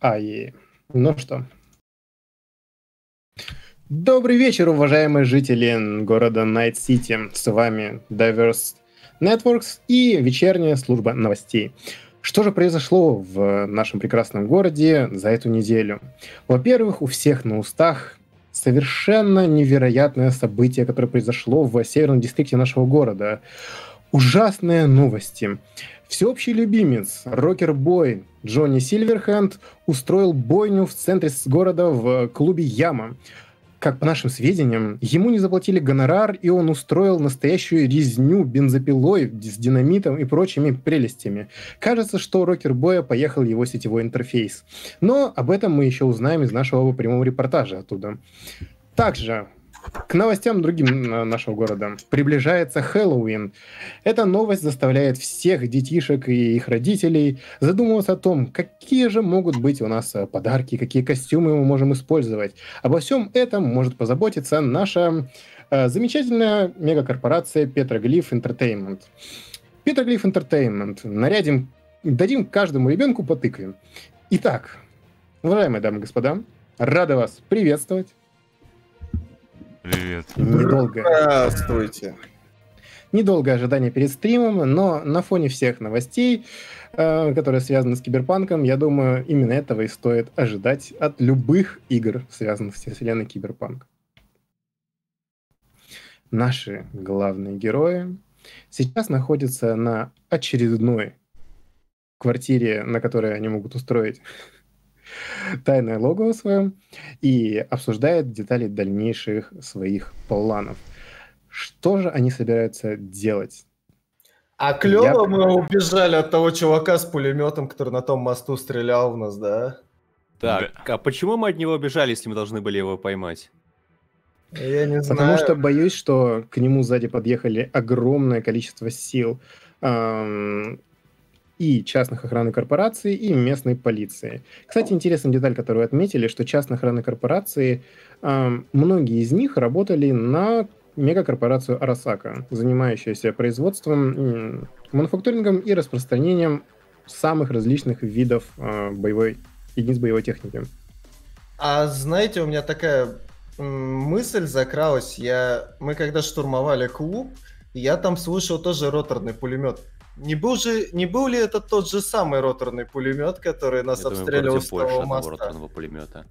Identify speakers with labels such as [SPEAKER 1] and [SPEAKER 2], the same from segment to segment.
[SPEAKER 1] Ай, ну что. Добрый вечер, уважаемые жители города Найт-Сити. С вами Diverse Networks и вечерняя служба новостей. Что же произошло в нашем прекрасном городе за эту неделю? Во-первых, у всех на устах совершенно невероятное событие, которое произошло в северном дистрикте нашего города. Ужасные новости. Всеобщий любимец, рокер-бой Джонни Сильверхенд устроил бойню в центре города в клубе Яма. Как по нашим сведениям, ему не заплатили гонорар, и он устроил настоящую резню бензопилой с динамитом и прочими прелестями. Кажется, что рокер-боя поехал его сетевой интерфейс. Но об этом мы еще узнаем из нашего прямого репортажа оттуда. Также к новостям другим нашего города. Приближается Хэллоуин. Эта новость заставляет всех детишек и их родителей задумываться о том, какие же могут быть у нас э, подарки, какие костюмы мы можем использовать. Обо всем этом может позаботиться наша э, замечательная мегакорпорация Petroglif Entertainment. Petroglif Entertainment. Нарядим, дадим каждому ребенку по тыкве. Итак, уважаемые дамы и господа, рада вас приветствовать.
[SPEAKER 2] Привет.
[SPEAKER 1] Недолго.
[SPEAKER 3] Здравствуйте.
[SPEAKER 1] Недолгое ожидание перед стримом, но на фоне всех новостей, э, которые связаны с киберпанком, я думаю, именно этого и стоит ожидать от любых игр, связанных с вселенной киберпанк. Наши главные герои сейчас находятся на очередной квартире, на которой они могут устроить тайное логово свое и обсуждает детали дальнейших своих планов. Что же они собираются делать?
[SPEAKER 3] А клево Я... мы убежали от того чувака с пулеметом, который на том мосту стрелял в нас, да?
[SPEAKER 4] Так, а почему мы от него убежали, если мы должны были его поймать?
[SPEAKER 3] Я не знаю.
[SPEAKER 1] Потому что боюсь, что к нему сзади подъехали огромное количество сил и частных охранных корпораций, и местной полиции. Кстати, интересная деталь, которую отметили, что частные охранные корпорации, э, многие из них работали на мегакорпорацию Арасака, занимающуюся производством, э, мануфактурингом и распространением самых различных видов э, боевой единиц боевой техники.
[SPEAKER 3] А знаете, у меня такая мысль закралась. Я... Мы когда штурмовали клуб, я там слышал тоже роторный пулемет не был, же, не был ли это тот же самый роторный пулемет, который нас Я обстреливал с того моста? роторного
[SPEAKER 4] пулемета.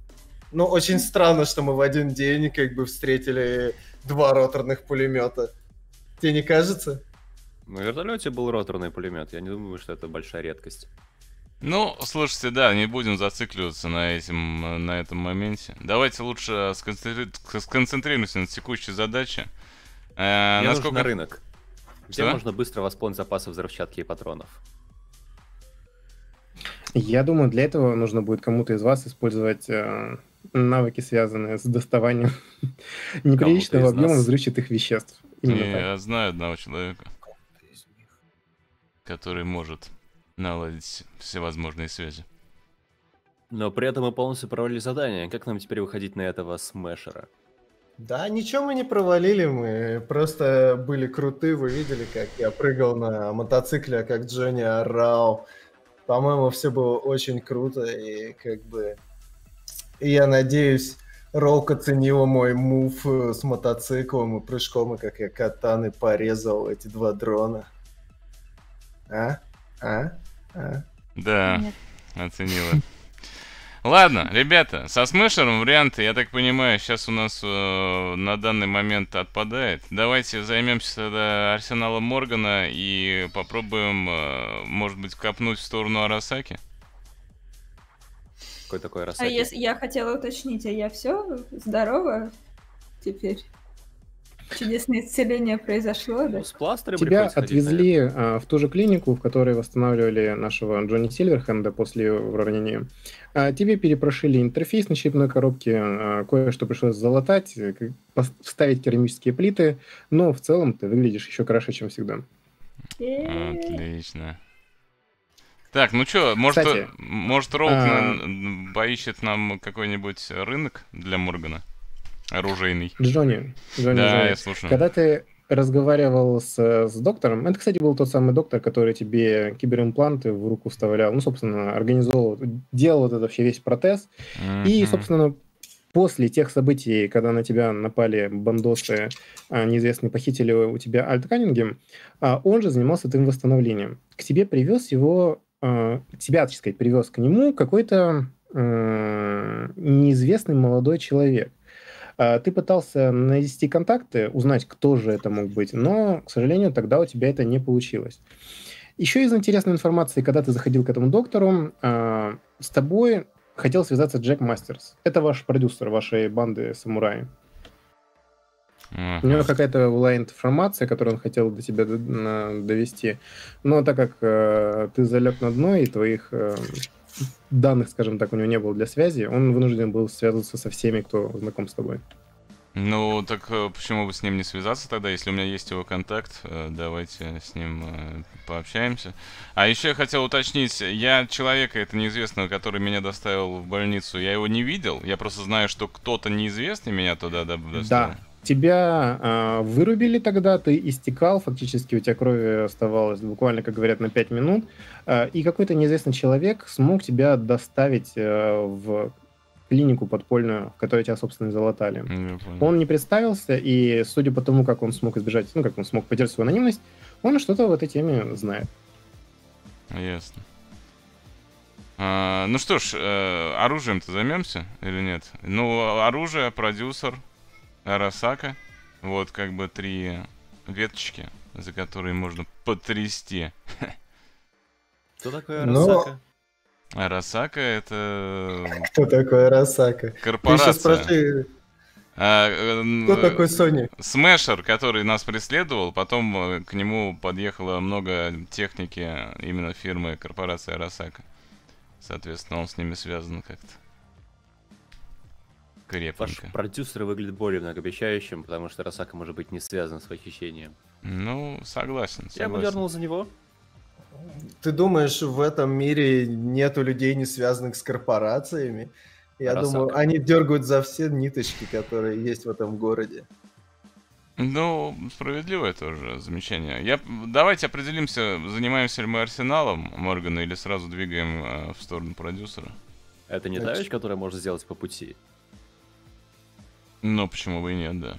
[SPEAKER 3] Ну, очень странно, что мы в один день как бы встретили два роторных пулемета. Тебе не кажется?
[SPEAKER 4] На вертолете был роторный пулемет. Я не думаю, что это большая редкость.
[SPEAKER 2] Ну, слушайте, да, не будем зацикливаться на, этим, на этом моменте. Давайте лучше сконцентри... сконцентрируемся на текущей задаче.
[SPEAKER 4] Э, Мне насколько... нужен на рынок. Где Что? можно быстро восполнить запасы взрывчатки и патронов?
[SPEAKER 1] Я думаю, для этого нужно будет кому-то из вас использовать э, навыки, связанные с доставанием неприличного объема нас? взрывчатых веществ.
[SPEAKER 2] Именно Не, я знаю одного человека, который может наладить всевозможные связи.
[SPEAKER 4] Но при этом мы полностью провалили задание. Как нам теперь выходить на этого смешера?
[SPEAKER 3] Да, ничего мы не провалили, мы просто были круты, вы видели, как я прыгал на мотоцикле, а как Джонни орал. По-моему, все было очень круто, и как бы... И я надеюсь, Ролк оценила мой мув э, с мотоциклом и прыжком, и как я катаны порезал эти два дрона. А? А? А?
[SPEAKER 2] Да, Нет. оценила. Ладно, ребята, со смешером варианты, я так понимаю, сейчас у нас э, на данный момент отпадает. Давайте займемся тогда арсеналом Моргана и попробуем, э, может быть, копнуть в сторону Арасаки.
[SPEAKER 4] Какой такой Арасаки?
[SPEAKER 5] А если я хотела уточнить, а я все здорово теперь? Чудесное исцеление произошло, да? Ну, с
[SPEAKER 1] пластырем Тебя отвезли а, в ту же клинику, в которой восстанавливали нашего Джонни Сильверхенда после ранения. А, тебе перепрошили интерфейс на черепной коробке, а, кое-что пришлось залатать, э, вставить керамические плиты, но в целом ты выглядишь еще краше, чем всегда.
[SPEAKER 2] Отлично. Так, ну что, может, Кстати, может Роук а... поищет нам какой-нибудь рынок для Моргана? Оружейный.
[SPEAKER 1] Джонни, Джонни,
[SPEAKER 2] да,
[SPEAKER 1] Джонни.
[SPEAKER 2] я слушаю.
[SPEAKER 1] Когда ты разговаривал с, с доктором. Это, кстати, был тот самый доктор, который тебе киберимпланты в руку вставлял. Ну, собственно, организовал, делал вот это вообще весь протез. И,
[SPEAKER 2] Мгм.
[SPEAKER 1] собственно, после тех событий, когда на тебя напали бандосы, а, неизвестные похитили у тебя альтканинги, а, он же занимался твоим восстановлением. К тебе привез его, а, тебя, так сказать, привез к нему какой-то м, неизвестный молодой человек. А, Ты пытался навести контакты, узнать, кто же это мог быть, но, к сожалению, тогда у тебя это не получилось. Еще из интересной информации, когда ты заходил к этому доктору, а, с тобой хотел связаться Джек Мастерс. Это ваш продюсер вашей банды самураи. У него какая-то была информация, которую он хотел до тебя довести. Но так как э, ты залег на дно, и твоих э, данных, скажем так, у него не было для связи, он вынужден был связываться со всеми, кто знаком с тобой.
[SPEAKER 2] Ну, так э, почему бы с ним не связаться тогда, если у меня есть его контакт? э, Давайте с ним э, пообщаемся. А еще я хотел уточнить, я человека, это неизвестного, который меня доставил в больницу, я его не видел, я просто знаю, что кто-то неизвестный меня туда доставил.
[SPEAKER 1] Да. Тебя э, вырубили тогда, ты истекал, фактически у тебя крови оставалось буквально, как говорят, на 5 минут, э, и какой-то неизвестный человек смог тебя доставить э, в клинику подпольную, в которой тебя, собственно, и залатали.
[SPEAKER 2] Ну.
[SPEAKER 1] Он не представился, и судя по тому, как он смог избежать, ну, как он смог потерять свою анонимность, он что-то в этой теме знает.
[SPEAKER 2] Ясно. А, ну что ж, э, оружием-то займемся или нет? Ну, оружие, продюсер, Арасака. Вот как бы три веточки, за которые можно потрясти.
[SPEAKER 4] Кто такой
[SPEAKER 3] Но-
[SPEAKER 4] Арасака?
[SPEAKER 2] Арасака это
[SPEAKER 3] Кто такой Арасака? Ты
[SPEAKER 2] корпорация.
[SPEAKER 3] спроси,
[SPEAKER 2] А, э,
[SPEAKER 3] кто такой Сони?
[SPEAKER 2] Смешер, который нас преследовал, потом э, к нему подъехало много техники именно фирмы корпорации Арасака. Соответственно, он с ними связан как-то.
[SPEAKER 4] Ваш
[SPEAKER 2] Крепенько.
[SPEAKER 4] продюсер выглядит более многообещающим, потому что Арасака может быть не связан с похищением.
[SPEAKER 2] Ну, согласен,
[SPEAKER 4] Я бы
[SPEAKER 2] согласен.
[SPEAKER 4] дернул за него.
[SPEAKER 3] Ты думаешь, в этом мире нету людей, не связанных с корпорациями? Я
[SPEAKER 4] Арасака.
[SPEAKER 3] думаю, они дергают за все ниточки, которые есть в этом городе.
[SPEAKER 2] Ну, справедливое тоже замечание. Я... Давайте определимся, занимаемся ли мы арсеналом Моргана или сразу двигаем э, в сторону продюсера.
[SPEAKER 4] Это не та
[SPEAKER 3] Значит-
[SPEAKER 4] вещь, которая можно сделать по пути.
[SPEAKER 2] Ну, почему бы и нет, да.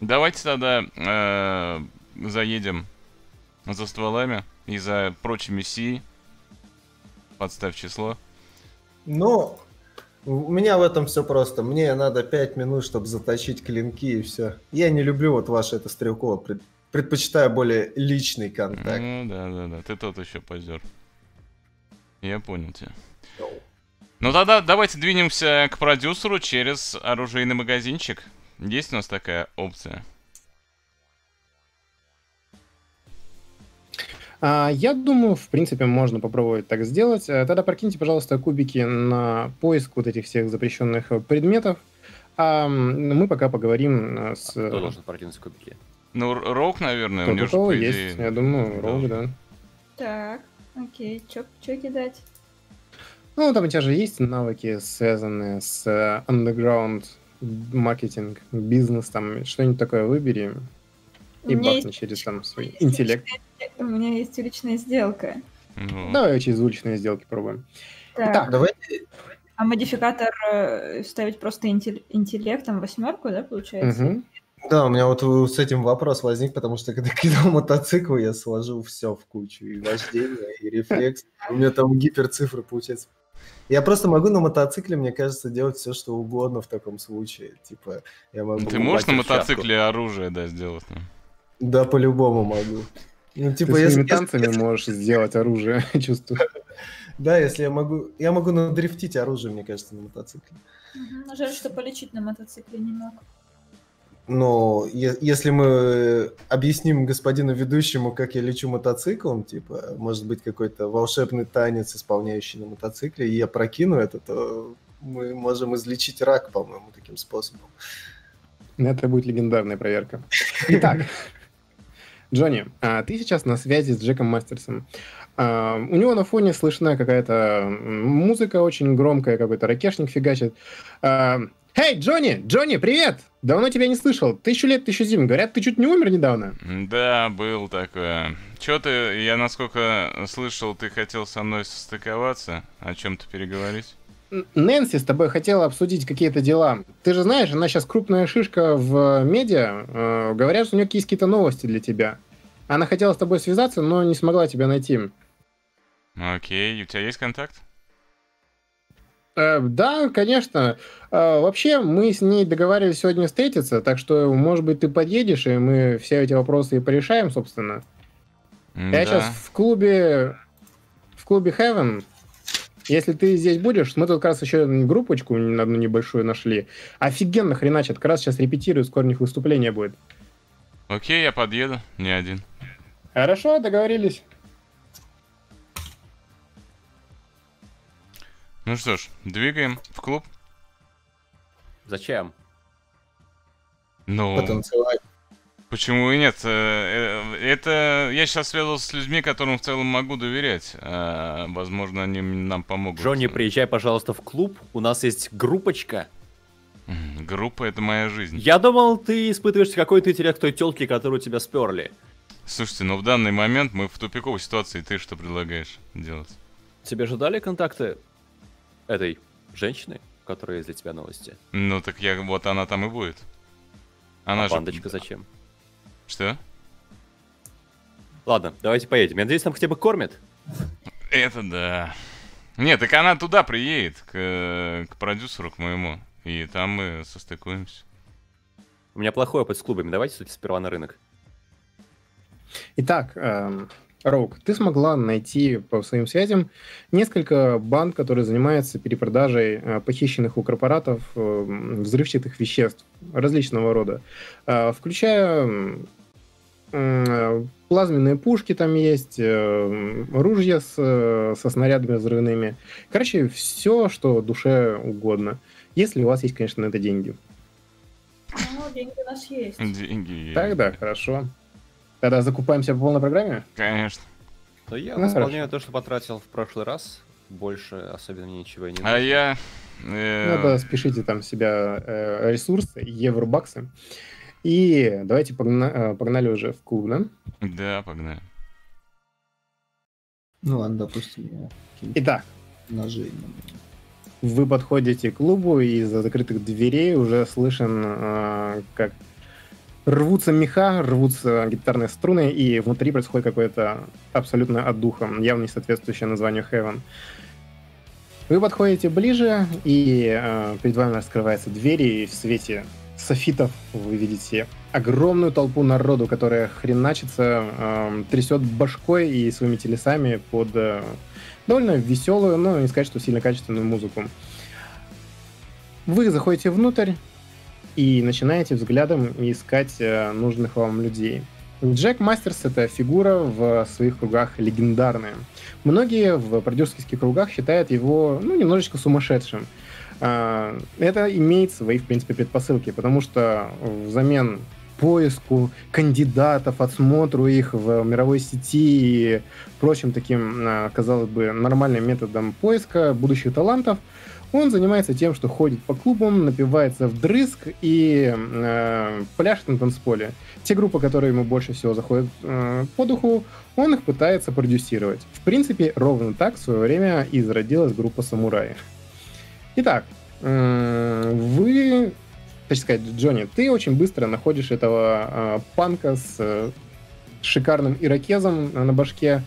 [SPEAKER 2] Давайте тогда э, заедем за стволами и за прочими Си. Подставь число.
[SPEAKER 3] Ну, у меня в этом все просто. Мне надо 5 минут, чтобы заточить клинки и все. Я не люблю вот ваше это стрелково. Пред- Предпочитаю более личный контакт.
[SPEAKER 2] Ну, да, да, да. Ты тот еще позер. Я понял тебя. Ну тогда давайте двинемся к продюсеру через оружейный магазинчик. Есть у нас такая опция?
[SPEAKER 1] А, я думаю, в принципе, можно попробовать так сделать. Э, Тогда прокиньте, пожалуйста, кубики на поиск вот этих всех запрещенных предметов. А мы пока поговорим э, с...
[SPEAKER 4] Кто должен прокинуть кубики?
[SPEAKER 2] Ну, Р- Рок, наверное, у
[SPEAKER 1] Кто
[SPEAKER 2] него же, по
[SPEAKER 1] есть,
[SPEAKER 2] идее,
[SPEAKER 1] я думаю. Роук, да.
[SPEAKER 5] Так, окей, чё, чё кидать?
[SPEAKER 1] Ну, там у тебя же есть навыки, связанные с э, underground маркетинг, бизнес, там что-нибудь такое выбери и бахни
[SPEAKER 5] есть-
[SPEAKER 1] через там свой интеллект.
[SPEAKER 5] уличная- У меня есть уличная сделка.
[SPEAKER 2] Ну,
[SPEAKER 1] Давай через уличные сделки пробуем.
[SPEAKER 5] Так,
[SPEAKER 1] Итак,
[SPEAKER 3] Давайте
[SPEAKER 5] а модификатор э, ставить просто интеллектом восьмерку, да, получается?
[SPEAKER 1] Мгм.
[SPEAKER 3] Да, у меня вот э, с этим вопрос возник, потому что когда кидал мотоцикл, я сложил все в кучу. И вождение, и рефлекс. У меня там гиперцифры получается. Я просто могу на мотоцикле, мне кажется, делать все, что угодно в таком случае. Типа, я могу...
[SPEAKER 2] Ты можешь на мотоцикле оружие, да, сделать? ну?
[SPEAKER 3] Да, по-любому могу. Ну,
[SPEAKER 1] Ты
[SPEAKER 3] типа,
[SPEAKER 1] своими
[SPEAKER 3] если,
[SPEAKER 1] танцами
[SPEAKER 3] если-
[SPEAKER 1] можешь сделать оружие, чувствую.
[SPEAKER 3] Да, если я могу... Я могу надрифтить оружие, мне кажется, на мотоцикле.
[SPEAKER 5] Жаль, что полечить на мотоцикле не мог.
[SPEAKER 3] Но если мы объясним господину ведущему, как я лечу мотоциклом, типа, может быть, какой-то волшебный танец, исполняющий на мотоцикле, и я прокину это, то мы можем излечить рак, по-моему, таким способом.
[SPEAKER 1] Это будет легендарная проверка. Итак, Джонни, а, ты сейчас на связи с Джеком Мастерсом. А, У него на фоне слышна какая-то музыка очень громкая, какой-то ракешник фигачит. Эй, Джонни! Джонни, привет! Давно тебя не слышал. Тысячу лет, тысячу зим. Говорят, ты чуть не умер недавно.
[SPEAKER 2] Да, был такое. Чё ты, я насколько слышал, ты хотел со мной состыковаться, о чем-то переговорить?
[SPEAKER 1] Н- Нэнси с тобой хотела обсудить какие-то дела. Ты же знаешь, она сейчас крупная шишка в медиа. Э, говорят, что у нее есть какие-то новости для тебя. Она хотела с тобой связаться, но не смогла тебя найти.
[SPEAKER 2] Окей, у тебя есть контакт?
[SPEAKER 1] Э, да, конечно. Э, вообще, мы с ней договаривались сегодня встретиться, так что, может быть, ты подъедешь, и мы все эти вопросы и порешаем, собственно. Я
[SPEAKER 2] Да.
[SPEAKER 1] сейчас в клубе... В клубе Heaven. Если ты здесь будешь, мы тут как раз еще группочку одну небольшую нашли. Офигенно хреначат. Как раз сейчас репетирую, скоро у них выступление будет.
[SPEAKER 2] Окей, я подъеду, не один.
[SPEAKER 1] Хорошо, договорились.
[SPEAKER 2] Ну что ж, двигаем в клуб.
[SPEAKER 4] Зачем?
[SPEAKER 2] Ну,
[SPEAKER 3] Потанцевать.
[SPEAKER 2] почему и нет? Э, э, Это я сейчас связывался с людьми, которым в целом могу доверять. А, Возможно, они нам помогут.
[SPEAKER 4] Джонни, приезжай, пожалуйста, в клуб. У нас есть группочка.
[SPEAKER 2] Группа — это моя жизнь.
[SPEAKER 4] Я думал, ты испытываешь какой-то интеллект той телки, которую тебя сперли.
[SPEAKER 2] Слушайте, но в данный момент мы в тупиковой ситуации. Ты что предлагаешь делать?
[SPEAKER 4] Тебе же дали контакты этой женщины, которая из-за тебя новости?
[SPEAKER 2] Ну так я, вот она там и будет. Она
[SPEAKER 4] а
[SPEAKER 2] же...
[SPEAKER 4] бандочка зачем?
[SPEAKER 2] Что?
[SPEAKER 4] Ладно, давайте поедем. Я надеюсь, там хотя бы кормят.
[SPEAKER 2] Это да. Нет, так она туда приедет, к, к продюсеру, к моему. И там мы состыкуемся.
[SPEAKER 4] У меня плохой опыт с клубами. Давайте все-таки сперва на рынок.
[SPEAKER 1] Итак, эм, Роук, ты смогла найти по своим связям несколько банд, которые занимаются перепродажей э, похищенных у корпоратов э, взрывчатых веществ различного рода, Э, включая э, плазменные пушки там есть, э, ружья с, э, со снарядами взрывными. Короче, все, что душе угодно. Если у вас есть, конечно, на это деньги.
[SPEAKER 5] Ну, деньги у нас есть.
[SPEAKER 2] Деньги.
[SPEAKER 1] Тогда хорошо. Тогда закупаемся по полной программе?
[SPEAKER 2] Конечно.
[SPEAKER 4] Но я
[SPEAKER 1] Ну,
[SPEAKER 4] восполняю то, что потратил в прошлый раз. Больше особенно мне ничего и не
[SPEAKER 2] А
[SPEAKER 4] нужно.
[SPEAKER 2] я... э,
[SPEAKER 1] Надо спешите там себя э, ресурсы, евробаксы. И давайте погна- э, погнали уже в клуб, да?
[SPEAKER 2] Да, погнали.
[SPEAKER 3] Ну ладно, допустим, я
[SPEAKER 1] Итак,
[SPEAKER 3] ножи.
[SPEAKER 1] вы подходите к клубу, и из-за закрытых дверей уже слышен, э, как рвутся меха, рвутся гитарные струны, и внутри происходит какое-то абсолютно отдухо, явно не соответствующее названию Heaven. Вы подходите ближе, и э, перед вами раскрываются двери, и в свете софитов вы видите огромную толпу народу, которая хреначится, э, трясет башкой и своими телесами под э, довольно веселую, но не сказать, что сильно качественную музыку. Вы заходите внутрь и начинаете взглядом искать э, нужных вам людей. Джек Мастерс — это фигура в своих кругах легендарная. Многие в продюсерских кругах считают его, ну, немножечко сумасшедшим. А, Это имеет свои, в принципе, предпосылки, потому что взамен поиску кандидатов, отсмотру их в мировой сети и прочим таким, а, казалось бы, нормальным методом поиска будущих талантов, он занимается тем, что ходит по клубам, напивается вдрызг и э, пляшет на танцполе. Те группы, которые ему больше всего заходят э, по духу, он их пытается продюсировать. В принципе, ровно так в свое время и зародилась группа «Самураи». Итак, э, вы, так сказать, Джонни, ты очень быстро находишь этого э, панка с э, шикарным ирокезом на башке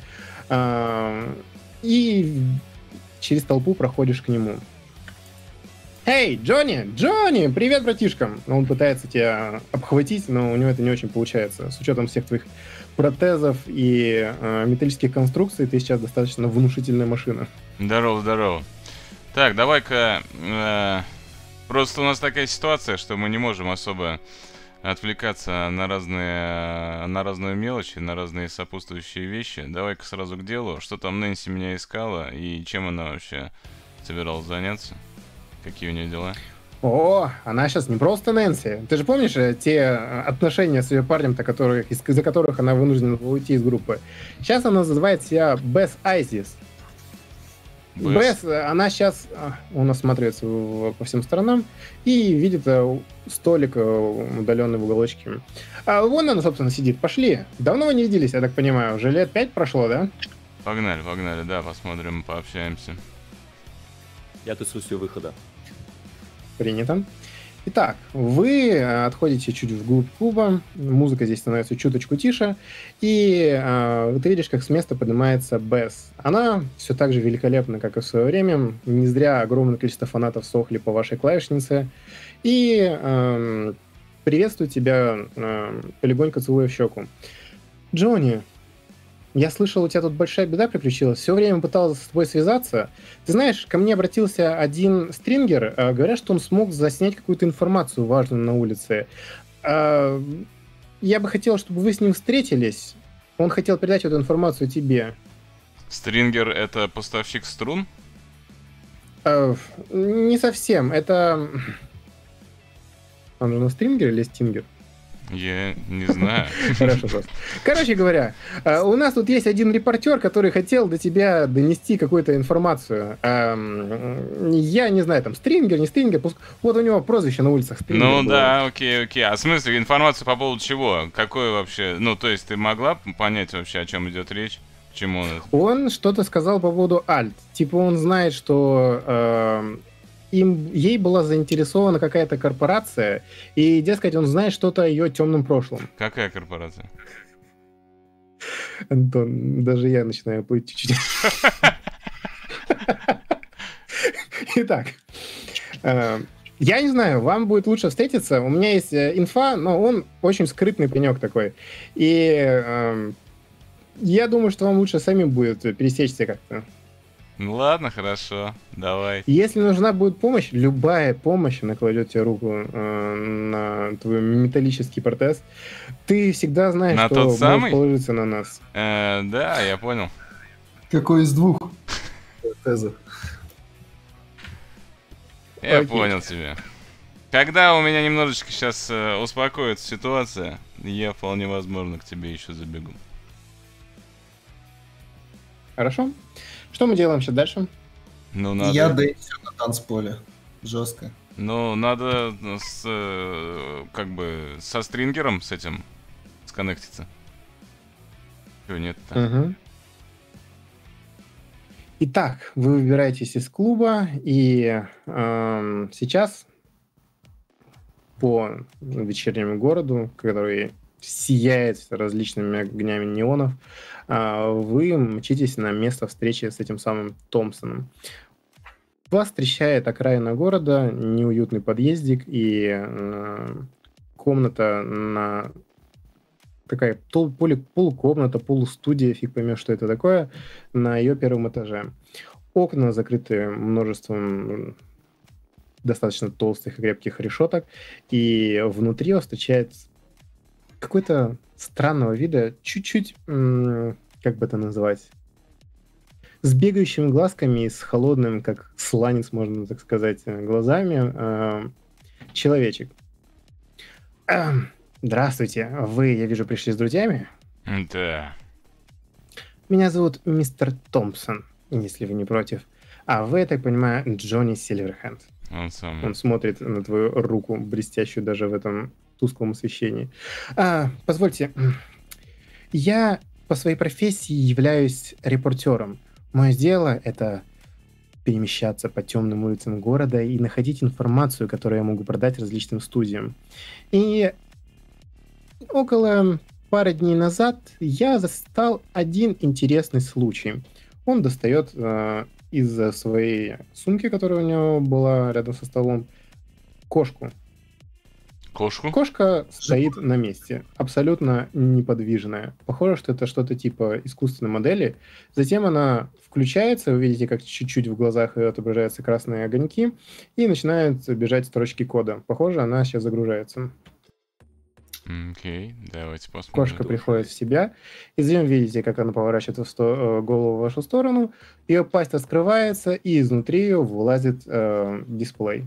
[SPEAKER 1] э, и через толпу проходишь к нему. Эй, Джонни! Джонни! Привет, братишка! Он пытается тебя обхватить, но у него это не очень получается. С учетом всех твоих протезов и э, металлических конструкций, ты сейчас достаточно внушительная машина.
[SPEAKER 2] Здорово, здорово. Так, давай-ка... э, просто у нас такая ситуация, что мы не можем особо отвлекаться на разные, на разные мелочи, на разные сопутствующие вещи. Давай-ка сразу к делу. Что там Нэнси меня искала и чем она вообще собиралась заняться? Какие у нее дела?
[SPEAKER 1] О, она сейчас не просто Нэнси. Ты же помнишь э, те э, отношения с ее парнем-то, которых, из- из-за которых она вынуждена уйти из группы? Сейчас она называет себя Бесс Айзис. Бэс, она сейчас, он осматривается в- по всем сторонам и видит э, столик э, удаленный в уголочке. А вон она, собственно, сидит. Пошли. Давно вы не виделись, я так понимаю. Уже лет пять прошло, да?
[SPEAKER 2] Погнали, погнали, да, посмотрим, пообщаемся.
[SPEAKER 4] Я тусусь у выхода.
[SPEAKER 1] Принято. Итак, вы э, отходите чуть вглубь клуба, музыка здесь становится чуточку тише, и э, ты видишь, как с места поднимается Бесс. Она все так же великолепна, как и в свое время. Не зря огромное количество фанатов сохли по вашей клавишнице. И эм, приветствую тебя, э, легонько целуя в щеку. Джонни, я слышал, у тебя тут большая беда приключилась. Все время пытался с тобой связаться. Ты знаешь, ко мне обратился один стрингер. э, Говорят, что он смог заснять какую-то информацию важную на улице. А, Я бы хотел, чтобы вы с ним встретились. Он хотел передать эту информацию тебе.
[SPEAKER 2] Стрингер это поставщик струн?
[SPEAKER 1] А, Не совсем. Это... Он же на стрингер или стингер?
[SPEAKER 2] Я не знаю.
[SPEAKER 1] Хорошо, просто. Короче говоря, э, у нас тут есть один репортер, который хотел до тебя донести какую-то информацию. Эм, Я не знаю, там, стрингер, не стрингер. Вот у него прозвище на улицах стрингер
[SPEAKER 2] Ну
[SPEAKER 1] было.
[SPEAKER 2] да, окей, окей. А в смысле, информацию по поводу чего? Какой вообще? Ну, то есть ты могла понять вообще, о чем идет речь? Чему он?
[SPEAKER 1] Он что-то сказал по поводу Альт. Типа он знает, что эм, им, ей была заинтересована какая-то корпорация, и, дескать, он знает что-то о ее темном прошлом.
[SPEAKER 2] Какая корпорация?
[SPEAKER 1] Антон, даже я начинаю плыть чуть-чуть. Итак, э, я не знаю, вам будет лучше встретиться. У меня есть э, инфа, но он очень скрытный пенек такой. И э, я думаю, что вам лучше самим будет пересечься как-то.
[SPEAKER 2] Ну ладно, хорошо, давай.
[SPEAKER 1] Если нужна будет помощь, любая помощь, она кладет тебе руку э, на твой металлический протез, ты всегда знаешь,
[SPEAKER 2] На
[SPEAKER 1] что
[SPEAKER 2] тот самый?
[SPEAKER 1] положиться на нас.
[SPEAKER 2] Э, да, я понял.
[SPEAKER 3] Какой из двух? Тезов.
[SPEAKER 2] Я
[SPEAKER 1] Окей.
[SPEAKER 2] понял тебя. Когда у меня немножечко сейчас успокоится ситуация, я вполне возможно к тебе еще забегу.
[SPEAKER 1] Хорошо? Что мы делаем сейчас дальше?
[SPEAKER 2] Ну, надо...
[SPEAKER 3] Я дэнсю на танцполе. Жестко.
[SPEAKER 2] Ну, надо ну, с, э, как бы со стрингером с этим сконнектиться. Чего нет-то?
[SPEAKER 1] Мгм. Итак, вы выбираетесь из клуба, и эм, сейчас по вечернему городу, который сияет различными огнями неонов, вы мчитесь на место встречи с этим самым Томпсоном. Вас встречает окраина города, неуютный подъездик и э, комната на такая тол- поле- полукомната, полустудия, фиг поймешь, что это такое, на ее первом этаже. Окна закрыты множеством достаточно толстых и крепких решеток, и внутри вас встречает какой-то странного вида, чуть-чуть, как бы это назвать, с бегающими глазками и с холодным, как сланец, можно так сказать, э, глазами, э, человечек. Эм, Здравствуйте, вы, я вижу, пришли с друзьями?
[SPEAKER 2] Да.
[SPEAKER 1] Меня зовут мистер Томпсон, если вы не против. А вы, я так понимаю, Джонни Сильверхенд.
[SPEAKER 2] Он сам.
[SPEAKER 1] Он смотрит на твою руку, блестящую даже в этом тусклом освещении. А, позвольте, я по своей профессии являюсь репортером. Мое дело — это перемещаться по темным улицам города и находить информацию, которую я могу продать различным студиям. И около пары дней назад я застал один интересный случай. Он достает э, из своей сумки, которая у него была рядом со столом, кошку.
[SPEAKER 2] Кошку?
[SPEAKER 1] Кошка стоит на месте, абсолютно неподвижная. Похоже, что это что-то типа искусственной модели. Затем она включается, вы видите, как чуть-чуть в глазах ее отображаются красные огоньки, и начинают бежать строчки кода. Похоже, она сейчас загружается.
[SPEAKER 2] Окей, давайте посмотрим.
[SPEAKER 1] Кошка приходит в себя, и затем видите, как она поворачивает в сто- э, голову в вашу сторону, ее пасть раскрывается, и изнутри ее вылазит э, дисплей.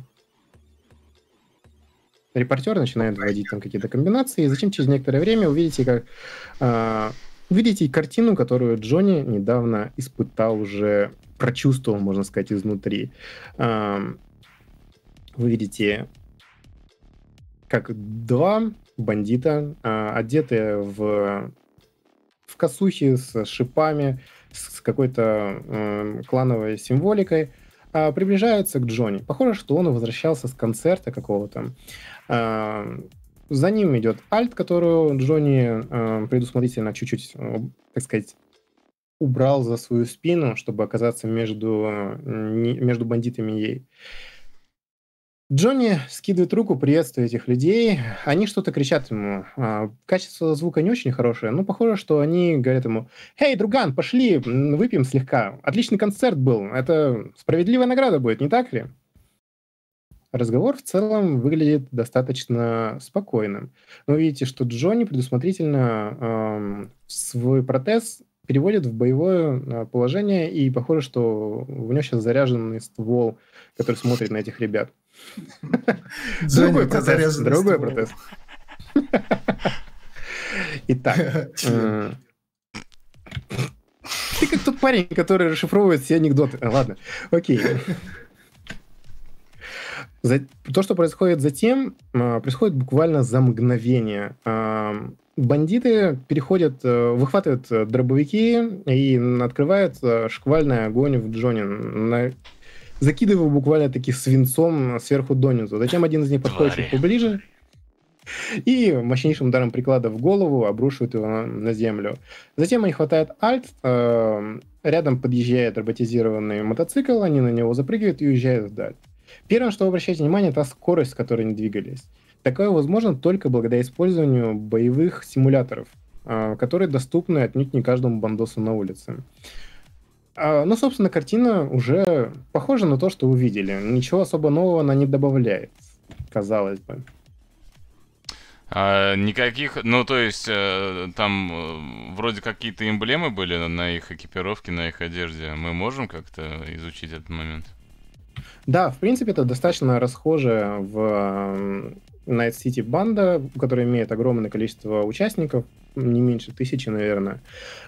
[SPEAKER 1] Репортер начинает вводить там какие-то комбинации, и затем через некоторое время увидите, как э, увидите картину, которую Джонни недавно испытал уже прочувствовал, можно сказать, изнутри. Вы видите, как два бандита, одетые в, в косухи с шипами, с какой-то клановой символикой, приближаются к Джонни. Похоже, что он возвращался с концерта какого-то. Э, за ним идет Альт, которую Джонни э, предусмотрительно чуть-чуть, э, так сказать, убрал за свою спину, чтобы оказаться между, между бандитами ей. Джонни скидывает руку, приветствует этих людей. Они что-то кричат ему. А, качество звука не очень хорошее, но похоже, что они говорят ему, «Эй, друган, пошли, выпьем слегка. Отличный концерт был. Это справедливая награда будет, не так ли?» Разговор в целом выглядит достаточно спокойным. Но видите, что Джонни предусмотрительно э, свой протез переводит в боевое а, положение, и похоже, что у него сейчас заряженный ствол, который смотрит на этих ребят. Другой протез. Другой протез. Итак. Э, ты как тот парень, который расшифровывает все анекдоты. Ладно, окей. То, что происходит затем, э, происходит буквально за мгновение. Э, бандиты переходят, выхватывают дробовики и открывают шквальный огонь в Джонни закидываю буквально таки свинцом сверху донизу. Затем один из них подходит чуть поближе и мощнейшим ударом приклада в голову обрушивает его на землю. Затем они хватают альт, э, рядом подъезжает роботизированный мотоцикл, они на него запрыгивают и уезжают вдаль. Первое, что вы обращаете внимание, это скорость, с которой они двигались. Такое возможно только благодаря использованию боевых симуляторов, э, которые доступны отнюдь не каждому бандосу на улице. А, ну, собственно, картина уже похожа на то, что вы видели. Ничего особо нового она не добавляет, казалось бы.
[SPEAKER 2] А, никаких, ну то есть э, там э, вроде какие-то эмблемы были на их экипировке, на их одежде. Мы можем как-то изучить этот момент?
[SPEAKER 1] Да, в принципе, это достаточно расхожая в Night City банда, которая имеет огромное количество участников, не меньше тысячи, наверное.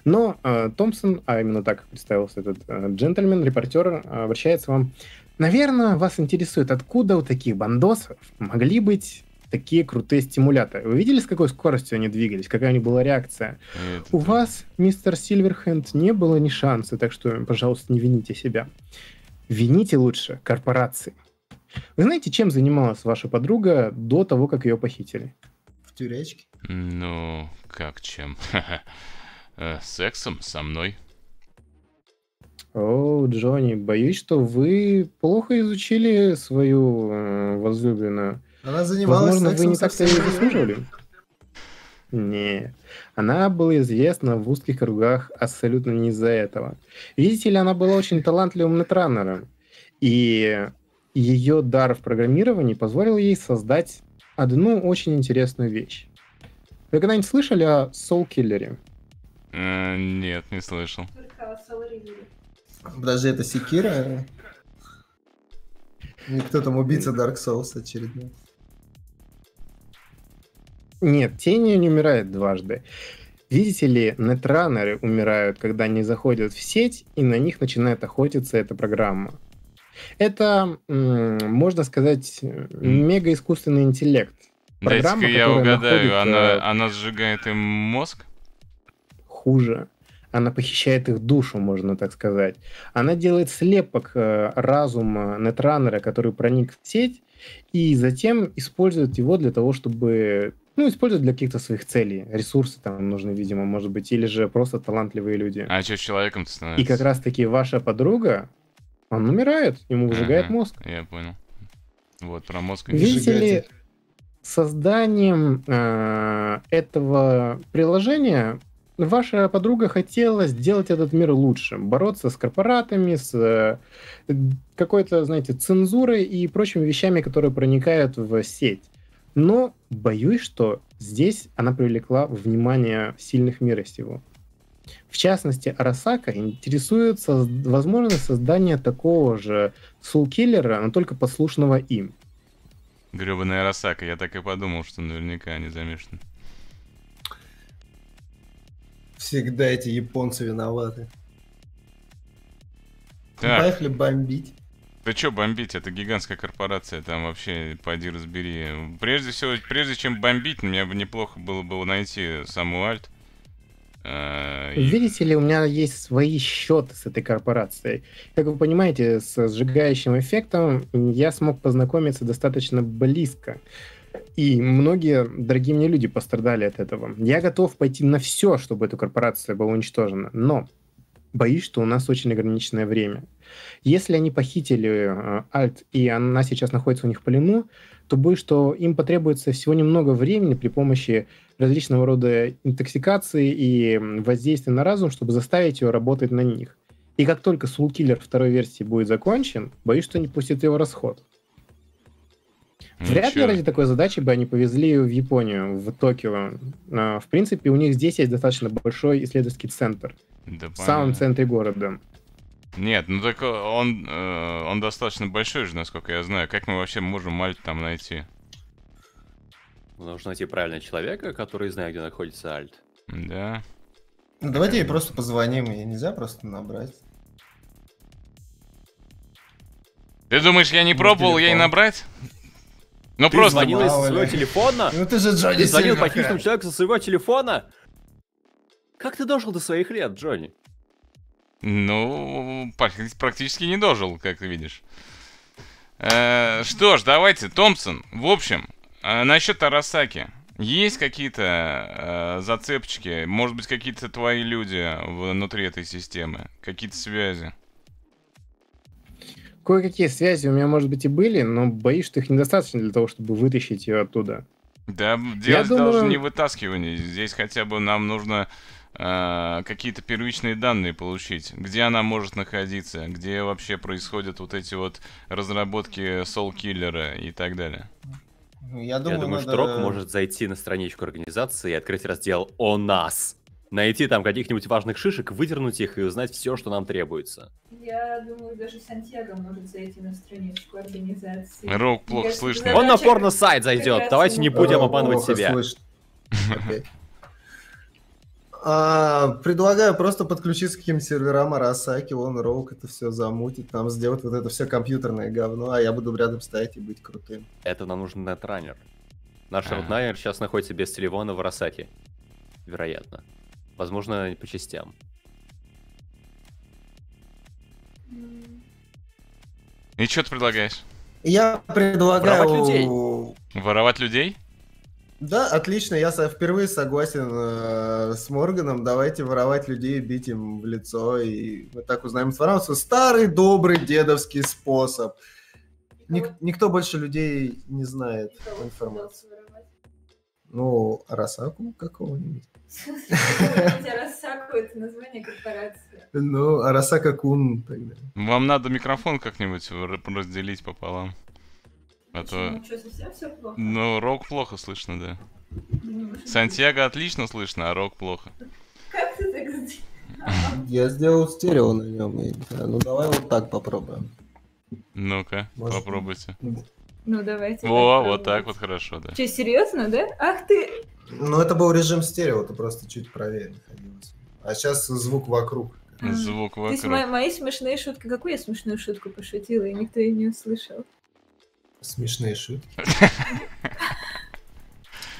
[SPEAKER 1] Но э, Томпсон, а именно так представился этот э, джентльмен, репортер, обращается вам. Наверное, вас интересует, откуда у таких бандосов могли быть такие крутые стимуляторы. Вы видели, с какой скоростью они двигались? Какая у них была реакция? Это у вас, мистер Сильверхенд, не было ни шанса, так что, пожалуйста, не вините себя. Вините лучше корпорации. Вы знаете, чем занималась ваша подруга до того, как ее похитили?
[SPEAKER 3] В тюрячке?
[SPEAKER 2] Ну, как чем? Э, сексом со мной.
[SPEAKER 1] О, Джонни, боюсь, что вы плохо изучили свою э, возлюбленную.
[SPEAKER 3] Она занималась
[SPEAKER 1] Возможно,
[SPEAKER 3] сексом
[SPEAKER 1] вы не так-то ее заслуживали. Не, она была известна в узких кругах абсолютно не из-за этого. Видите ли, она была очень талантливым нетранером. И ее дар в программировании позволил ей создать одну очень интересную вещь. Вы когда-нибудь слышали о Soul Killer?
[SPEAKER 2] Э, нет, не слышал.
[SPEAKER 3] Подожди, это Секира? Или кто там убийца Dark Souls очередной?
[SPEAKER 1] Нет, тени не умирает дважды. Видите ли, нетранеры умирают, когда они заходят в сеть, и на них начинает охотиться эта программа. Это, можно сказать, мега искусственный интеллект.
[SPEAKER 2] Дайте-ка я угадаю, находит, она, она сжигает им мозг?
[SPEAKER 1] Хуже. Она похищает их душу, можно так сказать. Она делает слепок э, разума нетранера, который проник в сеть, и затем использует его для того, чтобы ну, используют для каких-то своих целей. Ресурсы там нужны, видимо, может быть, или же просто талантливые люди.
[SPEAKER 2] А что человеком-то становится?
[SPEAKER 1] И как раз-таки ваша подруга, он умирает, ему выжигает ага, мозг.
[SPEAKER 2] Я понял. Вот, про мозг.
[SPEAKER 1] Видите ли, созданием э, этого приложения ваша подруга хотела сделать этот мир лучше, бороться с корпоратами, с э, какой-то, знаете, цензурой и прочими вещами, которые проникают в сеть. Но боюсь, что здесь она привлекла внимание сильных мира сего. В частности, Арасака интересуется возможностью создания такого же сулкиллера, но только послушного им.
[SPEAKER 2] Гребаная Арасака, я так и подумал, что наверняка они замешаны.
[SPEAKER 3] Всегда эти японцы виноваты.
[SPEAKER 2] Так,
[SPEAKER 3] Поехали бомбить.
[SPEAKER 2] Ты чё бомбить? Это гигантская корпорация, там вообще пойди разбери. Прежде всего, прежде чем бомбить, мне бы неплохо было бы найти саму Альт. И-
[SPEAKER 1] Видите ли, у меня есть свои счеты с этой корпорацией. Как вы понимаете, с сжигающим эффектом я смог познакомиться достаточно близко. И многие дорогие мне люди пострадали от этого. Я готов пойти на все, чтобы эта корпорация была уничтожена. Но боюсь, что у нас очень ограниченное время. Если они похитили э, Альт, и она сейчас находится у них в плену, то боюсь, что им потребуется всего немного времени при помощи различного рода интоксикации и воздействия на разум, чтобы заставить ее работать на них. И как только Soul Killer второй версии будет закончен, боюсь, что они пустят его расход. Вряд ли ради такой задачи бы они повезли ее в Японию, в Токио. А, В принципе, у них здесь есть достаточно большой исследовательский центр.
[SPEAKER 2] Да
[SPEAKER 1] В самом центре города.
[SPEAKER 2] Нет, ну так он, э, он достаточно большой же, насколько я знаю. Как мы вообще можем Альт там найти?
[SPEAKER 4] Нужно найти правильного человека, который знает, где находится Альт.
[SPEAKER 2] Да.
[SPEAKER 3] Ну, давайте ей просто позвоним, ее нельзя просто набрать.
[SPEAKER 2] Ты думаешь, я не
[SPEAKER 3] Ну,
[SPEAKER 2] пробовал ей
[SPEAKER 3] телефон.
[SPEAKER 2] набрать? Ну
[SPEAKER 4] Ты
[SPEAKER 2] просто...
[SPEAKER 4] звонил из своего телефона?
[SPEAKER 3] Ну ты же Джонни
[SPEAKER 4] Ты звонил похищенному человеку со своего телефона? Как ты дожил до своих лет, Джонни?
[SPEAKER 2] Ну, практи- практически не дожил, как ты видишь. Э, что ж, давайте, Томпсон. В общем, э, насчет Тарасаки. Есть какие-то э, зацепочки? Может быть, какие-то твои люди внутри этой системы? Какие-то связи?
[SPEAKER 1] Кое-какие связи у меня, может быть, и были, но боюсь, что их недостаточно для того, чтобы вытащить ее оттуда.
[SPEAKER 2] Да, дело
[SPEAKER 1] думаю-
[SPEAKER 2] даже не в вытаскивании. Здесь хотя бы нам нужно какие-то первичные данные получить. Где она может находиться, где вообще происходят вот эти вот разработки Soul Killer и так далее.
[SPEAKER 3] Ну, Я думаю,
[SPEAKER 4] Я думаю,
[SPEAKER 3] надо-
[SPEAKER 4] что Рок может зайти на страничку организации и открыть раздел «О нас». Найти там каких-нибудь важных шишек, выдернуть их и узнать все, что нам требуется.
[SPEAKER 5] Я думаю, даже Сантьяго может зайти на страничку организации.
[SPEAKER 2] Рок плохо слышно.
[SPEAKER 4] Он на порно-сайт зайдет, давайте не будем обманывать себя.
[SPEAKER 3] А, предлагаю просто подключиться к каким-то серверам Арасаки, он Роук это все замутит, нам сделать вот это все компьютерное говно, а я буду рядом стоять и быть крутым.
[SPEAKER 4] Это нам нужен нетранер. Наш
[SPEAKER 2] Ага.
[SPEAKER 4] нетранер сейчас находится без телефона в Арасаке. Вероятно. Возможно, по частям.
[SPEAKER 2] И что ты предлагаешь?
[SPEAKER 3] Я предлагаю...
[SPEAKER 4] Воровать людей.
[SPEAKER 2] Воровать людей?
[SPEAKER 3] Да, отлично, я впервые согласен э, с Морганом. Давайте воровать людей, бить им в лицо, и мы так узнаем информацию. Старый добрый дедовский способ. Ник- никто больше людей не знает информацию. Ну, Арасаку какого-нибудь.
[SPEAKER 5] Арасаку это название корпорации.
[SPEAKER 3] Ну, Арасака Кун тогда.
[SPEAKER 2] Вам надо микрофон как-нибудь разделить пополам. А то...
[SPEAKER 5] Ну что, совсем все плохо?
[SPEAKER 2] Ну, Рок плохо слышно, да.
[SPEAKER 5] Быть.
[SPEAKER 2] Сантьяго отлично слышно, а Рок плохо.
[SPEAKER 5] Как ты так сделал?
[SPEAKER 3] Я сделал стерео на нем. Ну, давай вот так попробуем.
[SPEAKER 2] Ну-ка,
[SPEAKER 3] Может,
[SPEAKER 2] попробуйте.
[SPEAKER 5] Ну, давайте.
[SPEAKER 2] Во, вот так вот хорошо, да.
[SPEAKER 5] Че, серьезно, да? Ах ты!
[SPEAKER 3] Ну, это был режим стерео, ты просто чуть правее находился. А сейчас звук вокруг.
[SPEAKER 2] Звук
[SPEAKER 5] То есть
[SPEAKER 2] вокруг.
[SPEAKER 5] мои, мои смешные шутки. Какую я смешную шутку пошутила, и никто ее не услышал?
[SPEAKER 3] Смешные шутки.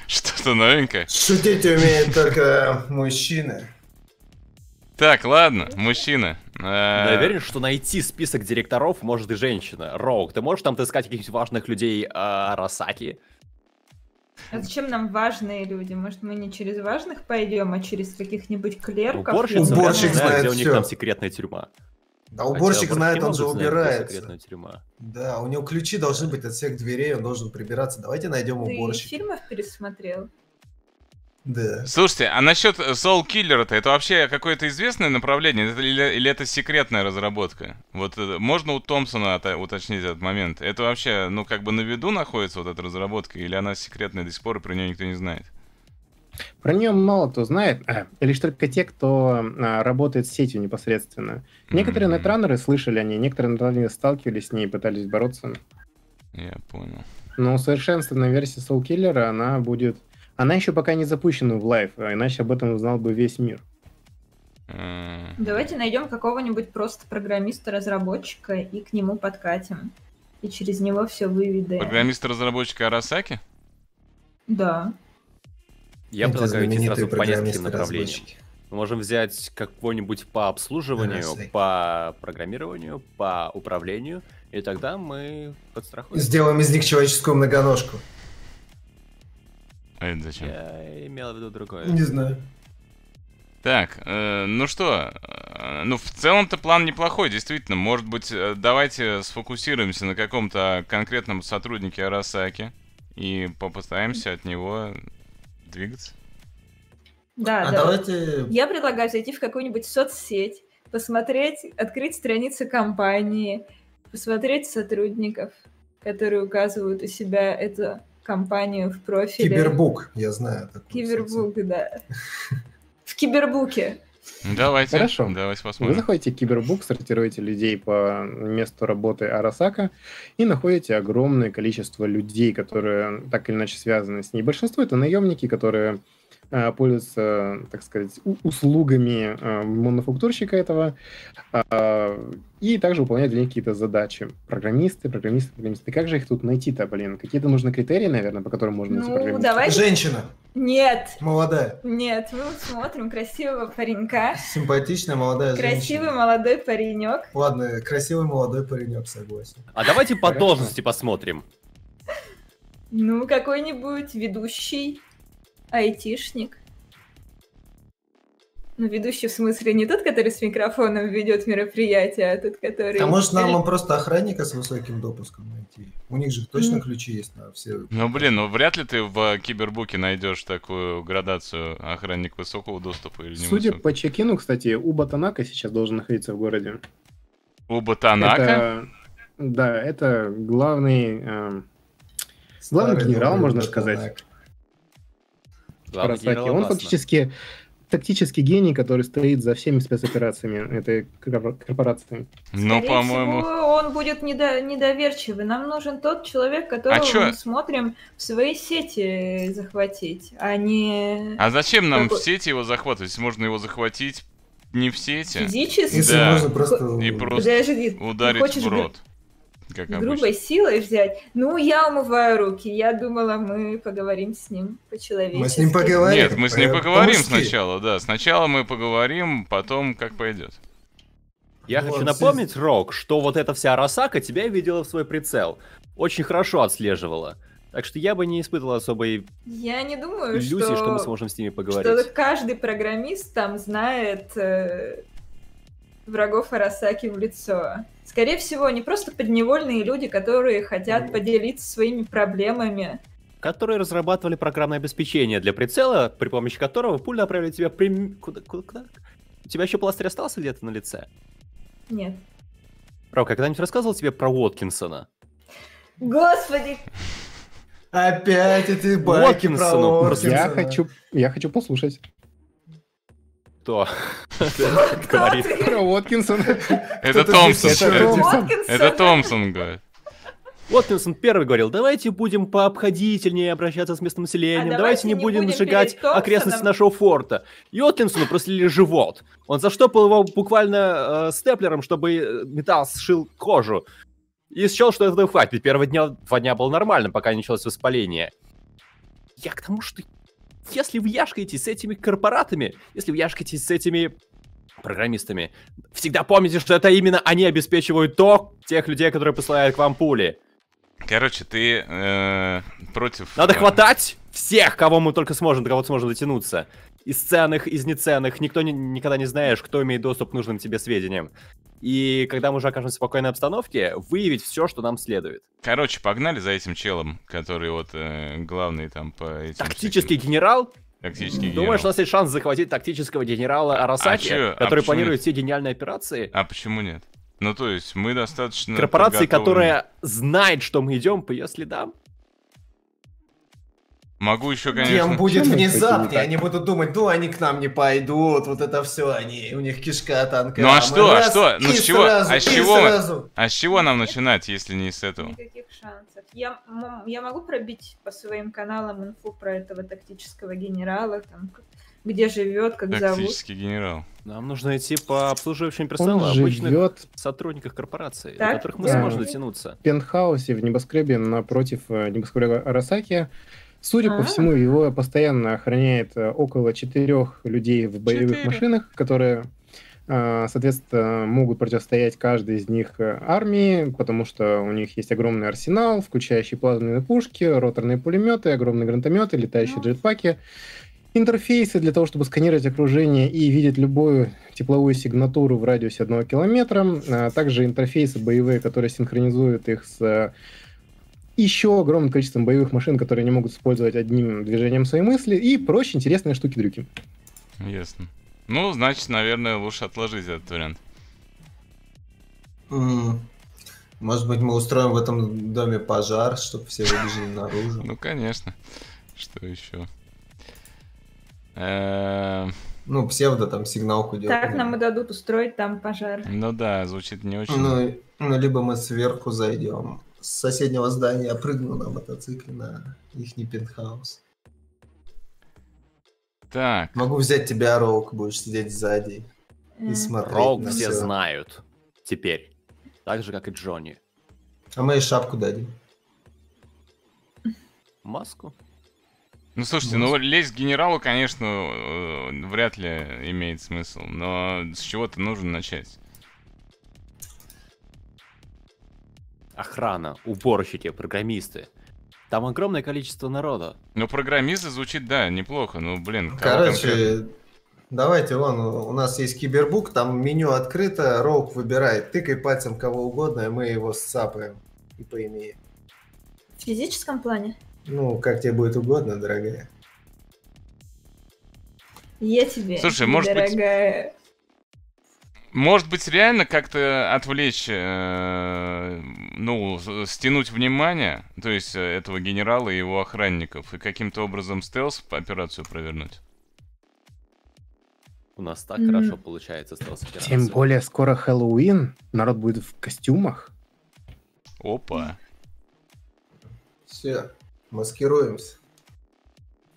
[SPEAKER 2] Что-то новенькое.
[SPEAKER 3] Шутить умеют только мужчины.
[SPEAKER 2] Так, ладно, мужчина.
[SPEAKER 4] Я
[SPEAKER 2] э,
[SPEAKER 4] уверен, что найти список директоров может и женщина. Роук, ты можешь там отыскать каких-нибудь важных людей а, Арасаки?
[SPEAKER 5] А зачем нам важные люди? Может, мы не через важных пойдем, а через каких-нибудь клерков?
[SPEAKER 4] Уборщица,
[SPEAKER 3] Уборщик
[SPEAKER 4] знает, где у них там секретная тюрьма.
[SPEAKER 3] Да
[SPEAKER 4] Хотя
[SPEAKER 3] уборщик знает,
[SPEAKER 4] уборщики
[SPEAKER 3] он же
[SPEAKER 4] секретная тюрьма.
[SPEAKER 3] Да, у него ключи должны быть от всех дверей, он должен прибираться. Давайте найдем
[SPEAKER 5] Ты
[SPEAKER 3] уборщика.
[SPEAKER 5] фильмов пересмотрел?
[SPEAKER 3] Да.
[SPEAKER 2] Слушайте, а насчет Soul Killer-то, это вообще какое-то известное направление Это или, или это секретная разработка? Вот э, можно у Томпсона уточнить этот момент? Это вообще, ну, как бы на виду находится вот эта разработка, или она секретная до сих пор, и про нее никто не знает?
[SPEAKER 1] Про нее мало кто знает, а, лишь только те, кто а, работает с сетью непосредственно. Некоторые
[SPEAKER 2] Мгм.
[SPEAKER 1] нетранеры слышали о ней, некоторые нетранеры сталкивались с ней и пытались бороться.
[SPEAKER 2] Я понял.
[SPEAKER 1] Но усовершенствованная версия Soul Killer, она будет... Она еще пока не запущена в live, а иначе об этом узнал бы весь мир.
[SPEAKER 5] Давайте найдем какого-нибудь просто программиста-разработчика и к нему подкатим. И через него все выведаем.
[SPEAKER 2] Программист-разработчика Арасаки?
[SPEAKER 5] Да.
[SPEAKER 4] Я
[SPEAKER 3] Это
[SPEAKER 4] предлагаю идти сразу по нескольким направлениям. Мы можем взять какого-нибудь по обслуживанию,
[SPEAKER 3] Арасаки.
[SPEAKER 4] по программированию, по управлению, и тогда мы подстрахуем.
[SPEAKER 3] Сделаем из них человеческую многоножку.
[SPEAKER 2] А это зачем?
[SPEAKER 4] Я имел в виду другое.
[SPEAKER 3] Не знаю.
[SPEAKER 2] Так, э, ну что, э, ну в целом-то план неплохой, действительно. Может быть, э, давайте сфокусируемся на каком-то конкретном сотруднике Арасаки и попытаемся от него двигаться.
[SPEAKER 5] Да,
[SPEAKER 3] а
[SPEAKER 5] да.
[SPEAKER 3] давайте...
[SPEAKER 5] Я предлагаю зайти в какую-нибудь соцсеть, посмотреть, открыть страницу компании, посмотреть сотрудников, которые указывают у себя эту компанию в профиле.
[SPEAKER 3] Кибербук, я знаю.
[SPEAKER 5] Кибербук, да. В кибербуке.
[SPEAKER 2] Давайте,
[SPEAKER 1] Хорошо.
[SPEAKER 2] давайте
[SPEAKER 1] Вы
[SPEAKER 2] посмотрим.
[SPEAKER 1] заходите в Кибербук, сортируете людей по месту работы Арасака и находите огромное количество людей, которые так или иначе связаны с ней. Большинство это наемники, которые э, пользуются, так сказать, у- услугами э, мануфактурщика этого а, и также выполняют для них какие-то задачи. Программисты, программисты, программисты. Как же их тут найти-то, блин? Какие-то нужны критерии, наверное, по которым можно найти
[SPEAKER 5] Ну,
[SPEAKER 1] программиста?
[SPEAKER 5] давай.
[SPEAKER 3] Женщина,
[SPEAKER 5] Нет,
[SPEAKER 3] молодая,
[SPEAKER 5] нет, мы вот смотрим красивого паренька,
[SPEAKER 3] симпатичная молодая
[SPEAKER 5] красивый
[SPEAKER 3] женщина.
[SPEAKER 5] молодой паренек.
[SPEAKER 3] Ладно, красивый молодой паренек, согласен.
[SPEAKER 4] А давайте по
[SPEAKER 1] Хорошо.
[SPEAKER 4] должности посмотрим.
[SPEAKER 5] Ну, какой-нибудь ведущий, айтишник. Ну, ведущий в смысле не тот, который с микрофоном ведет мероприятие, а тот, который...
[SPEAKER 3] А может нам просто охранника с высоким допуском найти? У них же точно ключи есть на все.
[SPEAKER 2] Ну блин, ну вряд ли ты в кибербуке найдешь такую градацию охранник высокого доступа или не
[SPEAKER 1] Судя
[SPEAKER 2] высокого.
[SPEAKER 1] по чекину, кстати, Уба Танака сейчас должен находиться в городе.
[SPEAKER 2] У Батанака?
[SPEAKER 1] Это, да, это главный, э, Главный генерал, можно сказать.
[SPEAKER 4] Главный генерал
[SPEAKER 1] Он фактически тактический гений, который стоит за всеми спецоперациями этой корпор- корпорации.
[SPEAKER 2] Ну, по-моему...
[SPEAKER 5] он будет недо- недоверчивый. Нам нужен тот человек, которого
[SPEAKER 2] А чё?
[SPEAKER 5] мы смотрим в своей сети захватить, а не
[SPEAKER 2] А зачем нам
[SPEAKER 5] Какой-
[SPEAKER 2] в сети его захватывать? Если можно его захватить не в сети,
[SPEAKER 5] физически.
[SPEAKER 3] Если
[SPEAKER 2] Да.
[SPEAKER 3] можно просто...
[SPEAKER 2] И просто
[SPEAKER 5] Подожди,
[SPEAKER 2] ударить
[SPEAKER 5] хочешь
[SPEAKER 2] в рот. Как обычно.
[SPEAKER 5] грубой силой взять. Ну, я умываю руки. Я думала, мы поговорим с ним по-человечески.
[SPEAKER 3] Мы с ним поговорим.
[SPEAKER 2] Нет, мы с ним
[SPEAKER 3] по-
[SPEAKER 2] поговорим
[SPEAKER 3] по-мужски.
[SPEAKER 2] сначала, да. Сначала мы поговорим, потом как пойдет.
[SPEAKER 4] Я
[SPEAKER 3] Вот
[SPEAKER 4] хочу
[SPEAKER 3] здесь-
[SPEAKER 4] напомнить, Рок, что вот эта вся Арасака тебя видела в свой прицел. Очень хорошо отслеживала. Так что я бы не испытывал особой
[SPEAKER 5] Я не думаю,
[SPEAKER 4] иллюзии,
[SPEAKER 5] что...
[SPEAKER 4] что... мы сможем с ними
[SPEAKER 5] что
[SPEAKER 4] поговорить.
[SPEAKER 5] каждый программист там знает э, врагов Арасаки в лицо. Скорее всего, они просто подневольные люди, которые хотят поделиться своими проблемами.
[SPEAKER 4] Которые разрабатывали программное обеспечение для прицела, при помощи которого пуля направили тебя прям... Куда, куда, куда? У тебя еще пластырь остался где-то на лице?
[SPEAKER 5] Нет.
[SPEAKER 4] Рок, я когда-нибудь рассказывал тебе про Уоткинсона?
[SPEAKER 5] Господи,
[SPEAKER 3] Опять эти байки про
[SPEAKER 4] Уоткинсону
[SPEAKER 1] Я
[SPEAKER 3] Уоткинсона.
[SPEAKER 1] хочу, я хочу послушать
[SPEAKER 4] Кто? Говорит.
[SPEAKER 1] про Уоткинсона.
[SPEAKER 2] Это Томпсон.
[SPEAKER 1] Это Томпсон.
[SPEAKER 2] Говорит.
[SPEAKER 4] Уоткинсон первый говорил, давайте будем пообходительнее обращаться с местным населением,
[SPEAKER 5] А
[SPEAKER 4] давайте,
[SPEAKER 5] давайте
[SPEAKER 4] не будем
[SPEAKER 5] будем
[SPEAKER 4] сжигать окрестности нашего форта. И Уоткинсону прослили живот. Он заштопал его буквально э, степлером, чтобы э, металл сшил кожу. И счел, что этого хватит. Первого дня, два дня было нормально, пока не началось воспаление. Я к тому, что если вы яшкаете с этими корпоратами, если вы яшкаете с этими программистами, всегда помните, что это именно они обеспечивают то, тех людей, которые посылают к вам пули.
[SPEAKER 2] Короче, ты э, против...
[SPEAKER 4] Надо
[SPEAKER 2] э,
[SPEAKER 4] хватать всех, кого мы только сможем, до кого сможем дотянуться. Из ценных, из неценных. Никто не- никогда не знаешь, кто имеет доступ к нужным тебе сведениям. И когда мы уже окажемся в спокойной обстановке, выявить все, что нам следует.
[SPEAKER 2] Короче, погнали за этим челом, который вот э, главный там по этим...
[SPEAKER 4] Тактический
[SPEAKER 2] всяким-
[SPEAKER 4] генерал?
[SPEAKER 2] Тактический
[SPEAKER 4] Думаешь, у
[SPEAKER 2] генерал.
[SPEAKER 4] нас есть шанс захватить тактического генерала
[SPEAKER 2] А чё? А
[SPEAKER 4] который
[SPEAKER 2] почему
[SPEAKER 4] планирует все гениальные операции?
[SPEAKER 2] А почему нет? Ну, то есть, мы достаточно...
[SPEAKER 4] Корпорации,
[SPEAKER 2] подготовлены.
[SPEAKER 4] которая знает, что мы идем по ее следам?
[SPEAKER 2] Могу еще,
[SPEAKER 3] Тем
[SPEAKER 2] конечно...
[SPEAKER 3] будет
[SPEAKER 1] мы
[SPEAKER 3] внезапнее, они будут думать, ну они к нам не пойдут, вот это все, они, у них кишка танка.
[SPEAKER 2] Ну, а что, а что? Ну, с чего?
[SPEAKER 3] сразу,
[SPEAKER 2] А с чего мы-
[SPEAKER 3] сразу.
[SPEAKER 2] А с чего нам начинать, если не с этого?
[SPEAKER 5] Никаких шансов. Я, я могу пробить по своим каналам инфу про этого тактического генерала, там, где живет, как зовут.
[SPEAKER 2] Тактический генерал.
[SPEAKER 4] Нам нужно идти по обслуживающему персоналу
[SPEAKER 1] Он
[SPEAKER 4] обычных
[SPEAKER 1] живет
[SPEAKER 4] сотрудниках корпорации, до
[SPEAKER 5] Так,
[SPEAKER 4] которых мы
[SPEAKER 1] да.
[SPEAKER 4] сможем дотянуться.
[SPEAKER 1] в пентхаусе в небоскребе напротив э, небоскреба Арасаки. Судя по
[SPEAKER 5] А.
[SPEAKER 1] всему, его постоянно охраняет э, около четырех людей в боевых
[SPEAKER 2] Четыре.
[SPEAKER 1] машинах, которые, э, соответственно, могут противостоять каждой из них э, армии, потому что у них есть огромный арсенал, включающий плазменные пушки, роторные пулеметы, огромные гранатометы, летающие
[SPEAKER 5] Ну.
[SPEAKER 1] джетпаки, интерфейсы для того, чтобы сканировать окружение и видеть любую тепловую сигнатуру в радиусе одного километра, а также интерфейсы боевые, которые синхронизуют их с еще огромным количеством боевых машин, которые не могут использовать одним движением свои мысли, и прочие интересные штуки-дрюки.
[SPEAKER 2] Ясно. Ну, значит, наверное, лучше отложить этот вариант.
[SPEAKER 3] М, Может быть, мы устроим в этом доме пожар, чтобы все выбежали наружу.
[SPEAKER 2] Ну, конечно. Что еще? Э,
[SPEAKER 3] Ну, псевдо там сигналку делать.
[SPEAKER 5] Так нам и дадут устроить там пожар.
[SPEAKER 2] Ну да, звучит не очень.
[SPEAKER 3] Ну, ну, либо мы сверху зайдем. С соседнего здания я прыгну на мотоцикле на их пентхаус.
[SPEAKER 2] Так,
[SPEAKER 3] Могу взять тебя, Роук, будешь сидеть сзади и
[SPEAKER 5] М.
[SPEAKER 3] смотреть
[SPEAKER 4] Роук
[SPEAKER 3] на
[SPEAKER 4] все
[SPEAKER 3] всё.
[SPEAKER 4] знают. Теперь. Так же, как и Джонни.
[SPEAKER 3] А мы и шапку дадим.
[SPEAKER 4] Маску?
[SPEAKER 2] ну слушайте, ну лезть к генералу, конечно, э, вряд ли имеет смысл, но с чего-то нужно начать.
[SPEAKER 4] Охрана, уборщики, программисты. Там огромное количество народа.
[SPEAKER 2] Ну, программисты звучит, да, неплохо, ну, блин, кого конкретно?
[SPEAKER 3] Короче, давайте, вон, у нас есть кибербук, там меню открыто, Роук выбирает, тыкай пальцем кого угодно, и мы его сцапаем и поимеем.
[SPEAKER 5] В физическом плане?
[SPEAKER 3] Ну, как тебе будет угодно, дорогая.
[SPEAKER 5] Я тебе,
[SPEAKER 2] Слушай, может быть-
[SPEAKER 5] дорогая.
[SPEAKER 2] Может быть, реально как-то отвлечь, э, ну, стянуть внимание, то есть э, этого генерала и его охранников, и каким-то образом стелс операцию провернуть?
[SPEAKER 4] У нас так
[SPEAKER 5] М.
[SPEAKER 4] хорошо получается стелс-операция.
[SPEAKER 1] Тем более скоро Хэллоуин, народ будет в костюмах.
[SPEAKER 2] Опа.
[SPEAKER 3] Все, маскируемся.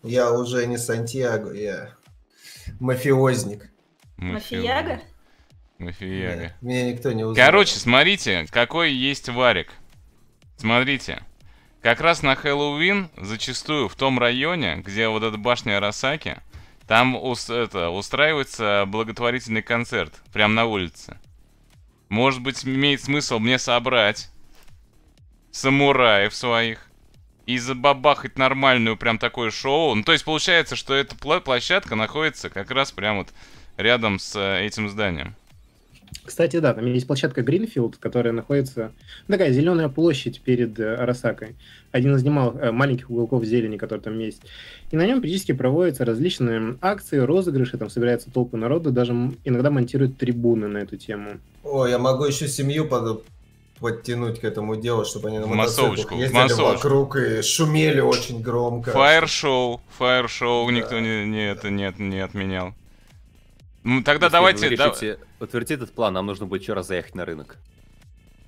[SPEAKER 3] Я уже не Сантьяго, я мафиозник.
[SPEAKER 5] Мафияга?
[SPEAKER 2] Мафияга.
[SPEAKER 3] Нет, Меня никто не узнает.
[SPEAKER 2] Короче, смотрите, какой есть варик. Смотрите. Как раз на Хэллоуин, зачастую в том районе, где вот эта башня Арасаки, там ус- это, устраивается благотворительный концерт, прямо на улице. Может быть, имеет смысл мне собрать самураев своих и забабахать нормальную прям такое шоу. Ну, то есть получается, что эта площадка находится как раз прям вот рядом с э, этим зданием.
[SPEAKER 1] Кстати, да, там есть площадка Гринфилд, которая находится... Такая зеленая площадь перед э, Арасакой. Один из немалых э, маленьких уголков зелени, который там есть. И на нем периодически проводятся различные акции, розыгрыши, там собираются толпы народа, даже иногда монтируют трибуны на эту тему.
[SPEAKER 3] О, я могу еще семью под- подтянуть к этому делу, чтобы они на
[SPEAKER 2] массовочку,
[SPEAKER 3] ездили
[SPEAKER 2] массовочку.
[SPEAKER 3] вокруг и шумели очень громко.
[SPEAKER 2] Фаер-шоу, фаер-шоу
[SPEAKER 3] Да.
[SPEAKER 2] никто не, не, это, не, не отменял. Ну, тогда
[SPEAKER 4] Если
[SPEAKER 2] давайте
[SPEAKER 4] вы
[SPEAKER 2] да-
[SPEAKER 4] решите утвердить этот план, нам нужно будет еще раз заехать на рынок.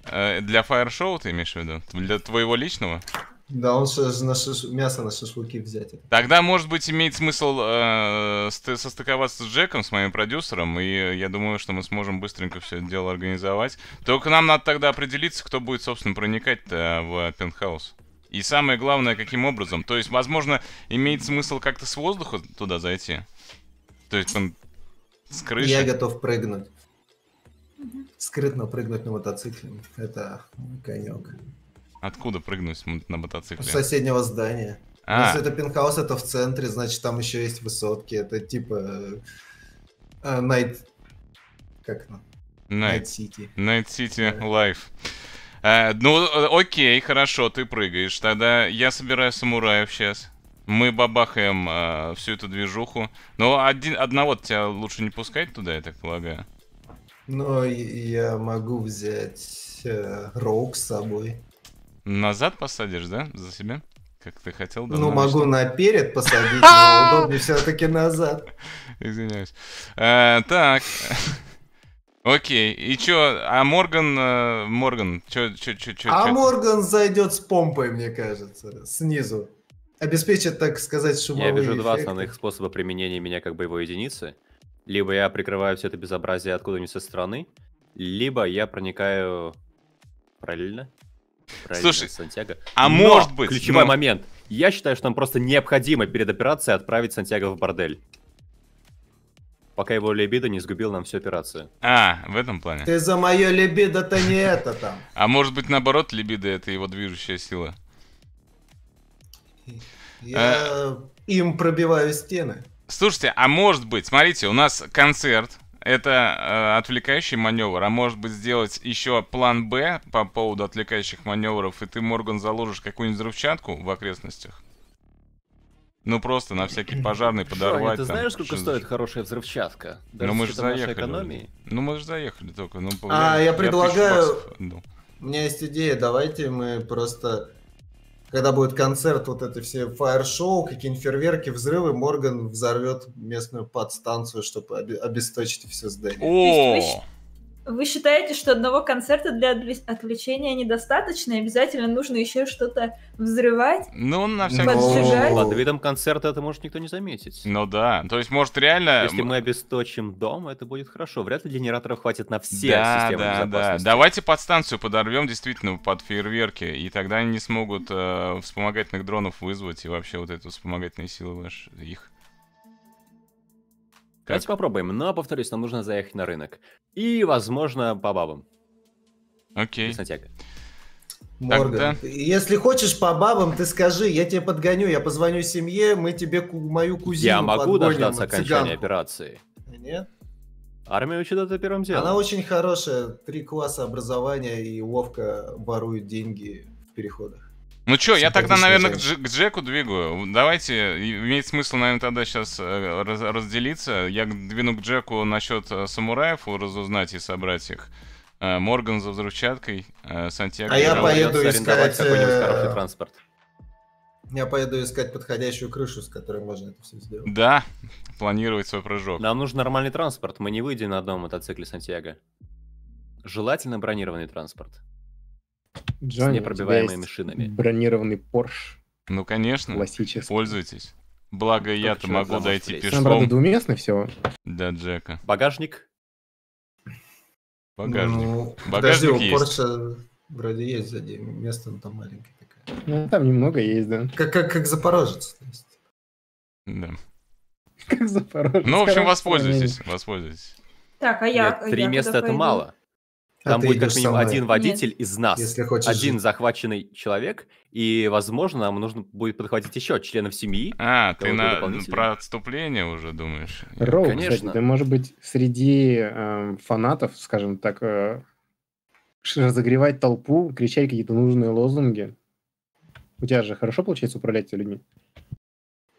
[SPEAKER 2] э, для фаер-шоу ты имеешь в виду? Для твоего личного?
[SPEAKER 3] Да, он шаш- на шаш- мясо на шашлыки взять.
[SPEAKER 2] Тогда, может быть, имеет смысл э, сты- состыковаться с Джеком, с моим продюсером, и я думаю, что мы сможем быстренько все это дело организовать. Только нам надо тогда определиться, кто будет, собственно, проникать-то в пентхаус. И самое главное, каким образом. То есть, возможно, имеет смысл как-то с воздуха туда зайти. То есть, с крыши.
[SPEAKER 3] Я готов прыгнуть. Скрытно прыгнуть на мотоцикле. Это конек.
[SPEAKER 2] Откуда прыгнуть с на
[SPEAKER 3] С
[SPEAKER 2] мотоцикле?
[SPEAKER 3] соседнего здания.
[SPEAKER 2] А,
[SPEAKER 3] Если это пентхаус, это в центре, значит там еще есть высотки. Это типа э, э, Night... Как оно?
[SPEAKER 2] Night,
[SPEAKER 3] City.
[SPEAKER 2] Night City
[SPEAKER 3] Да.
[SPEAKER 2] Life. Э, ну, окей, хорошо, ты прыгаешь. Тогда я собираю самураев сейчас. Мы бабахаем э, всю эту движуху. Но один, одного тебя лучше не пускать туда, я так полагаю.
[SPEAKER 3] Но я могу взять э, Роук с собой.
[SPEAKER 2] Назад посадишь, да? За себя? Как ты хотел?
[SPEAKER 3] Ну, могу
[SPEAKER 2] мечтал?
[SPEAKER 3] наперед посадить, но удобнее все-таки назад.
[SPEAKER 2] Извиняюсь. Э, так. Окей. И чё? А Морган... э, Морган, чё, чё, чё, чё?
[SPEAKER 3] А
[SPEAKER 2] чё-
[SPEAKER 3] Морган зайдет с помпой, мне кажется, снизу. Обеспечит, так сказать,
[SPEAKER 4] Я
[SPEAKER 3] шумовые
[SPEAKER 4] вижу два
[SPEAKER 3] эффекты.
[SPEAKER 4] основных способа применения меня как боевой единицы. Либо я прикрываю все это безобразие откуда-нибудь со стороны, либо я проникаю параллельно. Правильно,
[SPEAKER 2] Слушай,
[SPEAKER 4] Сантьяго.
[SPEAKER 2] а
[SPEAKER 4] Но
[SPEAKER 2] может быть,
[SPEAKER 4] Ключевой
[SPEAKER 2] ну-
[SPEAKER 4] момент. Я считаю, что нам просто необходимо перед операцией отправить Сантьяго в бордель. Пока его либидо не сгубил нам всю операцию.
[SPEAKER 2] А, в этом плане.
[SPEAKER 3] Ты за мое либидо-то не это там.
[SPEAKER 2] А может быть, наоборот, либидо — это его движущая сила?
[SPEAKER 3] Я им пробиваю стены.
[SPEAKER 2] Слушайте, а может быть, смотрите, у нас концерт, это э, отвлекающий маневр, а может быть сделать еще план Б по поводу отвлекающих маневров, и ты, Морган, заложишь какую-нибудь взрывчатку в окрестностях? Ну просто на всякий пожарный подорвать.
[SPEAKER 4] ты
[SPEAKER 2] там,
[SPEAKER 4] знаешь, сколько
[SPEAKER 2] что-
[SPEAKER 4] стоит хорошая взрывчатка? Даже
[SPEAKER 2] Ну мы же заехали.
[SPEAKER 4] экономии.
[SPEAKER 2] Ну мы же заехали только. Ну,
[SPEAKER 3] А, я
[SPEAKER 2] тысячу
[SPEAKER 3] предлагаю-
[SPEAKER 2] баксов отдал.
[SPEAKER 3] У меня есть идея, давайте мы просто... Когда будет концерт, вот это все фаер-шоу, какие-нибудь фейерверки, взрывы, Морган взорвет местную подстанцию, чтобы обе- обесточить все здание.
[SPEAKER 2] О!
[SPEAKER 5] Вы считаете, что одного концерта для отвле- отвлечения недостаточно? и Обязательно нужно еще что-то взрывать?
[SPEAKER 2] Ну, на всякий случай.
[SPEAKER 4] Под видом концерта это может никто не заметить.
[SPEAKER 2] Ну да. То есть, может, реально...
[SPEAKER 4] Если мы обесточим дом, это будет хорошо. Вряд ли генераторов хватит на все
[SPEAKER 2] да,
[SPEAKER 4] системы
[SPEAKER 2] да, да.
[SPEAKER 4] безопасности.
[SPEAKER 2] Давайте подстанцию подорвем действительно под фейерверки, и тогда они не смогут э, вспомогательных дронов вызвать и вообще вот эту вспомогательные силы ваш, их.
[SPEAKER 4] Давайте попробуем, но, повторюсь, нам нужно заехать на рынок. И, возможно, по бабам.
[SPEAKER 2] Окей.
[SPEAKER 4] Сантьяго.
[SPEAKER 3] Морган,
[SPEAKER 2] Тогда-
[SPEAKER 3] если хочешь по бабам, ты скажи, я тебе подгоню, я позвоню семье, мы тебе ку- мою кузину
[SPEAKER 4] Я могу дождаться окончания
[SPEAKER 3] цыганку.
[SPEAKER 4] операции.
[SPEAKER 3] Нет?
[SPEAKER 4] Армия учит это первым делом.
[SPEAKER 3] Она очень хорошая, три класса образования и ловко ворует деньги в переходах.
[SPEAKER 2] Ну чё, я тогда, наверное, к. Дж- к Джеку двигаю. Давайте, имеет смысл, наверное, тогда сейчас разделиться. Я двину к Джеку насчет э, самураев, разузнать и собрать их. Э, Морган за взрывчаткой, э, Сантьяго...
[SPEAKER 3] А я поеду искать,
[SPEAKER 4] какой-нибудь
[SPEAKER 3] э,
[SPEAKER 4] хороший транспорт.
[SPEAKER 3] Я поеду искать подходящую крышу, с которой можно это все сделать.
[SPEAKER 2] Да, планировать свой прыжок.
[SPEAKER 4] Нам нужен нормальный транспорт. Мы не выйдем на одном мотоцикле Сантьяго. Желательно бронированный транспорт.
[SPEAKER 1] Джонни, у
[SPEAKER 4] непробиваемыми
[SPEAKER 1] тебя есть
[SPEAKER 4] шинами.
[SPEAKER 1] Бронированный Порш
[SPEAKER 2] Ну, конечно,
[SPEAKER 1] классический.
[SPEAKER 2] пользуйтесь. Благо, я-то могу дойти
[SPEAKER 4] может влезть?
[SPEAKER 1] Там, правда,
[SPEAKER 2] пешком
[SPEAKER 1] двуместный всего.
[SPEAKER 2] до Джека.
[SPEAKER 4] Багажник.
[SPEAKER 2] Багажник.
[SPEAKER 3] Ну,
[SPEAKER 2] Багажник
[SPEAKER 3] подожди, у
[SPEAKER 2] есть.
[SPEAKER 3] Порше вроде есть сзади, место ну, там маленькое такое.
[SPEAKER 1] Ну, там немного есть, да.
[SPEAKER 3] Как, как, как Запорожец. то есть.
[SPEAKER 2] Да.
[SPEAKER 1] Как Запорожец.
[SPEAKER 2] Ну, в общем, воспользуйтесь, воспользуйтесь.
[SPEAKER 5] Так, а я...
[SPEAKER 4] Нет, три
[SPEAKER 5] я
[SPEAKER 4] места это
[SPEAKER 5] пойду?
[SPEAKER 4] мало.
[SPEAKER 3] А
[SPEAKER 4] Там
[SPEAKER 3] ты
[SPEAKER 4] будет как минимум один водитель из нас.
[SPEAKER 3] Если хочешь
[SPEAKER 4] Один
[SPEAKER 3] жить.
[SPEAKER 4] захваченный человек, и, возможно, нам нужно будет подхватить еще членов семьи.
[SPEAKER 2] А, ты на, про отступление уже думаешь?
[SPEAKER 1] Роу,
[SPEAKER 4] Конечно.
[SPEAKER 1] кстати, ты, может быть, среди эм, фанатов, скажем так, э, разогревать толпу, кричать какие-то нужные лозунги. У тебя же хорошо получается управлять людьми?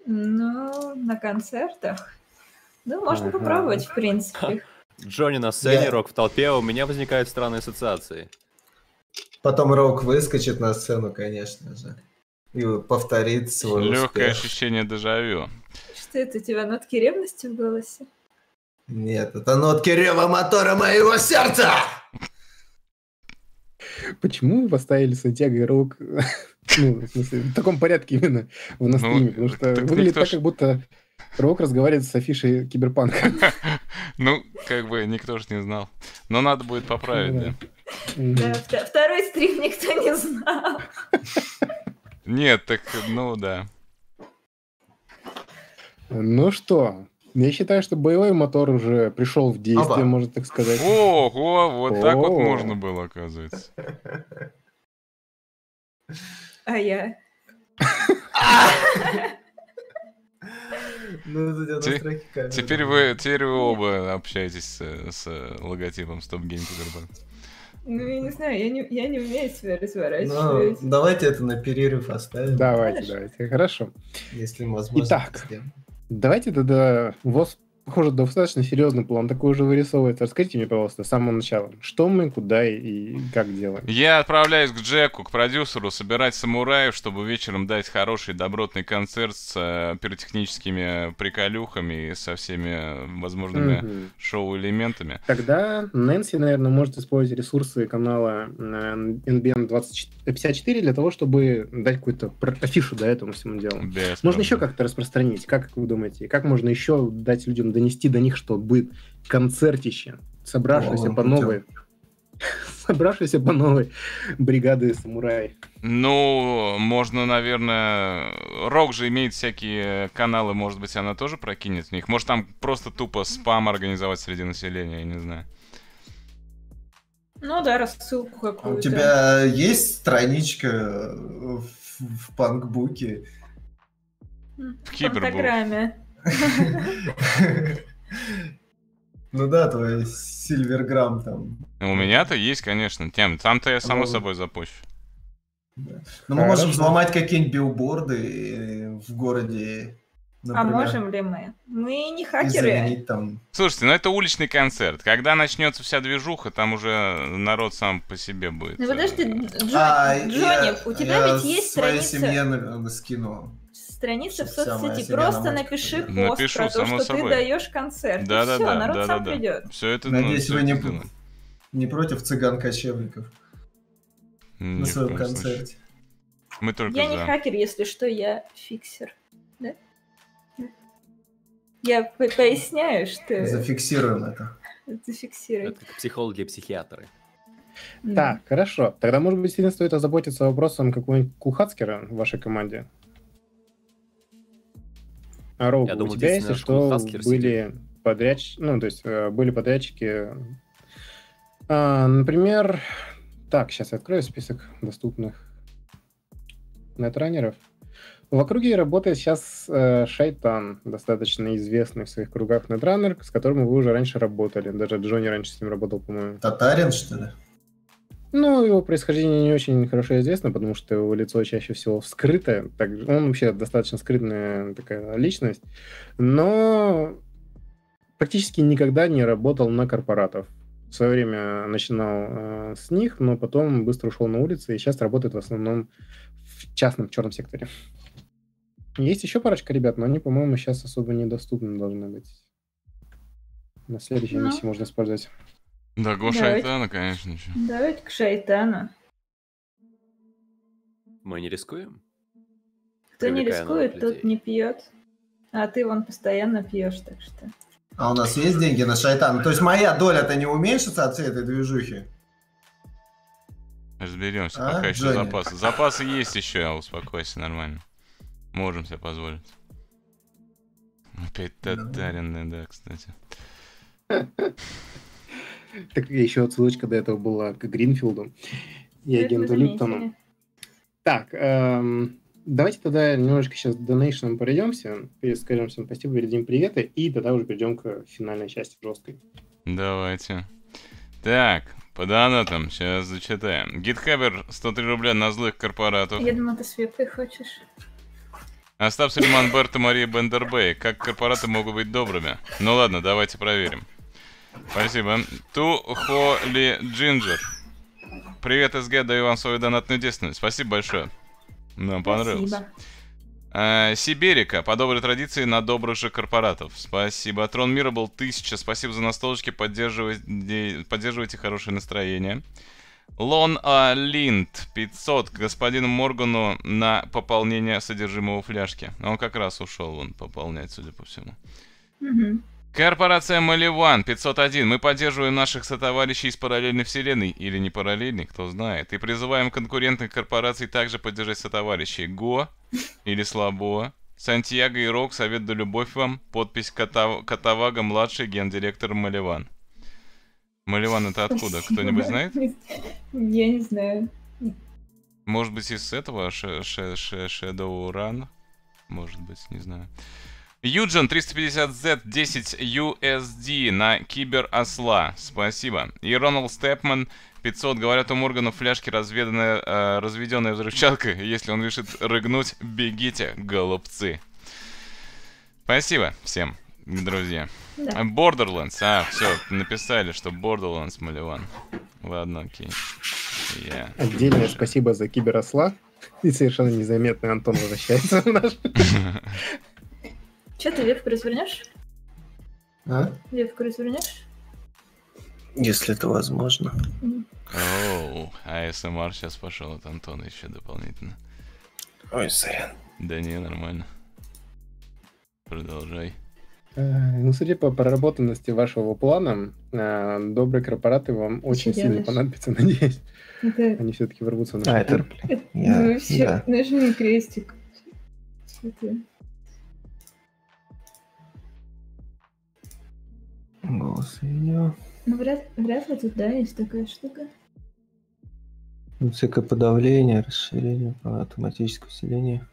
[SPEAKER 5] Ну, на концертах. Ну, можно
[SPEAKER 1] Ага.
[SPEAKER 5] попробовать, в принципе.
[SPEAKER 4] Джонни на сцене,
[SPEAKER 3] Я-
[SPEAKER 4] Рок в толпе, а у меня возникают странные ассоциации.
[SPEAKER 3] Потом Рок выскочит на сцену, конечно же. И повторит свой
[SPEAKER 2] Легкое
[SPEAKER 3] успех.
[SPEAKER 2] ощущение дежавю.
[SPEAKER 5] Что это у тебя, нотки ревности в голосе?
[SPEAKER 3] Нет, это нотки рева мотора моего сердца!
[SPEAKER 1] Почему вы поставили Сантьяго и Роук ну, в, смысле, в таком порядке именно в на стриме? Потому что
[SPEAKER 2] так
[SPEAKER 1] выглядит так, как будто Роук разговаривает с афишей Киберпанка.
[SPEAKER 2] Ну, как бы никто же не знал. Но надо будет поправить, да.
[SPEAKER 5] Да, вто- второй стрим никто не знал.
[SPEAKER 2] Нет, так, ну да.
[SPEAKER 1] Ну что, я считаю, что боевой мотор уже пришел в действие,
[SPEAKER 3] Опа.
[SPEAKER 1] можно так сказать.
[SPEAKER 2] Ого, вот так вот можно было, оказывается.
[SPEAKER 5] А я...
[SPEAKER 3] Ну.
[SPEAKER 2] Теперь вы, теперь вы оба общаетесь с, логотипом Stop Game Cyberpunk.
[SPEAKER 5] Ну, я не знаю, я не, я не умею себя
[SPEAKER 3] Ну,
[SPEAKER 5] разворачивать.
[SPEAKER 3] давайте это на перерыв оставим.
[SPEAKER 1] Давайте,
[SPEAKER 5] Хорошо.
[SPEAKER 1] давайте, хорошо.
[SPEAKER 3] Если возможно.
[SPEAKER 1] Итак.
[SPEAKER 3] сделаем.
[SPEAKER 1] Давайте тогда ВОЗ похоже, достаточно серьезный план такой уже вырисовывается. Расскажите мне, пожалуйста, с самого начала, что мы, куда и, и как делаем?
[SPEAKER 2] Я отправляюсь к Джеку, к продюсеру, собирать самураев, чтобы вечером дать хороший добротный концерт с э, пиротехническими приколюхами и со всеми возможными
[SPEAKER 1] Мгм.
[SPEAKER 2] шоу-элементами.
[SPEAKER 1] Тогда Нэнси, наверное, может использовать ресурсы канала э, NBN 54 для того, чтобы дать какую-то афишу до этому всему делу.
[SPEAKER 2] Без
[SPEAKER 1] Можно еще
[SPEAKER 2] проблем.
[SPEAKER 1] как-то распространить? Как вы думаете? Как можно еще дать людям донести до них, что будет концертище, собравшееся по новой, собравшееся по новой бригады самураев?
[SPEAKER 2] Ну, можно, наверное... Рок же имеет всякие каналы, может быть, она тоже прокинет в них. Может, там просто тупо спам организовать среди населения, я не знаю.
[SPEAKER 5] Ну да, рассылку
[SPEAKER 3] А
[SPEAKER 5] какую-то.
[SPEAKER 3] У тебя есть страничка в, в панкбуке?
[SPEAKER 2] В Кибербу.
[SPEAKER 3] Ну да, твой Сильверграм там.
[SPEAKER 2] У меня-то есть, конечно, тем. Там-то я, само
[SPEAKER 3] Ну.
[SPEAKER 2] собой, запущу.
[SPEAKER 3] Ну, мы можем взломать какие-нибудь билборды э, в городе,
[SPEAKER 5] А
[SPEAKER 3] например,
[SPEAKER 5] можем ли мы? Мы не хакеры.
[SPEAKER 3] там...
[SPEAKER 2] Слушайте, ну это уличный концерт. Когда начнется вся движуха, там уже народ сам по себе будет.
[SPEAKER 5] Ну подожди,
[SPEAKER 2] э,
[SPEAKER 5] Джо-
[SPEAKER 3] А,
[SPEAKER 5] Джонни,
[SPEAKER 3] я-
[SPEAKER 5] у тебя
[SPEAKER 3] я
[SPEAKER 5] ведь есть
[SPEAKER 3] своей
[SPEAKER 5] страница,
[SPEAKER 3] семье на- скину.
[SPEAKER 5] Страница в соцсети. Просто
[SPEAKER 3] на
[SPEAKER 5] напиши пост
[SPEAKER 2] Напишу,
[SPEAKER 5] про то, что
[SPEAKER 2] собой.
[SPEAKER 5] ты даешь концерт.
[SPEAKER 2] Да,
[SPEAKER 5] и
[SPEAKER 2] да,
[SPEAKER 5] все,
[SPEAKER 2] да,
[SPEAKER 5] народ
[SPEAKER 2] да,
[SPEAKER 5] сам
[SPEAKER 2] да, да.
[SPEAKER 5] придет.
[SPEAKER 2] Все это,
[SPEAKER 3] Надеюсь,
[SPEAKER 2] ну,
[SPEAKER 3] вы не,
[SPEAKER 2] это
[SPEAKER 3] не против цыган-кочевников
[SPEAKER 2] Ни
[SPEAKER 3] на своем концерте.
[SPEAKER 2] Мы только
[SPEAKER 5] Я не
[SPEAKER 2] за.
[SPEAKER 5] хакер, если что, я фиксер. Да? Да. Я по- поясняю, что
[SPEAKER 3] Зафиксируем это.
[SPEAKER 5] зафиксируй.
[SPEAKER 4] Это как психологи и психиатры.
[SPEAKER 1] Так, хорошо. Тогда, может быть, сильно стоит озаботиться вопросом какого-нибудь кухацкера в вашей команде? А
[SPEAKER 4] Я
[SPEAKER 1] у
[SPEAKER 4] думал,
[SPEAKER 1] тебя, если
[SPEAKER 4] что
[SPEAKER 1] что,
[SPEAKER 4] Кухацкер
[SPEAKER 1] были подрядчики, ну, то есть э, были подрядчики, а, например, так, сейчас я открою список доступных нетранеров. В округе работает сейчас э, Шайтан, достаточно известный в своих кругах нетранер, с которым вы уже раньше работали. Даже Джонни раньше с ним работал, по-моему.
[SPEAKER 3] Татарин, что ли?
[SPEAKER 1] Ну, его происхождение не очень хорошо известно, потому что его лицо чаще всего вскрыто. Так, он вообще достаточно скрытная такая личность. Но практически никогда не работал на корпоратов. В свое время начинал э, с них, но потом быстро ушел на улицы и сейчас работает в основном в частном черном секторе. Есть еще парочка ребят, но они, по-моему, сейчас особо недоступны должны быть. На следующей
[SPEAKER 5] Ну.
[SPEAKER 1] миссии можно использовать.
[SPEAKER 2] Да, Гоша
[SPEAKER 5] Давайте.
[SPEAKER 2] Айтана, конечно, чё.
[SPEAKER 5] Давайте к шайтану.
[SPEAKER 4] Мы не рискуем?
[SPEAKER 5] Кто не
[SPEAKER 4] Привлекая новых
[SPEAKER 5] рискует, тот
[SPEAKER 4] людей.
[SPEAKER 5] не пьет. А ты вон постоянно пьешь, так что.
[SPEAKER 3] А у нас есть деньги на шайтан? То есть моя доля-то не уменьшится от всей этой движухи?
[SPEAKER 2] Разберемся,
[SPEAKER 3] А,
[SPEAKER 2] пока еще
[SPEAKER 3] Джонни?
[SPEAKER 2] запасы. Запасы есть еще, успокойся, нормально. Можем себе позволить. Опять
[SPEAKER 3] Да.
[SPEAKER 2] татарин, да, кстати.
[SPEAKER 1] Так еще отсылочка до этого была к Гринфилду и агенту Липтону. Так, эм, давайте тогда немножечко сейчас к донейшнам пройдемся, скажем всем спасибо, передадим приветы, и тогда уже перейдем к финальной части жесткой.
[SPEAKER 2] Давайте. Так, по донатам, сейчас зачитаем. Гитхабер 103 рубля на злых корпоратов.
[SPEAKER 5] Я думаю, ты свепой хочешь.
[SPEAKER 2] Остап Сулейман Берт и Мария Бендербей. Как корпораты могут быть добрыми? Ну ладно, давайте проверим. Спасибо. Ту Хо Ли Джинджер. Привет, СГ, даю вам свою донатную действенность. Спасибо большое. Нам понравилось.
[SPEAKER 5] Спасибо.
[SPEAKER 2] А, Сиберика, по доброй традиции, на добрых же корпоратов. Спасибо. Трон мира был 1000. Спасибо за настолочки. Поддерживайте, поддерживайте хорошее настроение. Лон А. Линд, 500 к господину Моргану на пополнение содержимого фляжки. Он как раз ушел он пополнять, судя по всему.
[SPEAKER 5] Мгм.
[SPEAKER 2] Корпорация Маливан, 501. Мы поддерживаем наших сотоварищей из параллельной вселенной, или не параллельной, кто знает, и призываем конкурентных корпораций также поддержать сотоварищей. Го или Слабо. Сантьяго и Рок, совет да любовь вам. Подпись Катав... Катавага, младший гендиректор Маливан. Маливан это откуда? Кто-нибудь знает?
[SPEAKER 5] Я не знаю.
[SPEAKER 2] Может быть из этого Shadow Run? Может быть, не знаю. Юджин 350Z 10 USD на Кибер Осла. Спасибо. И Рональд Степман 500. Говорят, у Моргана в фляжке разведанная, э, разведенная взрывчатка. Если он решит рыгнуть, бегите, голубцы. Спасибо всем. друзья.
[SPEAKER 5] Да.
[SPEAKER 2] А, Borderlands, а, все, написали, что Borderlands Маливан. Ладно, окей. Я.
[SPEAKER 1] Отдельное спасибо за киберосла. И совершенно незаметный Антон возвращается в наш.
[SPEAKER 5] Че, ты вебку развернешь?
[SPEAKER 3] А?
[SPEAKER 5] Вебку развернешь?
[SPEAKER 3] Если это возможно.
[SPEAKER 2] Оу, АСМР сейчас пошел от Антона еще дополнительно.
[SPEAKER 3] Ой, сорян.
[SPEAKER 2] Да не, нормально. Продолжай.
[SPEAKER 1] Э, Ну, судя по проработанности вашего плана, э, добрые корпораты вам очень сильно
[SPEAKER 5] Серьезно?
[SPEAKER 1] понадобятся, надеюсь.
[SPEAKER 5] Это...
[SPEAKER 1] Они все-таки ворвутся в наш
[SPEAKER 3] А, это...
[SPEAKER 5] это-
[SPEAKER 3] Я-
[SPEAKER 5] Ну, все,
[SPEAKER 3] да.
[SPEAKER 5] нажми крестик. Чё ты?
[SPEAKER 3] Голос ее.
[SPEAKER 5] Ну, вряд, вряд ли тут, да, есть такая штука.
[SPEAKER 3] Ну, Всякое подавление, расширение, автоматическое усиление.